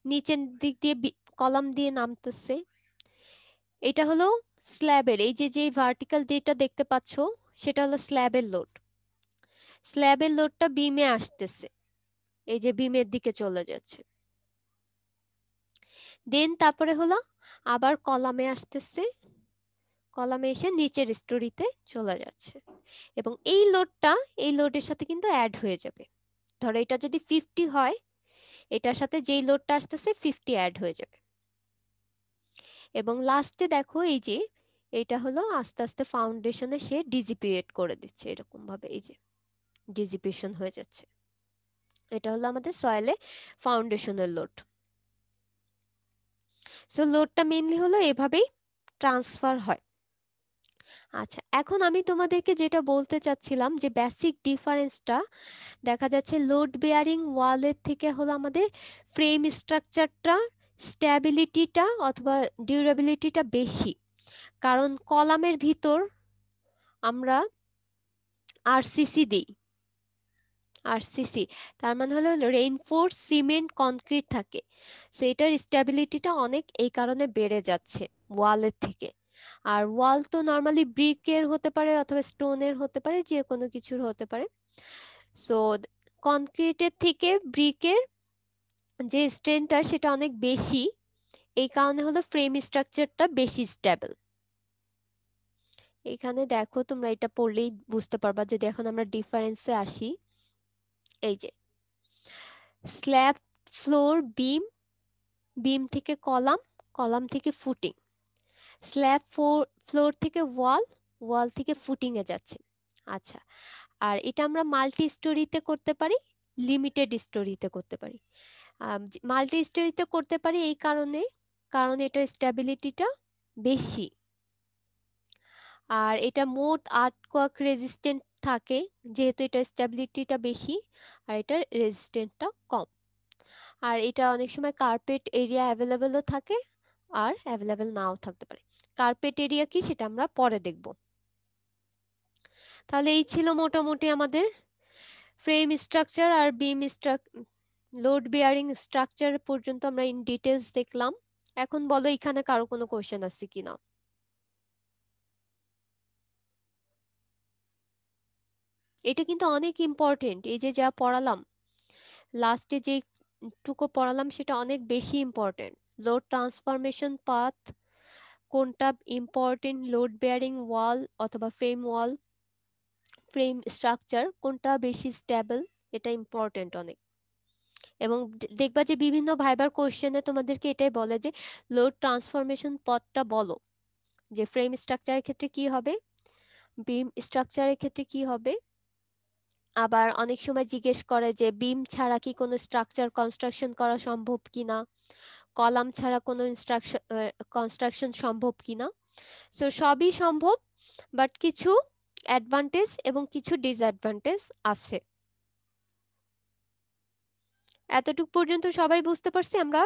নিচের দিক দিয়ে কলাম দিয়ে নামতেছে। এটা হলো স্ল্যাবের এই যে যে ভার্টিক্যাল যেটা দেখতে পাচ্ছো, সেটা হলো স্ল্যাবের লোড স্ল্যাবের লোডটা বিমে আসতেছে। এই যে বিমের দিকে চলে যাচ্ছে। দেন তারপরে হলো আবার কলামে আসতেছে। কলামে এসে নিচের স্টোরিতে চলে যাচ্ছে। এবং এই লোডটা, এই লোডের সাথে কিন্তু অ্যাড হয়ে যাবে। ধরো এটা যদি ফিফটি হয়, এটার সাথে যেই লোডটা আসতেছে ফিফটি অ্যাড হয়ে যাবে। এবং লাস্টে দেখো এই যে, এটা হলো আস্তে আস্তে ফাউন্ডেশনে সে ডিজিপিয়েট করে দিচ্ছে এরকম ভাবে এই যে। ডিজিপিয়েশন হয়ে যাচ্ছে। এটা হলো আমাদের সয়েলে ফাউন্ডেশনের লোড। সো লোডটা মেনলি হলো এভাবেই ট্রান্সফার হয়। আচ্ছা এখন আমি তোমাদেরকে যেটা বলতে চাচ্ছিলাম যে বেসিক ডিফারেন্সটা দেখা যাচ্ছে লোড বেয়ারিং ওয়ালের থেকে হলো আমাদের ফ্রেম স্ট্রাকচারটা স্ট্যাবিলিটিটা অথবা ডিউরেবিলিটিটা বেশি। কারণ কলামের ভিতর আমরা আরসিসি দিই। আরসিসি। তার মানে হলো রেইনফোর্স সিমেন্ট কনক্রিট থাকে। সো এটার স্ট্যাবিলিটিটা অনেক এই কারণে বেড়ে যাচ্ছে ওয়ালের থেকে। আর ওয়াল তো নর্মালি ব্রিকের হতে পারে অথবা স্টোনের হতে পারে, যে কোনো কিছুর হতে পারে। সো কনক্রিটের থেকে ব্রিকের যে স্ট্রেনটা সেটা অনেক বেশি। এই কারণে হলো ফ্রেম স্ট্রাকচারটা বেশি স্টেবল এখানে দেখো, তোমরা এটা পড়লেই বুঝতে পারবা। যদি এখন আমরা ডিফারেন্সে আসি এই যে স্ল্যাব ফ্লোর বিম বিম থেকে কলাম কলাম থেকে ফুটিং স্ল্যাব ফ্লোর থেকে ওয়াল ওয়াল থেকে ফুটিং এ যাচ্ছে আচ্ছা আর এটা আমরা মাল্টি স্টোরিতে করতে পারি লিমিটেড স্টোরিতে করতে পারি মাল্টি স্টোরিতে করতে পারি এই কারণে, কারণ এটার স্ট্যাবিলিটিটা বেশি আর এটা মোট আট কোয়াক রেজিস্ট্যান্ট থাকে, যেহেতু এটা স্ট্যাবিলিটিটা বেশি আর এটার রেজিস্ট্যান্টটা কম। আর এটা অনেক সময় কার্পেট এরিয়া অ্যাভেলেবেলও থাকে আর অ্যাভেলেবেল নাও থাকতে পারে। কার্পেট এরিয়া কি সেটা আমরা পরে দেখব। তাহলে এই ছিল মোটামুটি আমাদের ফ্রেম স্ট্রাকচার আর beam struct load bearing structure পর্যন্ত আমরা ইন ডিটেলস দেখলাম। এখন বলো এখানে কারও কোনো কোশ্চেন আছে কিনা? এটা কিন্তু অনেক ইম্পর্টেন্ট এই যে যা পড়ালাম। লাস্টে যে টুকু পড়ালাম সেটা অনেক বেশি ইম্পর্টেন্ট লোড ট্রান্সফরমেশন পাথ কোনটা ইম্পর্টেন্ট লোড বেয়ারিং ওয়াল অথবা ফ্রেম ওয়াল ফ্রেম স্ট্রাকচার কোনটা বেশি স্টেবল এটা ইম্পর্টেন্ট অনেক। এবং দেখবা যে বিভিন্ন ভাইবার কোশ্চেনে তোমাদেরকে এটাই বলে যে লোড ট্রান্সফরমেশন পথটা বলো। যে ফ্রেম স্ট্রাকচারের ক্ষেত্রে কি হবে? বিম স্ট্রাকচারের ক্ষেত্রে কি হবে? আবার অনেক সময় জিজ্ঞেস করে যে, বিম ছাড়া কি কোনো স্ট্রাকচার কনস্ট্রাকশন করা সম্ভব কিনা কলাম ছাড়া কোনো ইনস্ট্রাকশন কনস্ট্রাকশন সম্ভব কিনা সো সবই সম্ভব বাট কিছু অ্যাডভান্টেজ এবং কিছু ডিসঅ্যাডভান্টেজ আছে। এতটুক পর্যন্ত সবাই বুঝতে পারছি আমরা?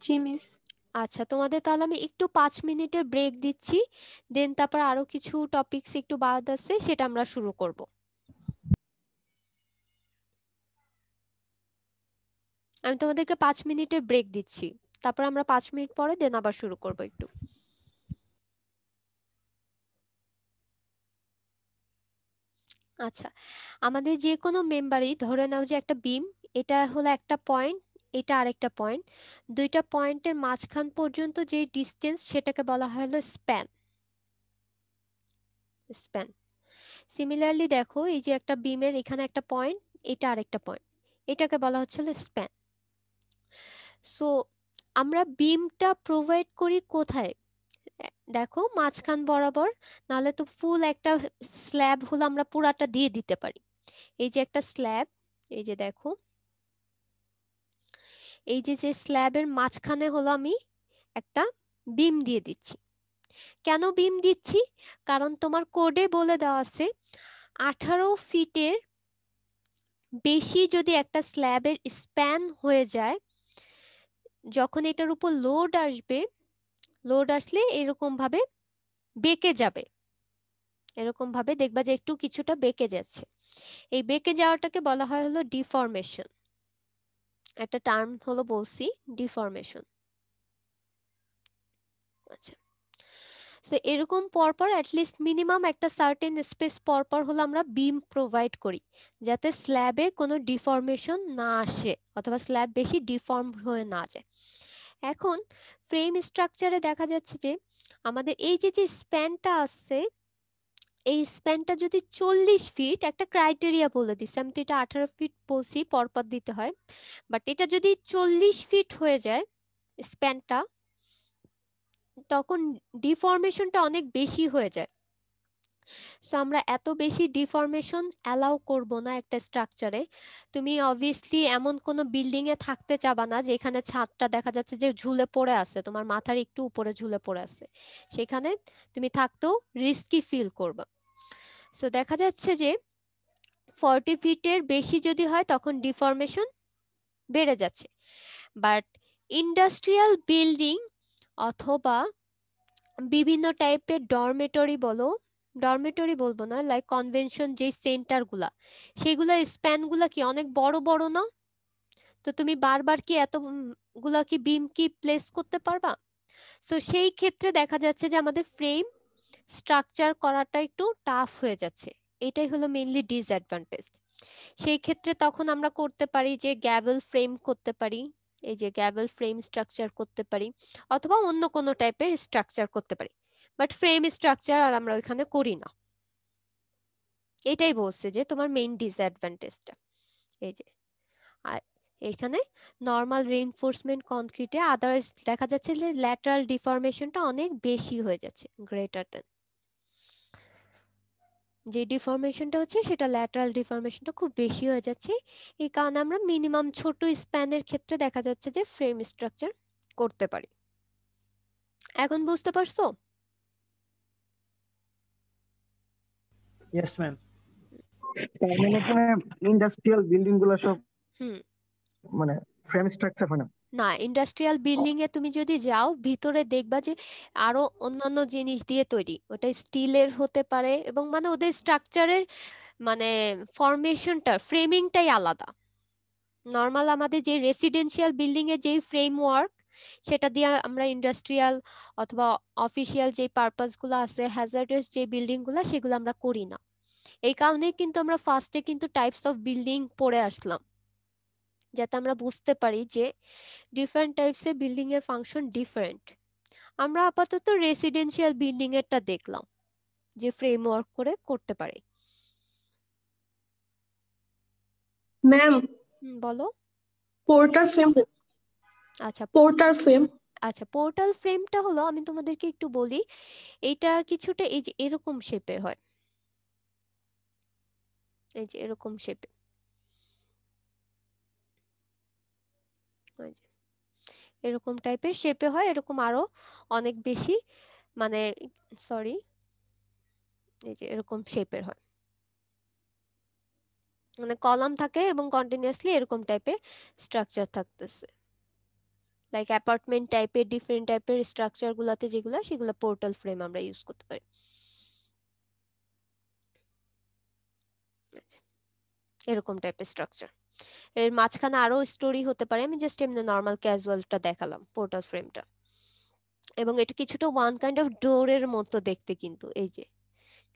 জি, মিস। আচ্ছা তোমাদের তাহলে আমি একটু পাঁচ মিনিটের ব্রেক দিচ্ছি দেন তারপর আরও কিছু টপিকস একটু বাদ আছে, সেটা আমরা শুরু করব। আমি তোমাদেরকে পাঁচ মিনিটের ব্রেক দিচ্ছি, তারপর আমরা পাঁচ মিনিট পরে দেন আবার শুরু করব একটু। আচ্ছা আমাদের যে কোনো মেম্বারই ধরে নাও যে একটা বিম এটা হলো একটা পয়েন্ট এটা আরেকটা পয়েন্ট দুইটা পয়েন্টের মাঝখান পর্যন্ত যে ডিস্টেন্স সেটাকে বলা হলো স্প্যান স্প্যান সিমিলারলি দেখো, এই যে একটা বিমের এখানে একটা পয়েন্ট এটা আরেকটা পয়েন্ট এটাকে বলা হচ্ছে স্প্যান সো আমরা বিমটা প্রোভাইড করি কোথায়? দেখো, মাঝখান বরাবর, নাহলে তো ফুল একটা স্ল্যাব হলো আমরা পুরাটা দিয়ে দিতে পারি। এই যে একটা স্ল্যাব এই যে দেখো এই যে যে স্ল্যাবের মাঝখানে হলো আমি একটা বিম দিয়ে দিচ্ছি। কেন বিম দিচ্ছি? কারণ তোমার কোডে বলে দেওয়া আছে, আঠারো ফিটের বেশি যদি একটা স্ল্যাবের স্প্যান হয়ে যায়, যখন এটার উপর লোড আসবে, লোড আসলে এরকম ভাবে বেঁকে যাবে। এরকম ভাবে দেখবা যে একটু কিছুটা বেঁকে যাচ্ছে। এই বেঁকে যাওয়াটাকে বলা হয় হলো ডিফরমেশন। একটা টার্ম হলো বলছি ডিফরমেশন আচ্ছা। সো এরকম পরপর অ্যাটলিস্ট মিনিমাম একটা সার্টেন স্পেস পরপর হলো আমরা বিম প্রোভাইড করি, যাতে স্ল্যাবে কোনো ডিফরমেশন না আসে, অথবা স্ল্যাব বেশি ডিফর্ম হয়ে না যায়। এখন ফ্রেম স্ট্রাকচারে দেখা যাচ্ছে যে, আমাদের এই যে যে স্প্যানটা আছে এই স্প্যানটা যদি চল্লিশ ফিট একটা ক্রাইটেরিয়া বলে দিচ্ছে আমি তো এটা আঠারো ফিট বলছি, পরপর দিতে হয় বাট এটা যদি চল্লিশ ফিট হয়ে যায় স্প্যানটা তখন ডিফরমেশনটা অনেক বেশি হয়ে যায়। সো আমরা এত বেশি ডিফরমেশন অ্যালাউ করব না একটা স্ট্রাকচারে তুমি অবভিয়াসলি এমন কোনো বিল্ডিং এ থাকতে চাবা না যে এখানে ছাদটা দেখা যাচ্ছে যে ঝুলে পড়ে আছে, তোমার মাথার একটু উপরে ঝুলে পড়ে আছে। সেখানে তুমি থাকতেও রিস্কি ফিল করবে। সো দেখা যাচ্ছে যে ফর্টি ফিটের বেশি যদি হয়, তখন ডিফরমেশন বেড়ে যাচ্ছে। বাট ইন্ডাস্ট্রিয়াল বিল্ডিং অথবা বিভিন্ন টাইপের ডরমেটরি বলো ডরমেটরি বলব না লাইক কনভেনশন যে সেন্টারগুলা, সেগুলা স্প্যানগুলা কি অনেক বড় বড় না? তো তুমি বারবার কি এতগুলা কি বিম কি প্লেস করতে পারবা? সো সেই ক্ষেত্রে দেখা যাচ্ছে যে আমাদের ফ্রেম স্ট্রাকচার করাটা একটু টাফ হয়ে যাচ্ছে। এটাই হলো মেইনলি ডিসঅ্যাডভান্টেজ সেই ক্ষেত্রে তখন আমরা করতে পারি যে গ্যাবেল ফ্রেম করতে পারি, এই যে গ্যাবেল ফ্রেম স্ট্রাকচার করতে পারি, অথবা অন্য কোনো টাইপের স্ট্রাকচার করতে পারি। বাট ফ্রেম স্ট্রাকচার আর আমরা ওইখানে করি না। এটাই বলছে যে তোমার মেইন ডিসঅ্যাডভান্টেজটা এই যে, আর এখানে নর্মাল রেইনফোর্সমেন্ট কনক্রিটে আদারওয়াইজ দেখা যাচ্ছে যে ল্যাটারাল ডিফরমেশনটা অনেক বেশি হয়ে যাচ্ছে গ্রেটার দেন যে ডিফরমেশনটা হচ্ছে সেটা ল্যাটারাল ডিফরমেশনটা খুব বেশি হয়ে যাচ্ছে। এই কারণে আমরা মিনিমাম ছোট স্প্যানের ক্ষেত্রে দেখা যাচ্ছে যে ফ্রেম স্ট্রাকচার করতে পারি। এখন বুঝতে পারছ? ইয়েস ম্যাম তার মানে ইন্ডাস্ট্রিয়াল বিল্ডিংগুলো সব মানে ফ্রেম স্ট্রাকচার হয় না। না ইন্ডাস্ট্রিয়াল বিল্ডিং এ তুমি যদি যাও ভিতরে দেখবা যে আরও অন্যান্য জিনিস দিয়ে তৈরি। ওটা স্টিলের হতে পারে এবং মানে ওদের স্ট্রাকচারের মানে ফরমেশনটা ফ্রেমিংটাই আলাদা। নর্মাল আমাদের যে রেসিডেন্সিয়াল বিল্ডিং এর যে ফ্রেমওয়ার্ক সেটা দিয়ে আমরা ইন্ডাস্ট্রিয়াল অথবা অফিসিয়াল যে পারপাসগুলো আছে হ্যাজার্ডাস যে বিল্ডিংগুলো সেগুলো আমরা করি না। এই কারণে কিন্তু আমরা ফার্স্টে কিন্তু টাইপস অফ বিল্ডিং পড়ে আসলাম। যাতে আমরা বুঝতে পারি যে ডিফারেন্ট টাইপস এর বিল্ডিং এর ফাংশন ডিফারেন্ট আমরা আপাতত রেসিডেন্সিয়াল বিল্ডিং এরটা দেখলাম যে ফ্রেমওয়ার্ক করে করতে পারে। ম্যাম বলো। পোর্টার ফ্রেম আচ্ছা। পোর্টাল ফ্রেম আচ্ছা পোর্টাল ফ্রেমটা হলো আমি তোমাদেরকে একটু বলি এটা কিছুটা এই যে এরকম শেপের হয়। এই যে এরকম শেপে এরকম টাইপের শেপে হয় এরকম আরও অনেক বেশি মানে সরি এই যে এরকম শেপের হয়। মানে কলাম থাকে এবং কন্টিনিউয়াসলি এরকম টাইপের স্ট্রাকচার থাকতেছে। লাইক অ্যাপার্টমেন্ট টাইপের ডিফারেন্ট টাইপের স্ট্রাকচার গুলাতে যেগুলো সেগুলো পোর্টাল ফ্রেম আমরা ইউজ করতে পারি। আচ্ছা, এরকম টাইপের স্ট্রাকচার এর মাঝখানে আরও স্টোরি হতে পারে। আমি জাস্ট এমনি নর্মাল ক্যাজুয়ালটা দেখালাম পোর্টাল ফ্রেমটা এবং এটা কিছুটা ওয়ান কাইন্ড অফ ডোরের মতো দেখতে কিন্তু এই যে।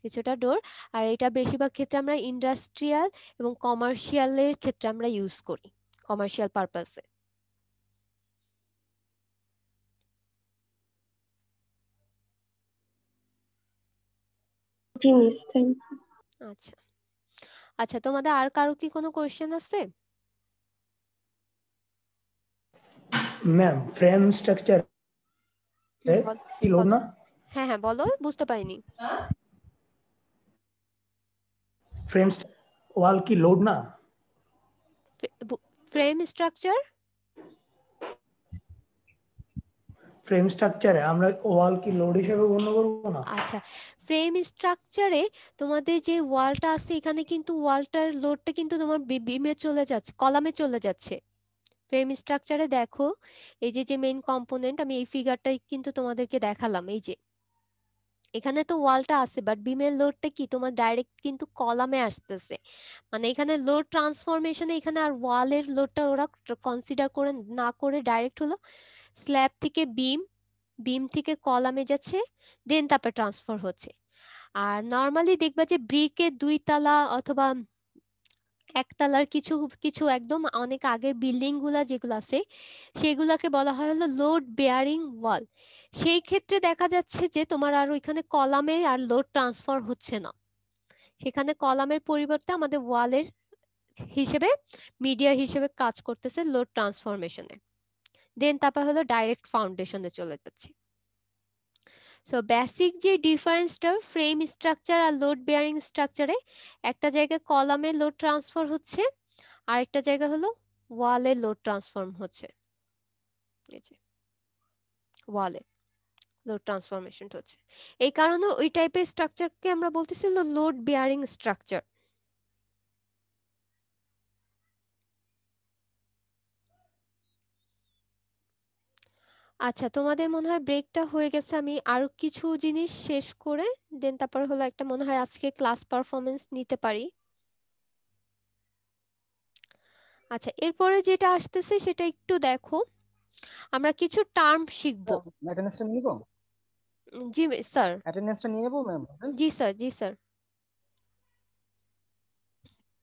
কিছুটা ডোর আর এটা বেশিরভাগ ক্ষেত্রে আমরা ইন্ডাস্ট্রিয়াল এবং কমার্শিয়ালের ক্ষেত্রে আমরা ইউজ করি কমার্শিয়াল পারপাসে জি মিস থ্যাংক আচ্ছা। আচ্ছা তোমাদের আর কারও কি কোনো কোয়েশ্চেন আছে? ম্যাম ফ্রেম স্ট্রাকচার কি লোড না? হ্যাঁ হ্যাঁ বলো বুঝতে পারিনি। ফ্রেম ওয়াল কি লোড না? ফ্রেম স্ট্রাকচার ফ্রেম স্ট্রাকচারে আমরা ওয়াল কি লোড হিসেবে গণ্য করব না? আচ্ছা ফ্রেম স্ট্রাকচারে তোমাদের যে ওয়ালটা আছে, এখানে কিন্তু ওয়ালটার লোডটা কিন্তু তোমার বিমে চলে যাচ্ছে কলামে চলে যাচ্ছে। ফ্রেম স্ট্রাকচারে দেখো, এই যে যে মেইন কম্পোনেন্ট আমি এই ফিগারটাই কিন্তু তোমাদেরকে দেখালাম, এই যে। এখানে তো ওয়ালটা আছে বাট বিমের লোডটা কি? তোমার ডাইরেক্ট কিন্তু কলামে আসতেছে। মানে এখানে লোড ট্রান্সফরমেশনে এখানে আর ওয়ালের লোডটা ওরা কনসিডার করে না করে ডাইরেক্ট হলো। স্ল্যাব থেকে বিম বিম থেকে কলামে যাচ্ছে দেন তারপর ট্রান্সফার হচ্ছে। আর নর্মালি দেখবা যে ব্রিকে দুই তালা অথবা একতলার কিছু কিছু একদম অনেক আগের বিল্ডিংগুলা যেগুলো আছে, সেগুলাকে বলা হয় হলো লোড বেয়ারিং ওয়াল। সেই ক্ষেত্রে দেখা যাচ্ছে যে তোমার আর ওইখানে কলামে আর লোড ট্রান্সফার হচ্ছে না। সেখানে কলামের পরিবর্তে আমাদের ওয়ালের হিসেবে, মিডিয়া হিসেবে কাজ করতেছে লোড ট্রান্সফরমেশনে। দেন তারপর হলো ডাইরেক্ট ফাউন্ডেশনে চলে যাচ্ছে। সো বেসিক যে ডিফারেন্সটা ফ্রেম স্ট্রাকচার আর লোড বেয়ারিং স্ট্রাকচারে একটা জায়গায় কলামে লোড ট্রান্সফার হচ্ছে, আর একটা জায়গা হলো ওয়ালে লোড ট্রান্সফর্ম হচ্ছে। ওয়ালে লোড ট্রান্সফরমেশন হচ্ছে। এই কারণে ওই টাইপের স্ট্রাকচারকে আমরা বলতেছি লোড বেয়ারিং স্ট্রাকচার আচ্ছা তোমাদের মনে হয় ব্রেকটা হয়ে গেছে আমি আরও কিছু জিনিস শেষ করে দেন তারপর হলো একটা মনে হয় আজকে ক্লাস পারফরমেন্স নিতে পারি? আচ্ছা এরপরে যেটা আসতেছে সেটা একটু দেখো। আমরা কিছু টার্ম শিখব। অ্যাটেন্ডেন্সটা নিয়ে নিবো? জি স্যার অ্যাটেন্ডেন্সটা নিয়ে নেব ম্যাম জি স্যার জি স্যার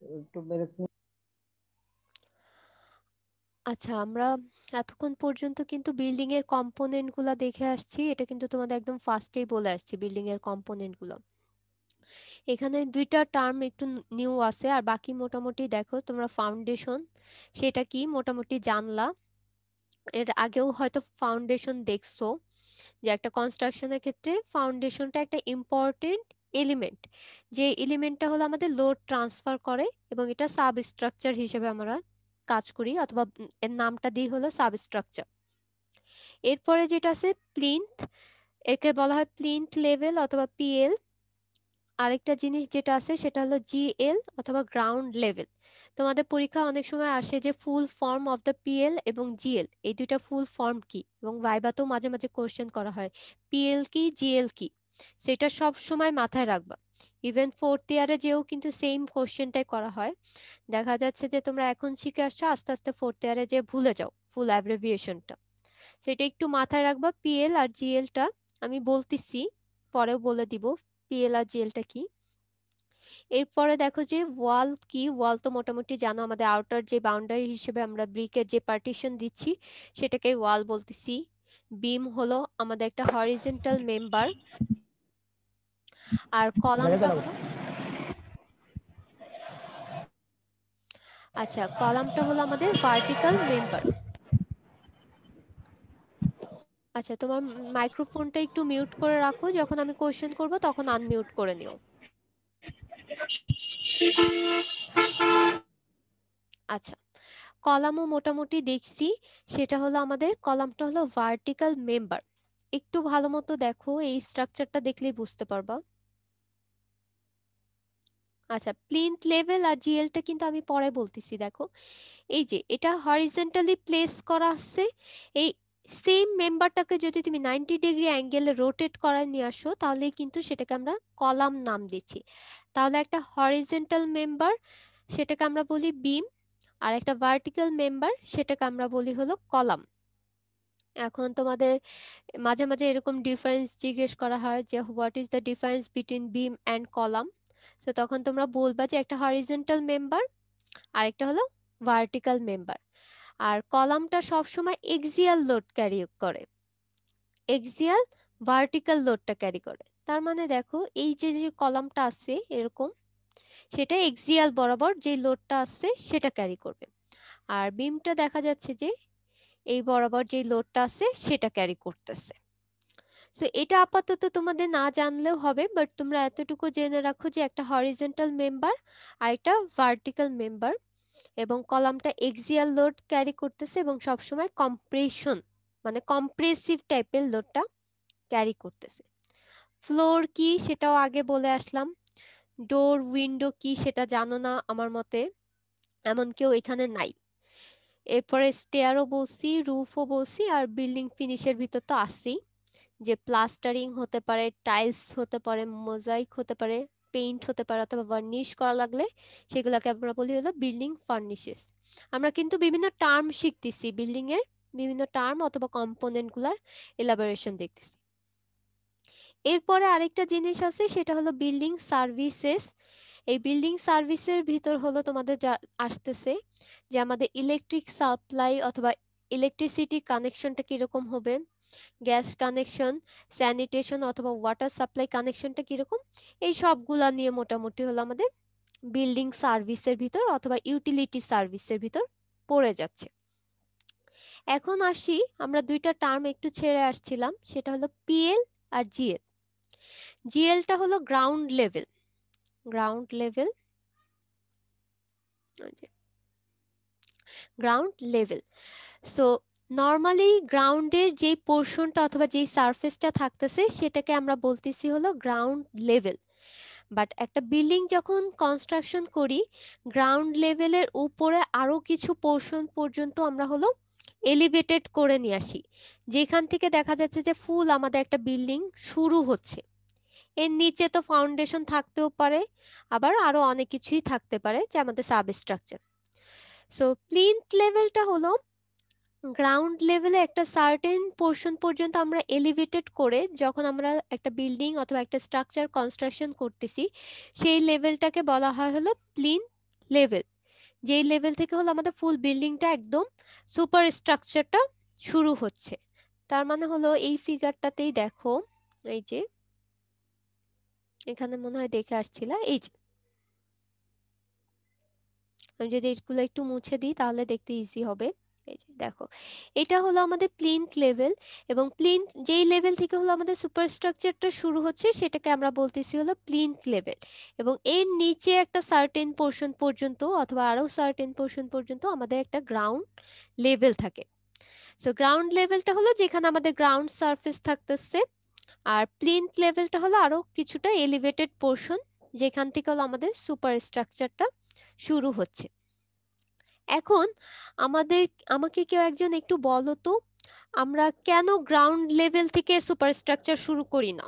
একটু ব্রেক আচ্ছা আমরা এতক্ষণ পর্যন্ত কিন্তু বিল্ডিং এর কম্পোনেন্টগুলা দেখে আসছি। এটা কিন্তু তোমাদের একদম ফার্স্টেই বলে আসছি বিল্ডিং এর কম্পোনেন্টগুলো। এখানে দুইটা টার্ম একটু নিউ আছে, আর বাকি মোটামুটি দেখো তোমরা ফাউন্ডেশন সেটা কি? মোটামুটি জানলা। এর আগেও হয়তো ফাউন্ডেশন দেখছ যে একটা কনস্ট্রাকশনের ক্ষেত্রে ফাউন্ডেশনটা একটা ইম্পর্টেন্ট এলিমেন্ট যে এলিমেন্টটা হলো আমাদের লোড ট্রান্সফার করে এবং এটা সাবস্ট্রাকচার হিসেবে আমরা কাজ করি অথবা এর নামটা দিই হলো সাবস্ট্রাকচার এরপরে যেটা আছে প্লিন্থ একে বলা হয় প্লিন্থ লেভেল অথবা পিএল আরেকটা জিনিস যেটা আছে সেটা হলো জিএল অথবা গ্রাউন্ড লেভেল তোমাদের পরীক্ষা অনেক সময় আসে যে full form of the PL এবং জিএল এই দুইটা ফুল ফর্ম কি? এবং ভাইবাতেও মাঝে মাঝে কোশ্চেন করা হয় পিএল কি জিএল কি? সেটা সব সময় মাথায় রাখবা। ইভেন ফোর্থ ইয়ারে যেও কিন্তু সেম কোশ্চেনটাই করা হয়। দেখা যাচ্ছে যে তোমরা এখন শিখে আসছো, আস্তে আস্তে ফোর্থ ইয়ারে যে ভুলে যাও ফুল অ্যাব্রিভিয়েশনটা সেটা একটু মাথায় রাখবা পিএল আর জিএলটা আমি বলতেছি, পরেও বলে দিব পিএল আর জিএলটা কি। এরপরে দেখো যে ওয়াল কি ওয়াল তো মোটামুটি জানো আমাদের আউটার যে বাউন্ডারি হিসেবে আমরা ব্রিকের যে পার্টিশন দিচ্ছি সেটাকে ওয়াল বলতেছি। বিম হলো আমাদের একটা হরিজেন্টাল মেম্বার আর কলামটা হলো আচ্ছা কলামটা হলো আমাদের ভার্টিক্যাল মেম্বার আচ্ছা তোমার মাইক্রোফোনটা একটু মিউট করে রাখো যখন আমি কোশ্চেন করব তখন আনমিউট করে নিও। আচ্ছা কলামও মোটামুটি দেখছি সেটা হলো আমাদের কলামটা হলো ভার্টিক্যাল মেম্বার একটু ভালো মতো দেখো এই স্ট্রাকচারটা দেখলেই বুঝতে পারবা। আচ্ছা প্লিন্থ লেভেল আর জিএলটা কিন্তু আমি পরে বলতেছি, দেখো। এই যে, এটা হরিজেন্টালি প্লেস করা আছে। এই সেম মেম্বারটাকে যদি তুমি নাইনটি ডিগ্রি অ্যাঙ্গেলে রোটেট করায় নিয়ে আসো তাহলে কিন্তু সেটাকে আমরা কলাম নাম দিচ্ছি। তাহলে একটা হরিজেন্টাল মেম্বার সেটাকে আমরা বলি বিম আর একটা ভার্টিক্যাল মেম্বার সেটাকে আমরা বলি হলো কলাম। এখন তোমাদের মাঝে মাঝে এরকম ডিফারেন্স জিজ্ঞেস করা হয় যে what is the difference between beam and column? So তখন তোমরা বলবা যে একটা হরিজেন্টাল মেম্বার আর একটা হলো ভার্টিক্যাল মেম্বার আর কলামটা সবসময় এক্সিয়াল লোড ক্যারি করে। এক্সিয়াল ভার্টিক্যাল লোডটা ক্যারি করে। তার মানে দেখো, এই যে যে কলামটা আছে এরকম, সেটা এক্সিয়াল বরাবর যে লোডটা আছে সেটা ক্যারি করবে। আর বিমটা দেখা যাচ্ছে যে, এই বরাবর যে লোডটা আছে সেটা ক্যারি করতেছে। সো এটা আপাতত তোমাদের না জানলেও হবে বাট তোমরা এতটুকু জেনে রাখো যে একটা হরিজেন্টাল মেম্বার আর একটা ভার্টিক্যাল মেম্বার এবং কলামটা এক্সিয়াল লোড ক্যারি করতেছে এবং সবসময় কম্প্রেশন মানে কম্প্রেসিভ টাইপের লোডটা ক্যারি করতেছে। ফ্লোর কি সেটাও আগে বলে আসলাম। ডোর উইন্ডো কি সেটা জানো না আমার মতে, এমন কেউ এখানে নাই। এরপরে স্টেয়ারও বলছি রুফও বলছি আর বিল্ডিং ফিনিশের ভিতর তো আছেই। যে প্লাস্টারিং হতে পারে টাইলস হতে পারে মোজাইক হতে পারে পেইন্ট হতে পারে অথবা ভার্নিশ করা লাগলে সেগুলোকে আমরা বলি হলো বিল্ডিং ফার্নিশেস আমরা কিন্তু বিভিন্ন টার্ম শিখতেছি বিল্ডিং এর বিভিন্ন টার্ম অথবা কম্পোনেন্টগুলার এলাবোরেশন দেখতেছি। এরপরে আরেকটা জিনিস আছে, সেটা হলো বিল্ডিং সার্ভিসেস এই বিল্ডিং সার্ভিসের ভিতর হলো তোমাদের যা আসতেছে যে আমাদের ইলেকট্রিক সাপ্লাই অথবা ইলেকট্রিসিটি কানেকশনটা কীরকম হবে। গ্যাস কানেকশন, স্যানিটেশন অথবা ওয়াটার সাপ্লাই কানেকশনটা কীরকম? এই সবগুলা নিয়ে মোটামুটি হলো আমাদের বিল্ডিং সার্ভিসের ভিতর অথবা ইউটিলিটি সার্ভিসের ভিতর পড়ে যাচ্ছে। এখন আসি, আমরা দুইটা টার্ম একটু ছেড়ে আসছিলাম, সেটা হলো পিএল আর জিএল। জিএলটা হলো ground level. Ground level ground level. So normally গ্রাউন্ডের যেই পোর্শনটা অথবা যেই সারফেসটা থাকতেছে, সেটাকে আমরা বলতেছি হলো গ্রাউন্ড লেভেল বাট একটা বিল্ডিং যখন কনস্ট্রাকশন করি গ্রাউন্ড লেভেলের উপরে আরও কিছু পোর্শন পর্যন্ত আমরা হলো এলিভেটেড করে নিয়ে আসি। যেখান থেকে দেখা যাচ্ছে যে ফুল আমাদের একটা বিল্ডিং শুরু হচ্ছে। এর নিচে তো ফাউন্ডেশন থাকতেও পারে, আবার আরও অনেক কিছুই থাকতে পারে যে আমাদের সাবস্ট্রাকচার সো প্লিন্ট লেভেলটা হলো গ্রাউন্ড লেভেলে একটা সার্টেন পোর্শন পর্যন্ত আমরা এলিভেটেড করে যখন আমরা একটা বিল্ডিং অথবা একটা স্ট্রাকচার কনস্ট্রাকশন করতেছি, সেই লেভেলটাকে বলা হয় হলো প্লিন লেভেল যেই লেভেল থেকে হলো আমাদের ফুল বিল্ডিংটা একদম সুপার স্ট্রাকচারটা শুরু হচ্ছে। তার মানে হলো এই ফিগারটাতেই দেখো, এই যে, এখানে মনে হয় দেখে আসছিলা, এই যে। আমি যদি এগুলো একটু মুছে দিই তাহলে দেখতে ইজি হবে। দেখো, এটা হলো আমাদের প্লিন্থ লেভেল এবং প্লিন্থ, যেই লেভেল থেকে হলো আমাদের সুপারস্ট্রাকচারটা শুরু হচ্ছে সেটাকে আমরা বলতেছি হলো প্লিন্থ লেভেল এবং এর নিচে একটা সার্টেন পোর্শন পর্যন্ত অথবা আরও সার্টেন পোর্শন পর্যন্ত আমাদের একটা গ্রাউন্ড লেভেল থাকে। সো গ্রাউন্ড লেভেলটা হলো যেখানে আমাদের গ্রাউন্ড সারফেস থাকতেছে আর প্লিন্থ লেভেলটা হলো আরও কিছুটা এলিভেটেড পোর্শন যেখান থেকে হলো আমাদের সুপার স্ট্রাকচারটা শুরু হচ্ছে। এখন আমাদের আমাকে কেউ একজন একটু বলো তো আমরা কেন গ্রাউন্ড লেভেল থেকে সুপারস্ট্রাকচার শুরু করি না?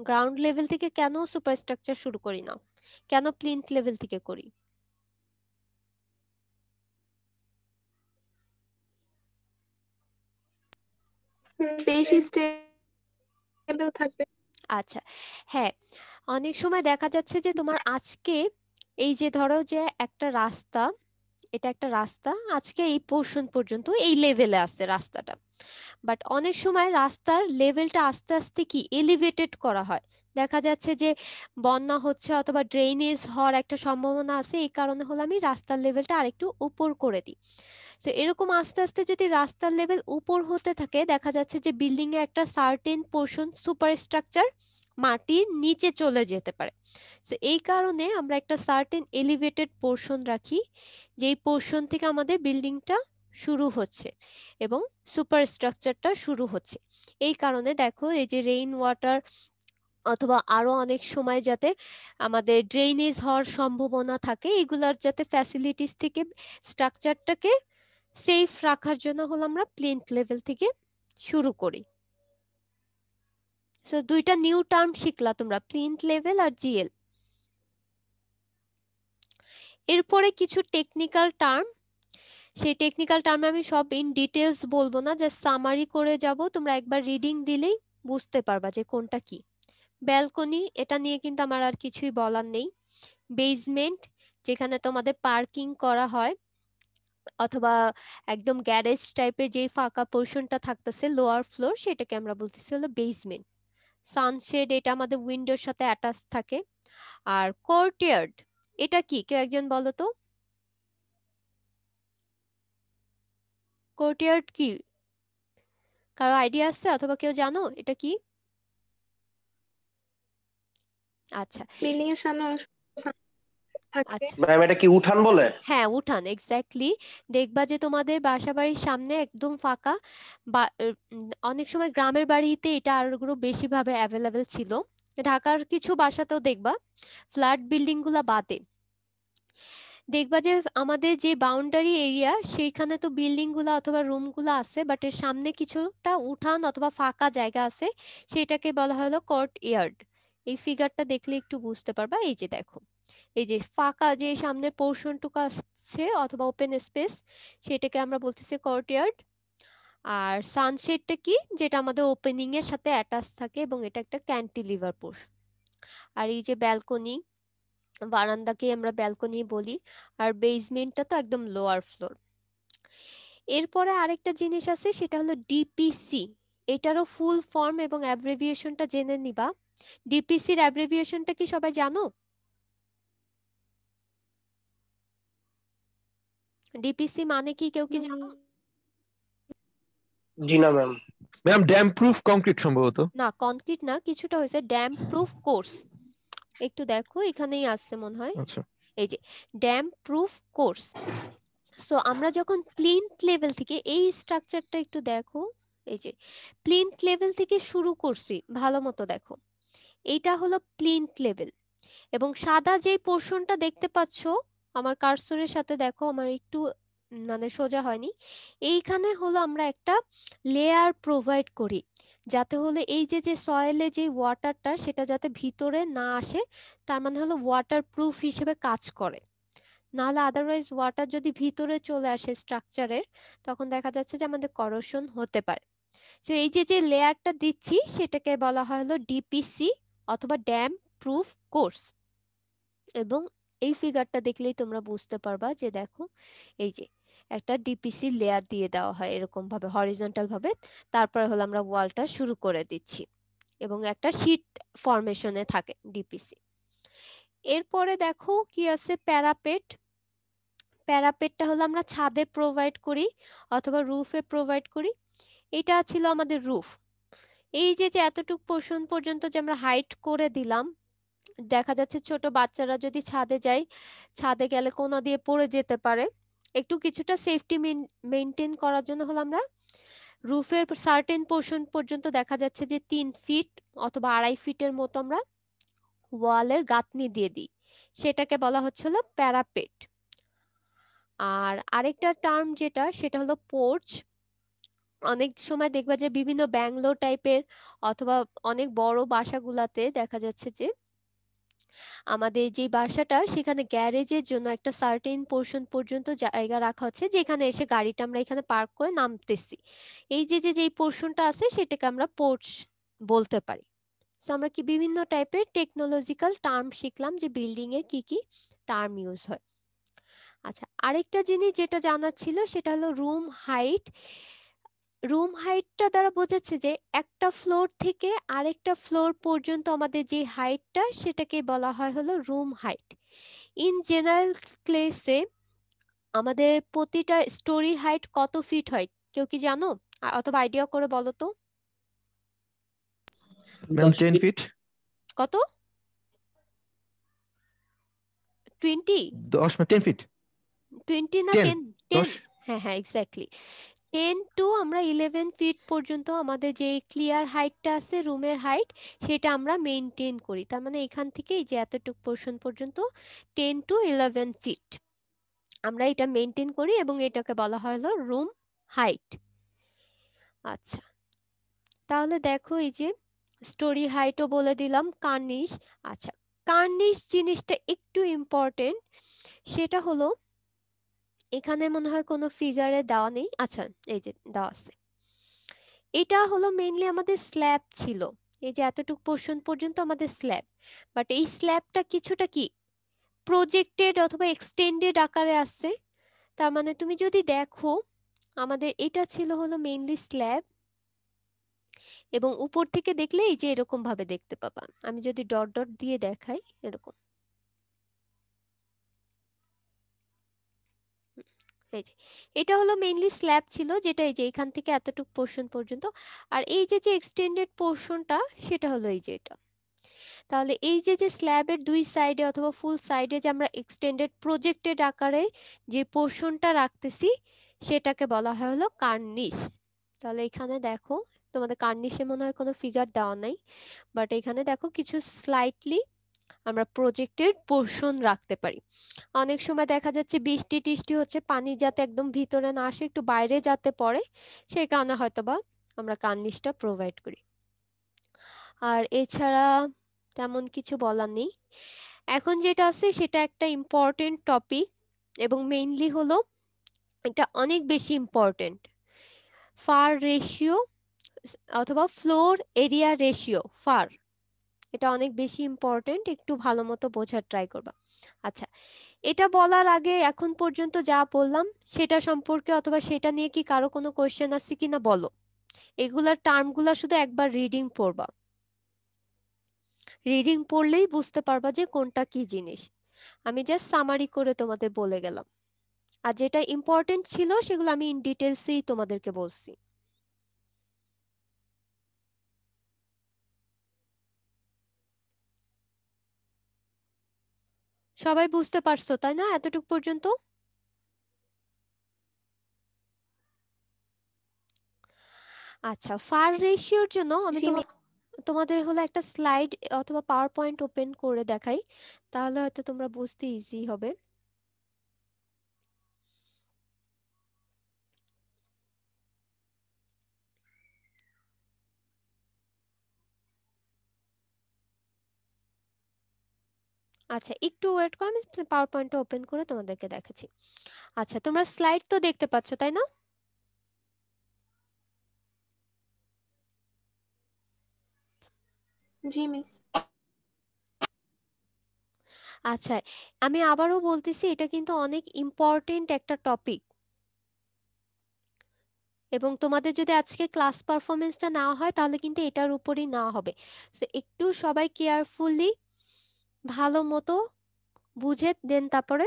গ্রাউন্ড লেভেল থেকে কেন সুপারস্ট্রাকচার শুরু করি না? কেন প্লিন্থ লেভেল থেকে করি? বেশি স্টেবল থাকবে। আচ্ছা হ্যাঁ অনেক সময় দেখা যাচ্ছে যে তোমার আজকে এই যে ধরো যে একটা রাস্তা, এটা একটা রাস্তা, আজকে এই পোর্শন পর্যন্ত এই লেভেলে আছে রাস্তাটা। বাট অনেক সময় রাস্তার লেভেলটা আস্তে আস্তে কি এলিভেটেড করা হয়। দেখা যাচ্ছে যে বন্যা হচ্ছে অথবা ড্রেনেজ হওয়ার একটা সম্ভাবনা আছে, এই কারণে হলো আমি রাস্তার লেভেলটা আরেকটু উপর করে দিই। তো এরকম আস্তে আস্তে যদি রাস্তার লেভেল উপর হতে থাকে, দেখা যাচ্ছে যে বিল্ডিং এ একটা সার্টেন পোর্শন সুপার স্ট্রাকচার মাটির নিচে চলে যেতে পারে। সো এই কারণে আমরা একটা সার্টেন এলিভেটেড পোর্শন রাখি, যেই পোর্শন থেকে আমাদের বিল্ডিংটা শুরু হচ্ছে এবং সুপার স্ট্রাকচারটা শুরু হচ্ছে। এই কারণে দেখো, এই যে রেইন ওয়াটার অথবা আরও অনেক সময় যাতে আমাদের ড্রেনেজ হওয়ার সম্ভাবনা থাকে, এগুলার যাতে ফ্যাসিলিটিস থেকে স্ট্রাকচারটাকে সেফ রাখার জন্য হলো আমরা প্লিন্থ লেভেল থেকে শুরু করি। সো দুইটা নিউ টার্ম শিখলা তোমরা প্লিন্থ লেভেল আর জিএল এরপরে কিছু টেকনিক্যাল টার্ম সেই টেকনিক্যাল টার্মে আমি সব ইন ডিটেলস বলব না জাস্ট সামারি করে যাব। তোমরা একবার রিডিং দিলেই বুঝতে পারবা যে কোনটা কি। ব্যালকনি এটা নিয়ে কিন্তু আমার আর কিছুই বলার নেই। বেজমেন্ট যেখানে তোমাদের পার্কিং করা হয়, অথবা একদম গ্যারেজ টাইপের যে ফাঁকা পোর্শনটা থাকতেছে লোয়ার ফ্লোর সেটাকে আমরা বলতেছি হলো বেসমেন্ট সানশেড এটা আমাদের উইন্ডোর সাথে অ্যাটাচ থাকে। আর কোর্টিয়ার্ড এটা কি? কেউ একজন বলো তো? কোর্টিয়ার্ড কি? কারও আইডিয়া আছে অথবা কেউ জানো? এটা কি? আচ্ছা। থাকবে। আচ্ছা। ম্যাম এটা কি উঠান বলে? হ্যাঁ উঠান এক্স্যাক্টলি দেখবা যে তোমাদের বাসা বাড়ির সামনে একদম ফাঁকা। বা অনেক সময় গ্রামের বাড়িতে এটা আরও বেশি ভাবে অ্যাভেলেবেল ছিল। ঢাকার কিছু বাসাতেও দেখবা ফ্ল্যাট বিল্ডিংগুলা বাদে। দেখবা যে আমাদের যে বাউন্ডারি এরিয়া সেইখানে তো বিল্ডিংগুলা অথবা রুমগুলা আছে বাট এর সামনে কিছুটা উঠান অথবা ফাঁকা জায়গা আছে সেটাকে বলা হলো কোর্ট ইয়ার্ড এই ফিগারটা দেখলে একটু বুঝতে পারবা। এই যে দেখো। এই যে ফাঁকা যে সামনের পোর্শনটুকু আসছে অথবা ওপেন স্পেস সেটাকে আমরা বলতেছি কোর্টইয়ার্ড আর সানশেডটা কি? যেটা আমাদের ওপেনিং এর সাথে অ্যাটাচ থাকে এবং এটা একটা ক্যান্টিলিভার পোর্শন আর এই যে ব্যালকনি বারান্দাকে আমরা ব্যালকনি বলি, আর বেসমেন্টটা তো একদম লোয়ার ফ্লোর এরপরে আরেকটা জিনিস আছে, সেটা হলো ডিপিসি এটারও ফুল ফর্ম এবং অ্যাব্রিভিয়েশনটা জেনে নিবা। ডিপিসির অ্যাব্রিভিয়েশনটা কি সবাই জানো? ডিপিসি মানে কি কেউ কি জানো? জি না ma'am ma'am damp proof concrete সম্ভবত। না কনক্রিট না কিছুটা হয়েছে ড্যাম প্রুফ কোর্স একটু দেখো এখানেই আসছে মনে হয়। আচ্ছা। এই যে ড্যাম প্রুফ কোর্স সো আমরা যখন প্লিন্থ লেভেল থেকে এই স্ট্রাকচারটা একটু দেখো। এই যে প্লিন্থ লেভেল থেকে শুরু করছি ভালো মতো দেখো। এইটা হলো প্লিন্থ লেভেল এবং সাদা যে পোর্শনটা দেখতে পাচ্ছো আমার কার্সরের সাথে দেখো আমার একটু মানে সোজা হয়নি। এইখানে হলো আমরা একটা লেয়ার প্রোভাইড করি। যাতে হলো এই যে যে সয়েলে যে ওয়াটারটা সেটা যাতে ভিতরে না আসে, তার মানে হলো ওয়াটার প্রুফ হিসেবে কাজ করে। নাহলে আদারওয়াইজ ওয়াটার যদি ভিতরে চলে আসে স্ট্রাকচারের তখন দেখা যাচ্ছে যে আমাদের করোশন হতে পারে। তো এই যে যে লেয়ারটা দিচ্ছি, সেটাকে বলা হয় হলো ডিপিসি অথবা ড্যাম প্রুফ কোর্স এবং এই ফিগারটা দেখলেই তোমরা বুঝতে পারবা যে দেখো, এই যে একটা ডিপিসি লেয়ার দিয়ে দেওয়া হয় এরকম ভাবে হরিজন্টাল ভাবে। তারপরে হলো আমরা ওয়ালটা শুরু করে দিচ্ছি এবং একটা শীট ফরমেশনে থাকে ডিপিসি এরপরে দেখো কি আছে? প্যারাপেট প্যারাপেটটা হলো আমরা ছাদে প্রোভাইড করি অথবা রুফে প্রোভাইড করি। এটা ছিল আমাদের রুফ এই যে যে এতটুক পোর্শন পর্যন্ত যে আমরা হাইট করে দিলাম দেখা যাচ্ছে ছোট বাচ্চারা যদি ছাদে যায়, ছাদে গেলে কোনা দিয়ে পড়ে যেতে পারে। একটু কিছুটা সেফটি মেনটেন করার জন্য হলো আমরা রুফের সার্টেন পোর্শন পর্যন্ত দেখা যাচ্ছে যে তিন ফিট অথবা আড়াই ফিটের মতো আমরা ওয়ালের গাঁথনি দিয়ে দিই। সেটাকে বলা হচ্ছে হলো প্যারাপেট আর আরেকটা টার্ম যেটা, সেটা হলো পোর্চ অনেক সময় দেখবা যে বিভিন্ন ব্যাংলো টাইপের অথবা অনেক বড় বাসাগুলাতে দেখা যাচ্ছে যে আমাদের যে বাসাটা, সেখানে গ্যারেজের জন্য একটা সার্টেন পোর্শন পর্যন্ত জায়গা রাখা হচ্ছে, যেখানে এসে গাড়িটা আমরা এখানে পার্ক করে নামতেছি। এই যে যে যেই পোর্শনটা আছে, সেটাকে আমরা পোর্চ বলতে পারি। সো আমরা কি বিভিন্ন টাইপের টেকনোলজিক্যাল টার্ম শিখলাম যে বিল্ডিং এ কি কি টার্ম ইউজ হয়। আচ্ছা আরেকটা জিনিস যেটা জানার ছিল, সেটা হলো রুম হাইট রুম হাইটটা দ্বারা বোঝাচ্ছে যে একটা ফ্লোর থেকে আরেকটা ফ্লোর পর্যন্ত আমাদের যে হাইটটা সেটাকে বলা হয় হলো রুম হাইট ইন জেনারেল ক্লেসে আমাদের প্রতিটা স্টোরি হাইট কত ফিট হয়? কেউ কি জানো? অথবা আইডিয়া করে বলো তো। ম্যাম। ফিট কত? টোয়েন্টি দশ টেন ফিট টোয়েন্টি না 10, হ্যাঁ হ্যাঁ এক্স্যাক্টলি টেন টু আমরা ইলেভেন ফিট পর্যন্ত আমাদের যে ক্লিয়ার হাইটটা আছে রুমের হাইট সেটা আমরা মেনটেন করি। তার মানে এখান থেকে যে এতটুকু পোর্শন পর্যন্ত টেন টু ইলেভেন ফিট আমরা এটা মেনটেন করি এবং এটাকে বলা হয় হলো রুম হাইট আচ্ছা তাহলে দেখো এই যে স্টোরি হাইটও বলে দিলাম কার্নিশ আচ্ছা কার্নিশ জিনিসটা একটু ইম্পর্টেন্ট সেটা হলো এখানে মনে হয় কোনো ফিগারে দেওয়া নেই। আচ্ছা এই যে দেওয়া আছে। এটা হলো মেইনলি আমাদের স্ল্যাব ছিল। এই যে এতটুকু পোর্শন পর্যন্ত আমাদের স্ল্যাব বাট এই স্ল্যাবটা কিছুটা কি? প্রজেক্টেড অথবা এক্সটেন্ডেড আকারে আসছে তার মানে তুমি যদি দেখো, আমাদের এটা ছিল হলো মেইনলি স্ল্যাব এবং উপর থেকে দেখলে এই যে এরকম ভাবে দেখতে পাবা। আমি যদি ডট ডট দিয়ে দেখাই, এরকম। এই যে, এটা হলো মেইনলি স্ল্যাব ছিল যেটা এই যে এখান থেকে এতটুকু পোর্শন পর্যন্ত। আর এই যে যে এক্সটেন্ডেড পোর্শনটা সেটা হলো এই যে এটা। তাহলে এই যে যে স্ল্যাবের দুই সাইডে অথবা ফুল সাইডে যে আমরা এক্সটেন্ডেড প্রজেক্টেড আকারে যে পোর্শনটা রাখতেছি, সেটাকে বলা হয় হলো কার্নিশ। তাহলে এখানে দেখো, তোমাদের কার্নিশে মনে হয় কোনো ফিগার দেওয়া নাই বাট এখানে দেখো কিছু স্লাইটলি আমরা প্রজেক্টেড পোর্শন রাখতে পারি। অনেক সময় দেখা যাচ্ছে বৃষ্টি টিষ্টি হচ্ছে, পানি যাতে একদম ভিতরে না আসে, একটু বাইরে যাতে পড়ে, সেই কারণে হয়তোবা আমরা কার্নিশটা প্রোভাইড করি। আর এছাড়া তেমন কিছু বলার নেই। এখন যেটা আছে সেটা একটা ইম্পর্টেন্ট টপিক এবং মেইনলি হলো এটা অনেক বেশি ইম্পর্টেন্ট ফার রেশিও অথবা ফ্লোর এরিয়া রেশিও ফার এটা অনেক বেশি ইম্পর্টেন্ট একটু ভালো মতো বোঝার ট্রাই করবা। আচ্ছা এটা বলার আগে এখন পর্যন্ত যা বললাম, সেটা সম্পর্কে অথবা সেটা নিয়ে কি কারও কোনো কোয়েশ্চেন আছে কিনা বলো। এগুলার টার্মগুলা শুধু একবার রিডিং পড়বা। রিডিং পড়লেই বুঝতে পারবা যে কোনটা কি জিনিস। আমি জাস্ট সামারি করে তোমাদের বলে গেলাম। আর যেটা ইম্পর্টেন্ট ছিল, সেগুলো আমি ইন ডিটেলসেই তোমাদেরকে বলছি। সবাই বুঝতে পারছ তাই না? এতটুকু পর্যন্ত? আচ্ছা ফার রেশিওর জন্য আমি তোমাদের হলো একটা স্লাইড অথবা পাওয়ার পয়েন্ট ওপেন করে দেখাই তাহলে হয়তো তোমরা বুঝতে ইজি হবে। আচ্ছা একটু ওয়েট করো আমি পাওয়ার পয়েন্টটা ওপেন করে তোমাদেরকে দেখাচ্ছি। আচ্ছা তোমরা স্লাইড তো দেখতে পাচ্ছ তাই না? জি মিস আচ্ছা আমি আবারও বলতেছি এটা কিন্তু অনেক ইম্পর্টেন্ট একটা টপিক এবং তোমাদের যদি আজকে ক্লাস পারফরমেন্সটা না হয় তাহলে কিন্তু এটার উপরই না হবে। তো একটু সবাই কেয়ারফুলি ভালো মতো বুঝে দেন তারপরে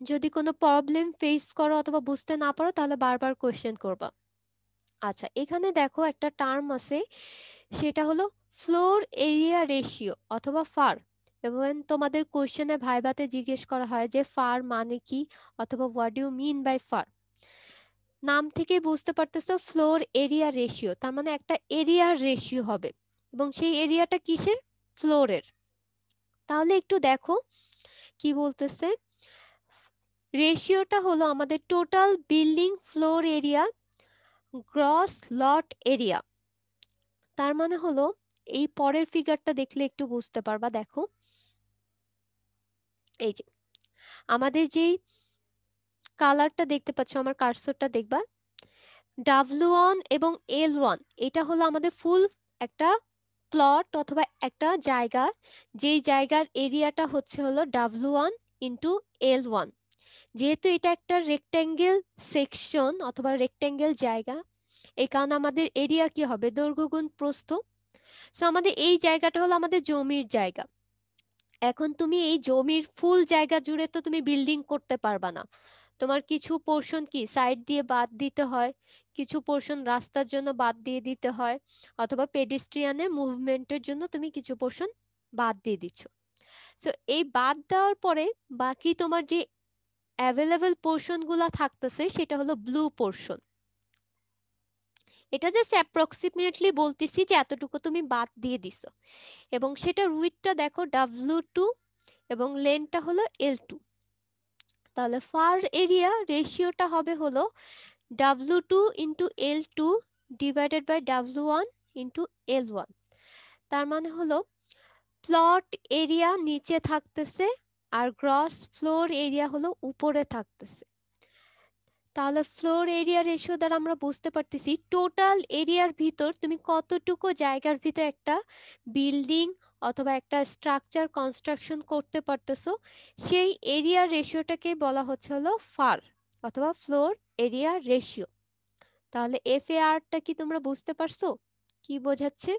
যদি কোনো প্রবলেম ফেস করো অথবা বুঝতে না পারো, তাহলে বারবার কোয়েশ্চেন করবা। আচ্ছা এখানে দেখো একটা টার্ম আছে, সেটা হলো ফ্লোর এরিয়া রেশিও অথবা ফার এবং তোমাদের কোশ্চেনে ভাইভাতে জিজ্ঞেস করা হয় যে ফার মানে কি অথবা what you mean by FAR নাম থেকে বুঝতে পারতেছো ফ্লোর এরিয়া রেশিও তার মানে একটা এরিয়ার রেশিও হবে। এবং সেই এরিয়াটা কিসের? ফ্লোরের তাহলে একটু দেখো, কি বলতেছে? রেশিওটা হলো আমাদের total building floor area gross lot area তার মানে হলো, এই পরের ফিগারটা দেখলে একটু বুঝতে পারবা, দেখো। এই যে, আমাদের যেই কালারটা দেখতে পাচ্ছ, আমার কার্সরটা দেখবা। ডাব্লু ওয়ান এবং এল ওয়ান এটা হলো আমাদের ফুল একটা প্লট অথবা একটা জায়গা, যেই জায়গার এরিয়াটা হচ্ছে হলো W one into L one যেহেতু এটা একটা রেক্ট্যাঙ্গেল সেকশন অথবা রেক্ট্যাঙ্গেল জায়গা, এই কারণে আমাদের এরিয়া কি হবে? দৈর্ঘ্য গুণ প্রস্থ। সো আমাদের এই জায়গাটা হলো আমাদের জমির জায়গা। এখন তুমি এই জমির ফুল জায়গা জুড়ে তো তুমি বিল্ডিং করতে পারবা না। তোমার কিছু পোর্শন কি সাইড দিয়ে বাদ দিতে হয়, কিছু পোর্শন রাস্তার জন্য বাদ দিয়ে দিতে হয়, অথবা পেডিস্ট্রিয়ানের মুভমেন্টের জন্য তুমি কিছু পোর্শন বাদ দিয়ে দিচ্ছ। সো এই বাদ দেওয়ার পরে বাকি তোমার যে অ্যাভেলেবল পোর্শনগুলা থাকতেছে, সেটা হলো ব্লু পোর্শন এটা জাস্ট অ্যাপ্রক্সিমেটলি বলতেছি যে এতটুকু তুমি বাদ দিয়ে দিছো। এবং সেটা রুইটটা দেখো ডাব্লু টু এবং লেনটা হলো এল টু তাহলে ফার এরিয়া রেশিওটা হবে হলো W two into L two divided by W one into L one তার মানে হলো প্লট এরিয়া নিচে থাকতেছে আর গ্রস ফ্লোর এরিয়া হলো উপরে থাকতেছে। তাহলে ফ্লোর এরিয়া রেশিও দ্বারা আমরা বুঝতে পারতেছি টোটাল এরিয়ার ভিতর তুমি কতটুকু জায়গার ভিতর একটা বিল্ডিং অথবা একটা স্ট্রাকচার কনস্ট্রাকশন করতে পারতেছো, সেই এরিয়া রেশিওটাকে বলা হচ্ছে হলো ফার অথবা ফ্লোর এরিয়া রেশিও তাহলে এফ এ আরটা কি তোমরা বুঝতে পারছ? কি বোঝাচ্ছে?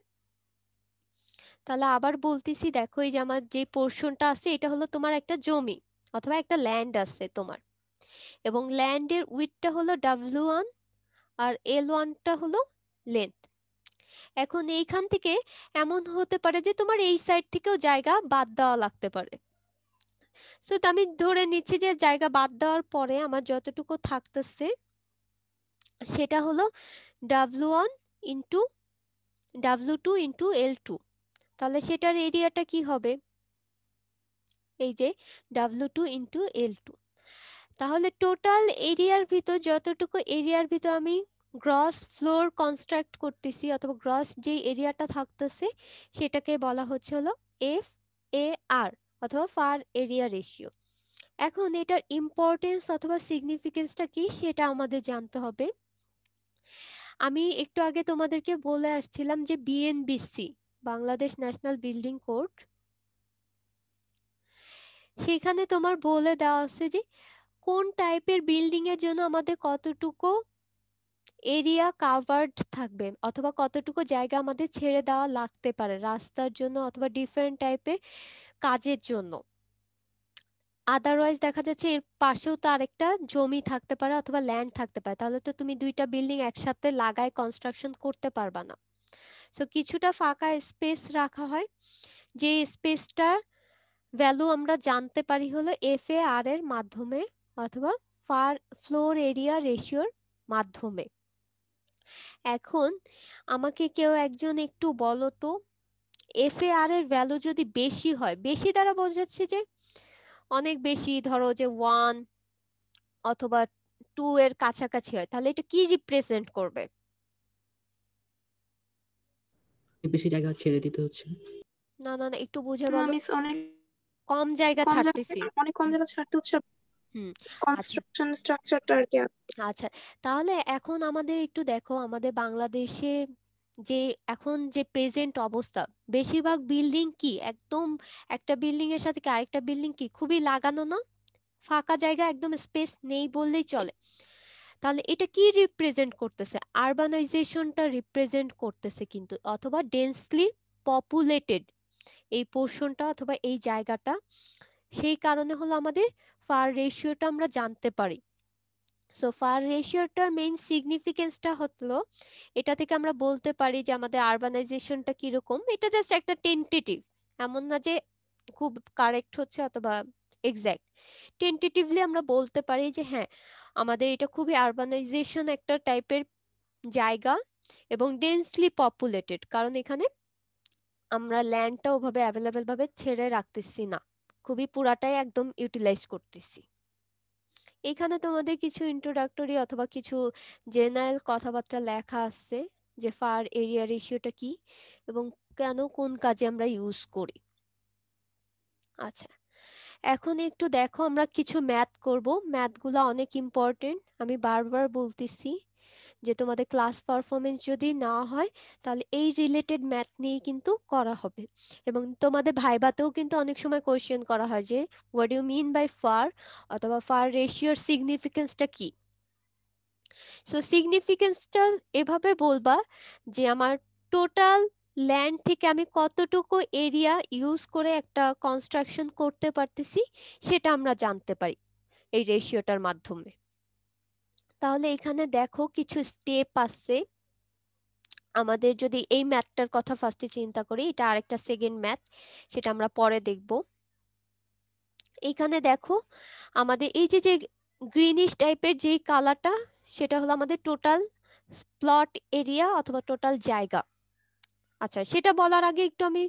তাহলে আবার বলতেছি, দেখো এই যে আমার যে পোর্শনটা আছে, এটা হলো তোমার একটা জমি অথবা একটা ল্যান্ড আছে তোমার। এবং ল্যান্ডের উইথটা হলো ডাব্লু ওয়ান আর এল ওয়ানটা হলো লেন্থ এখন এইখান থেকে এমন হতে পারে যে তোমার এই সাইড থেকেও জায়গা বাদ দেওয়া লাগতে পারে। সো আমি ধরে নিচ্ছি যে জায়গা বাদ দেওয়ার পরে আমার যতটুকু থাকতেছে, সেটা হলো W one into W two into L two তাহলে সেটার এরিয়াটা কি হবে? এই যে W two into L two তাহলে টোটাল এরিয়ার ভিতর, যতটুকু এরিয়ার ভিতর আমি গ্রস ফ্লোর কনস্ট্রাক্ট করতেছি অথবা গ্রস যে এরিয়াটা থাকতেছে, সেটাকে বলা হচ্ছে হলো এফ এ আর অথবা ফার এরিয়া রেশিও। এখন এটার ইম্পর্টেন্স অথবা সিগনিফিকেন্সটা কি সেটা আমাদের জানতে হবে। আমি একটু আগে তোমাদেরকে বলে আসছিলাম যে BNBC Bangladesh national building code, সেখানে তোমার বলে দেওয়া আছে যে কোন টাইপের বিল্ডিং এর জন্য আমাদের কতটুকু এরিয়া কাভার্ড থাকবে অথবা কতটুকু জায়গা আমাদের ছেড়ে দেওয়া লাগতে পারে রাস্তার জন্য অথবা ডিফারেন্ট টাইপের কাজের জন্য। আদারওয়াইজ দেখা যাচ্ছে এর পাশেও তো আরেকটা জমি থাকতে পারে অথবা ল্যান্ড থাকতে পারে, তাহলে তো তুমি দুইটা বিল্ডিং একসাথে লাগায় কনস্ট্রাকশন করতে পারবা না। সো কিছুটা ফাঁকা স্পেস রাখা হয়, যে স্পেসটার ভ্যালু আমরা জানতে পারি হলো এফ এ আর এর মাধ্যমে অথবা ফার ফ্লোর এরিয়া রেশিওর মাধ্যমে। এখন আমাকে কেউ একজন একটু বলো তো এফ এ আর এর ভ্যালু যদি বেশি হয় বেশি দ্বারা বোঝাচ্ছে যে অনেক বেশি ধরো যে ওয়ান অথবা টু এর কাছাকাছি হয় তাহলে এটা কি রিপ্রেজেন্ট করবে? বেশি জায়গা ছেড়ে দিতে হচ্ছে। না না না একটু বুঝে বলো। অনেক কম জায়গা কম জায়গা ছাড়তেছি। অনেক কম জায়গা ছাড়তে হচ্ছে। হুম আচ্ছা। কনস্ট্রাকশন স্ট্রাকচারটা আর কি আচ্ছা তাহলে এখন আমাদের একটু দেখো আমাদের বাংলাদেশে যে এখন যে প্রেজেন্ট অবস্থা বেশিরভাগ বিল্ডিং কি? একদম একটা বিল্ডিং এর সাথে আরেকটা বিল্ডিং কি? খুবই লাগানো না? ফাঁকা জায়গা একদম স্পেস নেই বললেই চলে। তাহলে এটা কি রিপ্রেজেন্ট করতেছে? আরবানাইজেশনটা রিপ্রেজেন্ট করতেছে কিন্তু অথবা ডেন্সলি পপুলেটেড এই পোর্শনটা অথবা এই জায়গাটা সেই কারণে হলো আমাদের ফার রেশিওটা আমরা জানতে পারি। সো ফার রেশিওটার মেইন সিগনিফিকেন্সটা হলো, এটা থেকে আমরা বলতে পারি যে আমাদের আরবানাইজেশনটা কীরকম, এটা জাস্ট একটা টেন্টেটিভ এমন না যে খুব কারেক্ট হচ্ছে অথবা এক্স্যাক্ট টেন্টেটিভলি আমরা বলতে পারি যে হ্যাঁ আমাদের এটা খুবই আরবানাইজেশন একটা টাইপের জায়গা এবং ডেন্সলি পপুলেটেড কারণ এখানে আমরা ল্যান্ডটা ওভাবে অ্যাভেলেবেল ভাবে ছেড়ে রাখতেছি না। খুবই পুরাটাই একদম ইউটিলাইজ করতেছি। এখানে তোমাদের কিছু ইন্ট্রোডাক্টরি অথবা কিছু জেনারেল কথাবার্তা লেখা আছে যে ফার এরিয়া রেশিওটা কি এবং কেন কোন কাজে আমরা ইউজ করি। আচ্ছা এখন একটু দেখো আমরা কিছু ম্যাথ করব। ম্যাথগুলো অনেক ইম্পর্টেন্ট আমি বারবার বলতেছি। যে তোমাদের ক্লাস পারফরমেন্স যদি না হয়, তাহলে এই রিলেটেড ম্যাথ নিয়ে কিন্তু করা হবে। এবং তোমাদের ভাইবাতেও কিন্তু অনেক সময় কোয়েশ্চেন করা হয় যে what you mean by FAR অথবা ফার রেশিওর সিগনিফিকেন্সটা কি? সো সিগনিফিকেন্সটা এভাবে বলবা যে, আমার টোটাল ল্যান্ড থেকে আমি কতটুকু এরিয়া ইউজ করে একটা কনস্ট্রাকশন করতে পারতেছি, সেটা আমরা জানতে পারি এই রেশিওটার মাধ্যমে। তাহলে এখানে দেখো কিছু স্টেপ আছে আমাদের যদি এই ম্যাথটার কথা ফার্স্টে চিন্তা করি, এটা আরেকটা সেকেন্ড ম্যাথ সেটা আমরা পরে দেখব। এইখানে দেখো আমাদের এই যে যে গ্রিনিশ টাইপের যেই কালারটা সেটা হলো আমাদের টোটাল প্লট এরিয়া অথবা টোটাল জায়গা। আচ্ছা সেটা বলার আগে একটু আমি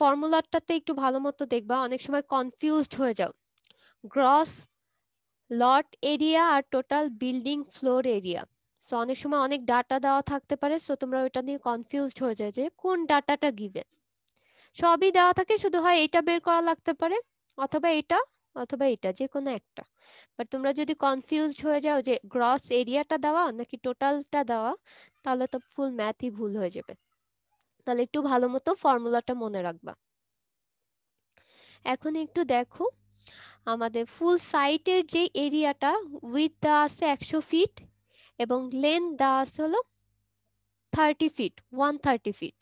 ফর্মুলাটাতে একটু ভালো মতো দেখবা, অনেক সময় কনফিউজড হয়ে যাও। গ্রস লট এরিয়া আর total building floor area so অনেক সময় অনেক ডাটা দেওয়া থাকতে পারে সো তোমরা ওইটা নিয়ে কনফিউজড হয়ে যায় যে কোন ডাটাটা গিভেন সবই দেওয়া থাকে, শুধু হয় এটা বের করা লাগতে পারে, অথবা এটা অথবা এটা, যে কোনো একটা। বাট তোমরা যদি কনফিউজড হয়ে যাও যে গ্রস এরিয়াটা দেওয়া নাকি টোটালটা দেওয়া, তাহলে তো ফুল ম্যাথই ভুল হয়ে যাবে। তাহলে একটু ভালো মতো ফর্মুলাটা মনে রাখবা। এখন একটু দেখো আমাদের ফুল সাইটের যে এরিয়াটা উইথ দেওয়া আছে একশো ফিট এবং লেন্থ দেওয়া আছে হলো thirty feet one thirty feet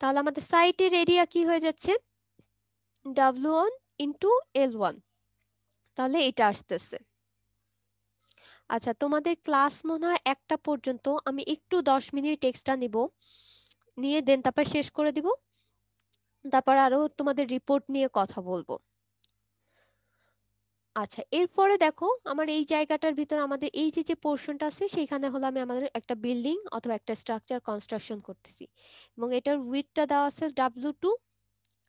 তাহলে আমাদের সাইটের এরিয়া কি হয়ে যাচ্ছে? W one into L one তাহলে এটা আসতেছে। আচ্ছা তোমাদের ক্লাস মনে হয় একটা পর্যন্ত, আমি একটু দশ মিনিট এক্সট্রা নিব। নিয়ে দেন তারপর শেষ করে দিব। তারপর আরও তোমাদের রিপোর্ট নিয়ে কথা বলব। আচ্ছা এরপরে দেখো আমার এই জায়গাটার ভিতর আমাদের এই যে যে পোর্শনটা আছে সেখানে হলো আমি আমাদের একটা বিল্ডিং অথবা একটা স্ট্রাকচার কনস্ট্রাকশন করতেছি। এবং এটার উইথটা দেওয়া আছে ডাব্লু টু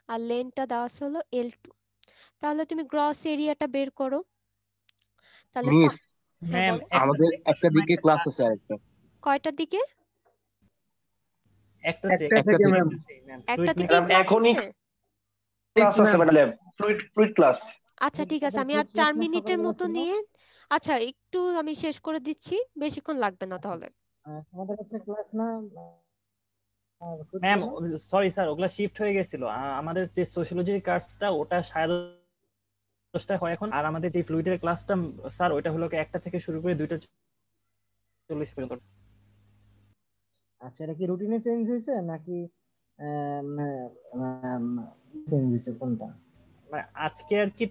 আর লেনটা দেওয়া আছে হলো এল টু তাহলে তুমি গ্রস এরিয়াটা বের করো। তাহলে হ্যাঁ আমাদের একটা দিকে ক্লাস আছে আরেকটা। কয়টার দিকে? একটা একটা একটা থেকে থেকে একটা থেকে থেকে ম্যাম, ক্লাস এখনই ক্লাস আছে ম্যাডাম ফ্লুইড ফ্লুইড ক্লাস আচ্ছা ঠিক আছে আমি আর মিনিটের মতো নিয়ে আচ্ছা একটু আমি শেষ করে দিচ্ছি বেশিক্ষণ লাগবে না তাহলে। ক্লাস না? ম্যাম সরি স্যার ওগুলা শিফট হয়ে গেছিল। আমাদের যে সোশিওলজির কার্সটা ওটা সাড়ে দশটায় হয় এখন। আর আমাদের যে ফ্লুইডের ক্লাসটা স্যার ওইটা হলো একটা থেকে শুরু করে দুইটা চল্লিশ পর্যন্ত। আচ্ছা এটা কি রুটিনে চেঞ্জ হয়েছে নাকি চেঞ্জ হয়েছে কোনটা? মানে আজকে আর কি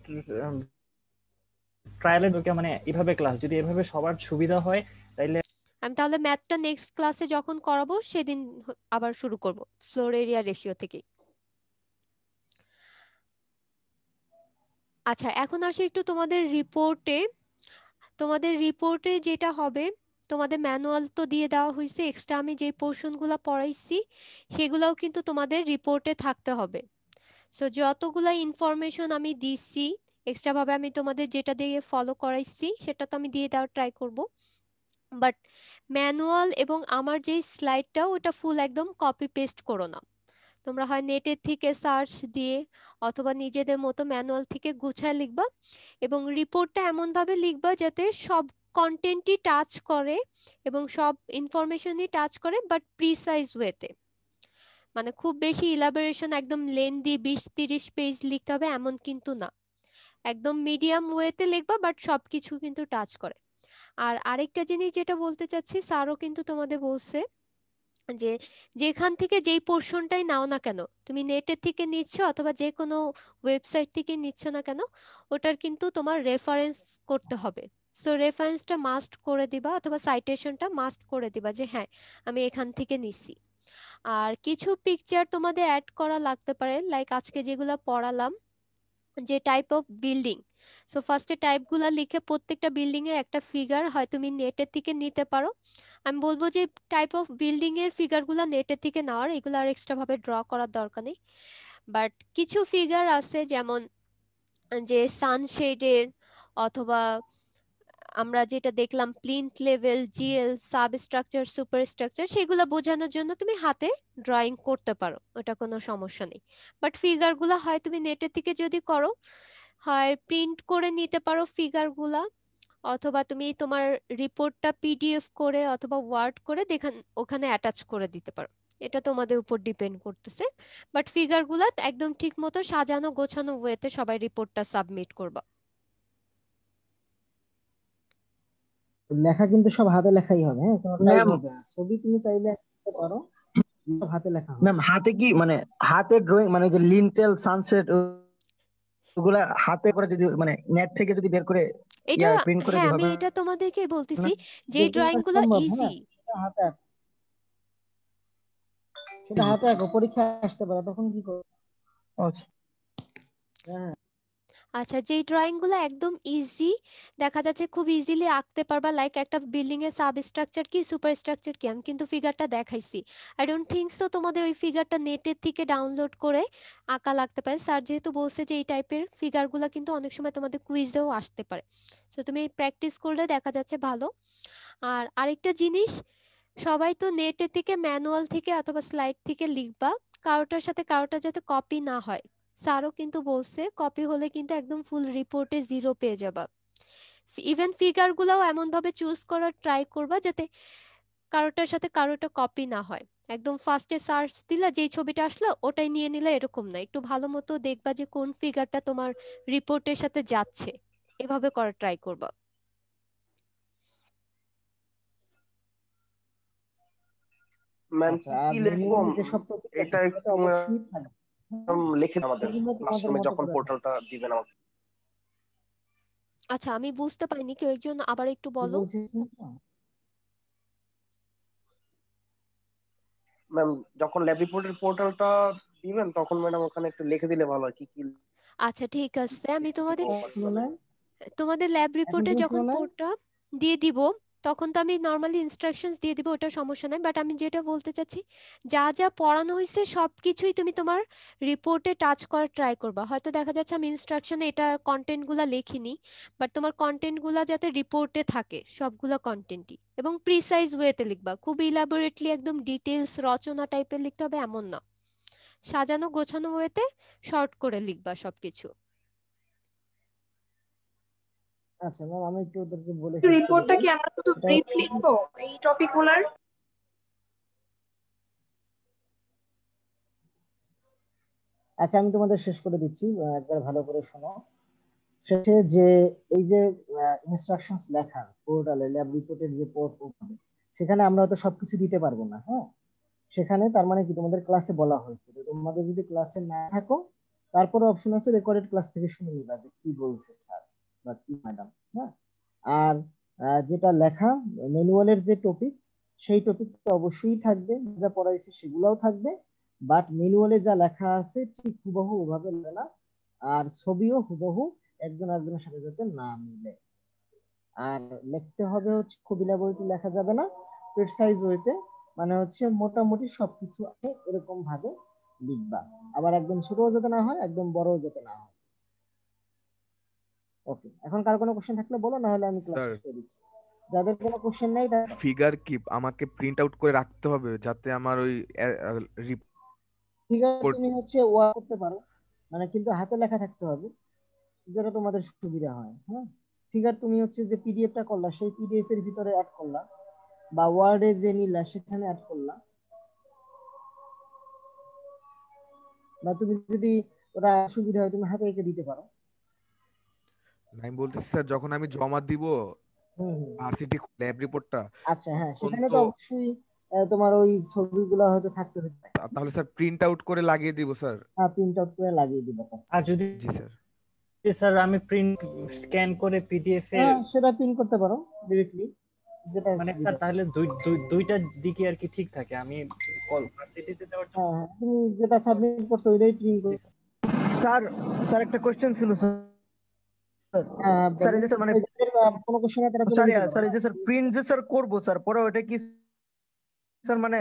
ট্রায়ালে ঢুকে মানে এভাবে ক্লাস যদি এভাবে সবার সুবিধা হয় তাইলে আমি তাহলে ম্যাথটা নেক্সট ক্লাসে যখন করাবো সেদিন আবার শুরু করব ফ্লোর এরিয়া রেশিও থেকে। আচ্ছা এখন আসি একটু তোমাদের রিপোর্টে তোমাদের রিপোর্টে যেটা হবে তোমাদের ম্যানুয়াল তো দিয়ে দেওয়া হয়েছে এক্সট্রা আমি যে পোর্শনগুলো পড়াইছি, সেগুলোও কিন্তু তোমাদের রিপোর্টে থাকতে হবে। সো যতগুলো ইনফরমেশন আমি দিছি এক্সট্রা ভাবে আমি তোমাদের যেটা দিয়ে ফলো করাইছি, সেটা তো আমি দিয়ে দেওয়ার ট্রাই করব। বাট ম্যানুয়াল এবং আমার যে স্লাইডটা ওটা ফুল একদম কপি পেস্ট করো না। তোমরা হয় নেটের থেকে সার্চ দিয়ে অথবা নিজেদের মতো ম্যানুয়াল থেকে গুছায় লিখবা এবং রিপোর্টটা এমন ভাবে লিখবা যাতে সব কন্টেন্টই টাচ করে এবং সব ইনফরমেশনই টাচ করে বাট প্রিসাইজ ওয়েতে মানে খুব বেশি ইলাবোরেশন একদম লেন্দি বিশ তিরিশ পেজ লিখতে হবে এমন কিন্তু না। একদম মিডিয়াম ওয়েতে লিখবা বাট সব কিছু কিন্তু টাচ করে। আর আরেকটা জিনিস যেটা বলতে চাচ্ছি স্যারও কিন্তু তোমাদের বলছে যে, যেখান থেকে যেই পোর্শনটাই নাও না কেন, তুমি নেটের থেকে নিচ্ছ অথবা যে কোনো ওয়েবসাইট থেকে নিচ্ছ না কেন, ওটার কিন্তু তোমার রেফারেন্স করতে হবে। সো রেফারেন্সটা মাস্ট করে দিবা অথবা সাইটেশনটা মাস্ট করে দিবা যে হ্যাঁ আমি এখান থেকে নিছি। আর কিছু পিকচার তোমাদের অ্যাড করা লাগতে পারে লাইক আজকে যেগুলো পড়ালাম, যে টাইপ অফ বিল্ডিং সো ফার্স্টে টাইপগুলো লিখে প্রত্যেকটা বিল্ডিং এর একটা ফিগার হয়, তুমি নেটের থেকে নিতে পারো। আমি বলব যে টাইপ অফ বিল্ডিং এর ফিগারগুলো নেটের থেকে নেওয়ার, এগুলো আর এক্সট্রা ভাবে ড্র করার দরকার নেই। বাট কিছু ফিগার আছে যেমন, যে সানশেডের অথবা আমরা যেটা দেখলাম plinth level, GL sub structure super structure সেগুলো বোঝানোর জন্য তুমি হাতে ড্রয়িং করতে পারো, ওটা কোনো সমস্যা নেই। বাট ফিগারগুলো হয় তুমি নেটের থেকে যদি করো, হয় প্রিন্ট করে নিতে পারো ফিগারগুলা, অথবা তুমি তোমার রিপোর্টটা পিডিএফ করে অথবা ওয়ার্ড করে দেখান, ওখানে অ্যাটাচ করে দিতে পারো। এটা তোমাদের উপর ডিপেন্ড করতেছে। বাট ফিগারগুলো একদম ঠিক মতো সাজানো গোছানো ওয়েতে সবাই রিপোর্টটা সাবমিট করবা। লেখা কিন্তু সব হাতে লেখাই হবে হ্যাঁ? ছবি তুমি চাইলে পারো হাতে লেখা হবে। ম্যাম হাতে কি মানে হাতে ড্রয়িং মানে যে লিন্টেল সানসেট ওগুলা হাতে করে যদি মানে নেট থেকে যদি বের করে এটা প্রিন্ট করে হ্যাঁ আমি এটা তোমাদেরকে বলতেছি যে ড্রয়িংগুলো ইজি হ্যাঁ? সেটা হাতে আঁকো। সেটা হাতে আঁকো পরীক্ষা আসতে পারে তখন কি করবে আচ্ছা। হ্যাঁ। আচ্ছা যেই ড্রয়িংগুলো একদম ইজি দেখা যাচ্ছে খুব ইজিলি আঁকতে পারবা লাইক একটা বিল্ডিং এর সাব স্ট্রাকচার কি সুপার স্ট্রাকচার কি, আমি কিন্তু ফিগারটা দেখাইছি। আই ডোন্ট থিঙ্ক সো তোমাদের ওই ফিগারটা নেটের থেকে ডাউনলোড করে আঁকা লাগতে পারে। স্যার যেহেতু বলছে যে এই টাইপের ফিগারগুলো কিন্তু অনেক সময় তোমাদের কুইজেও আসতে পারে। সো তুমি প্র্যাকটিস করলে দেখা যাচ্ছে ভালো। আর আরেকটা জিনিস, সবাই তো নেটের থেকে ম্যানুয়াল থেকে অথবা স্লাইড থেকে লিখবা, কারোটার সাথে কারোটা যাতে কপি না হয়। স্যারও কিন্তু বলছে কপি হলে কিন্তু একদম ফুল রিপোর্টে জিরো পেয়ে যাবা। ইভেন ফিগার গুলাও এমন ভাবে চুজ করার ট্রাই করবা যাতে কারোটার সাথে কারোটা কপি না হয়। একদম ফার্স্টে সার্চ দিলা যেই ছবিটা আসলো ওটাই নিয়ে নিলে এরকম না। একটু ভালো মতো দেখবা যে কোন ফিগারটা তোমার রিপোর্টের সাথে যাচ্ছে। এভাবে করার ট্রাই করবা। ম্যাম কি লিখব আছে এটা সেটা লিখে আমাদের ক্লাসরুমে যখন পোর্টালটা দিবেন আমাকে। আচ্ছা আমি বুঝতে পারিনি কেউ একজন আবার একটু বলো। ম্যাম যখন ল্যাব রিপোর্টের পোর্টালটা দিবেন তখন ম্যাডাম ওখানে একটু লিখে দিলে ভালো হয় কি কি আচ্ছা ঠিক আছে। আমি তোমাদের তোমাদের ল্যাব রিপোর্টে যখন পোর্টটা দিয়ে দিব তখন তো আমি নর্মালি ইনস্ট্রাকশনস দিয়ে দিব ওটা সমস্যা নাই। বাট আমি যেটা বলতে চাচ্ছি, যা যা পড়ানো হয়েছে সব কিছুই তুমি তোমার রিপোর্টে টাচ করার ট্রাই করবা। হয়তো দেখা যাচ্ছে আমি ইনস্ট্রাকশনে এটা কন্টেন্টগুলা লিখিনি বাট তোমার কন্টেন্টগুলা যাতে রিপোর্টে থাকে, সবগুলো কন্টেন্টই এবং প্রিসাইজ ওয়েতে লিখবা। খুব ইলাবোরেটলি একদম ডিটেলস রচনা টাইপের লিখতে হবে, এমন না। সাজানো, গোছানো ওয়েতে শর্ট করে লিখবা সবকিছু। আচ্ছা ম্যাম আমি একটু ওদেরকে বলে রিপোর্টটা কি আমরা শুধু ব্রিফ লিখব এই টপিকগুলার আচ্ছা আমি তোমাদের শেষ করে দিচ্ছি একবার ভালো করে শোনো। শেষে যে এই যে ইনস্ট্রাকশনস লেখা পোর্টালে ল্যাব রিপোর্টের যে পোর্ট সেখানে আমরা হয়তো সবকিছু দিতে পারব না হ্যাঁ? সেখানে তার মানে কি তোমাদের ক্লাসে বলা হয়েছে। যে তোমাদের যদি ক্লাসে না থাকো তারপরে অপশন আছে রেকর্ডেড ক্লাস থেকে শুনে নিবা যে কি বলছে স্যার ম্যাডাম আর যেটা লেখা ম্যানুয়ালের যে টপিক সেই অবশ্যই থাকবে। যা সেগুলোও থাকবে। বাট ম্যানুয়ালে যা লেখা আছে, ঠিক হুবহু ওভাবে না। আর ছবিও হুবহু একজন আরেকজনের সাথে যাতে না মিলে। আর লিখতে হবে হচ্ছে খুব ইলাবোরেটলি লেখা যাবে না। প্রিসাইজ ওয়েতে মানে হচ্ছে মোটামুটি সবকিছু এরকম ভাবে লিখবা। আবার একদম ছোটও যাতে না হয়, একদম বড়ও যাতে না হয়। ওকে এখন কার কোনো কোশ্চেন থাকলে বলো না হলে আমি ক্লাস করে দিচ্ছি। যাদের কোনো কোশ্চেন নেই তারা ফিগার কি আমাকে প্রিন্ট আউট করে রাখতে হবে যাতে আমার ওই ফিগার তুমি হচ্ছে ওয়া করতে পারো। মানে কিন্তু হাতে লেখা থাকতে হবে যেটা তোমাদের সুবিধা হয় হ্যাঁ? ফিগার তুমি হচ্ছে যে পিডিএফটা করলা সেই পিডিএফ এর ভিতরে অ্যাড করলা বা ওয়ার্ডে যে নিলা সেখানে অ্যাড করলা। বা তুমি যদি ওরা সুবিধা হয় তুমি হাতে এঁকে দিতে পারো। আমি বলতেছি স্যার যখন আমি জমা দিব ভার্সিটি ল্যাব রিপোর্টটা আচ্ছা হ্যাঁ সেখানে তো অবশ্যই তোমার ওই ছবিগুলো হয়তো থাকতে হবে তাহলে স্যার প্রিন্ট আউট করে লাগিয়ে দিব স্যার। প্রিন্ট আউট করে লাগিয়ে দিবে। আর যদি জি স্যার। স্যার আমি প্রিন্ট স্ক্যান করে পিডিএফ এ হ্যাঁ সেটা প্রিন্ট করতে পারো ডিরেক্টলি যেটা মানে স্যার তাহলে দুই দুই- দুইটা দিকে আর কি ঠিক থাকে। আমি কল ভার্সিটিতে যাওয়ার জন্য হ্যাঁ হ্যাঁ, তুমি যেটা সাবমিট করছ ওইটাই প্রিন্ট করো। স্যার। স্যার একটা কোশ্চেন ছিল স্যার। হ্যাঁ, স্যার যে স্যার মানে কোনো কোশ্চেনে তারা চলে স্যার যেতে স্যার পারে। এই যে স্যার প্রিন্ট যে স্যার করব স্যার পরে ওটা কি স্যার মানে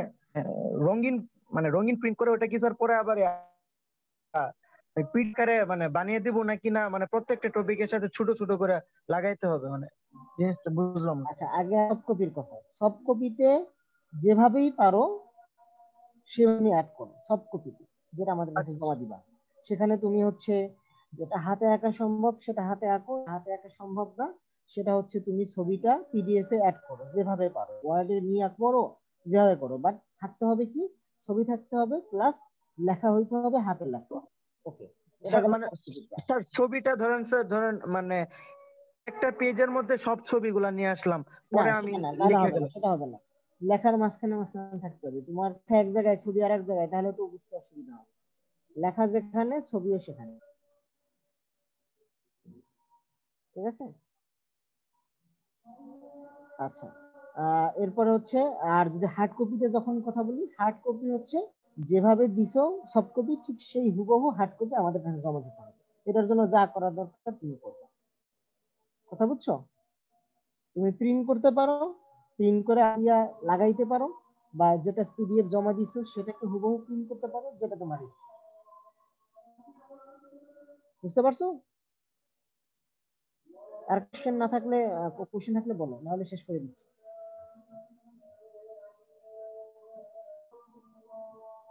রঙিন মানে রঙিন প্রিন্ট করে ওটা কি স্যার পরে আবার প্রিন্ট করে মানে বানিয়ে দিব নাকি না? মানে প্রত্যেকটা টপিকের সাথে ছোট ছোট করে লাগাইতে হবে মানে জিনিসটা বুঝলাম। আচ্ছা আগে সফট কপির কথা। সফট কপিতে যেভাবেই পারো সেভাবে অ্যাড করো সফট কপিতে যেটা আমাদের কাছে জমা দিবা। সেখানে তুমি হচ্ছে যেটা হাতে আঁকা সম্ভব সেটা হাতে আঁকো হাতে আঁকা সম্ভব না সেটা হচ্ছে তুমি ছবিটা পিডিএফ এ অ্যাড করো যেভাবে পারো। ওয়ার্ডে নিয়ে করো যেভাবে করো। বাট থাকতে হবে কি? ছবি থাকতে হবে প্লাস লেখা হইতে হবে হাতে লেখা। ওকে মানে স্যার ছবিটা ধরেন স্যার ধরেন মানে একটা পেজের মধ্যে সব ছবিগুলা নিয়ে আসলাম পরে আমি সেটা হবে না লেখার মাঝখানে মাঝখানে থাকতে হবে। তোমার এক জায়গায় ছবি আর এক জায়গায় তাহলে তো বুঝতে অসুবিধা হবে। লেখা যেখানে ছবিও সেখানে। ঠিক আছে? আচ্ছা এরপরে হচ্ছে, আর যদি হার্ড কপিতে যখন কথা বলি হার্ড কপি হচ্ছে যেভাবে দিছো সফট কপি ঠিক সেই হুবহু হার্ড কপি আমাদের কাছে জমা দিতে হবে। এটার জন্য যা করা দরকার তুমি করবে। কথা বুঝছ? তুমি প্রিন্ট করতে পারো প্রিন্ট করে আইয়া লাগাইতে পারো, বা যেটা পিডিএফ জমা দিছো সেটাকে হুবহু প্রিন্ট করতে পারো, যেটা তোমার ইচ্ছা। বুঝতে পারছ? আর কোশ্চেন না থাকলে কোশ্চেন থাকলে বলো নাহলে শেষ করে দিচ্ছি।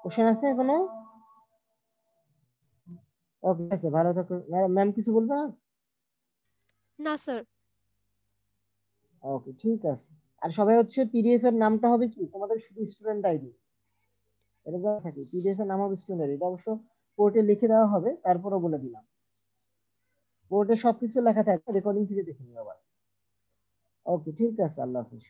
কোশ্চেন আছে কোনো ওকে আছে ভালো থাকো। ম্যাম কিছু বলবে? না না স্যার ওকে ঠিক আছে। আর সবাই হচ্ছে পিডিএফ এর নামটা হবে কি? তোমাদের শুধু স্টুডেন্ট আইডি এটা যা থাকে পিডিএফ এর নাম হবে স্টুডেন্ট আইডি এটা অবশ্য পোর্টে লিখে দেওয়া হবে তারপরও বলে দিলাম। পোর্টে সবকিছু লেখা থাকে রেকর্ডিং থেকে দেখে নিও আবার। ওকে ঠিক আছে আল্লাহ হাফিজ।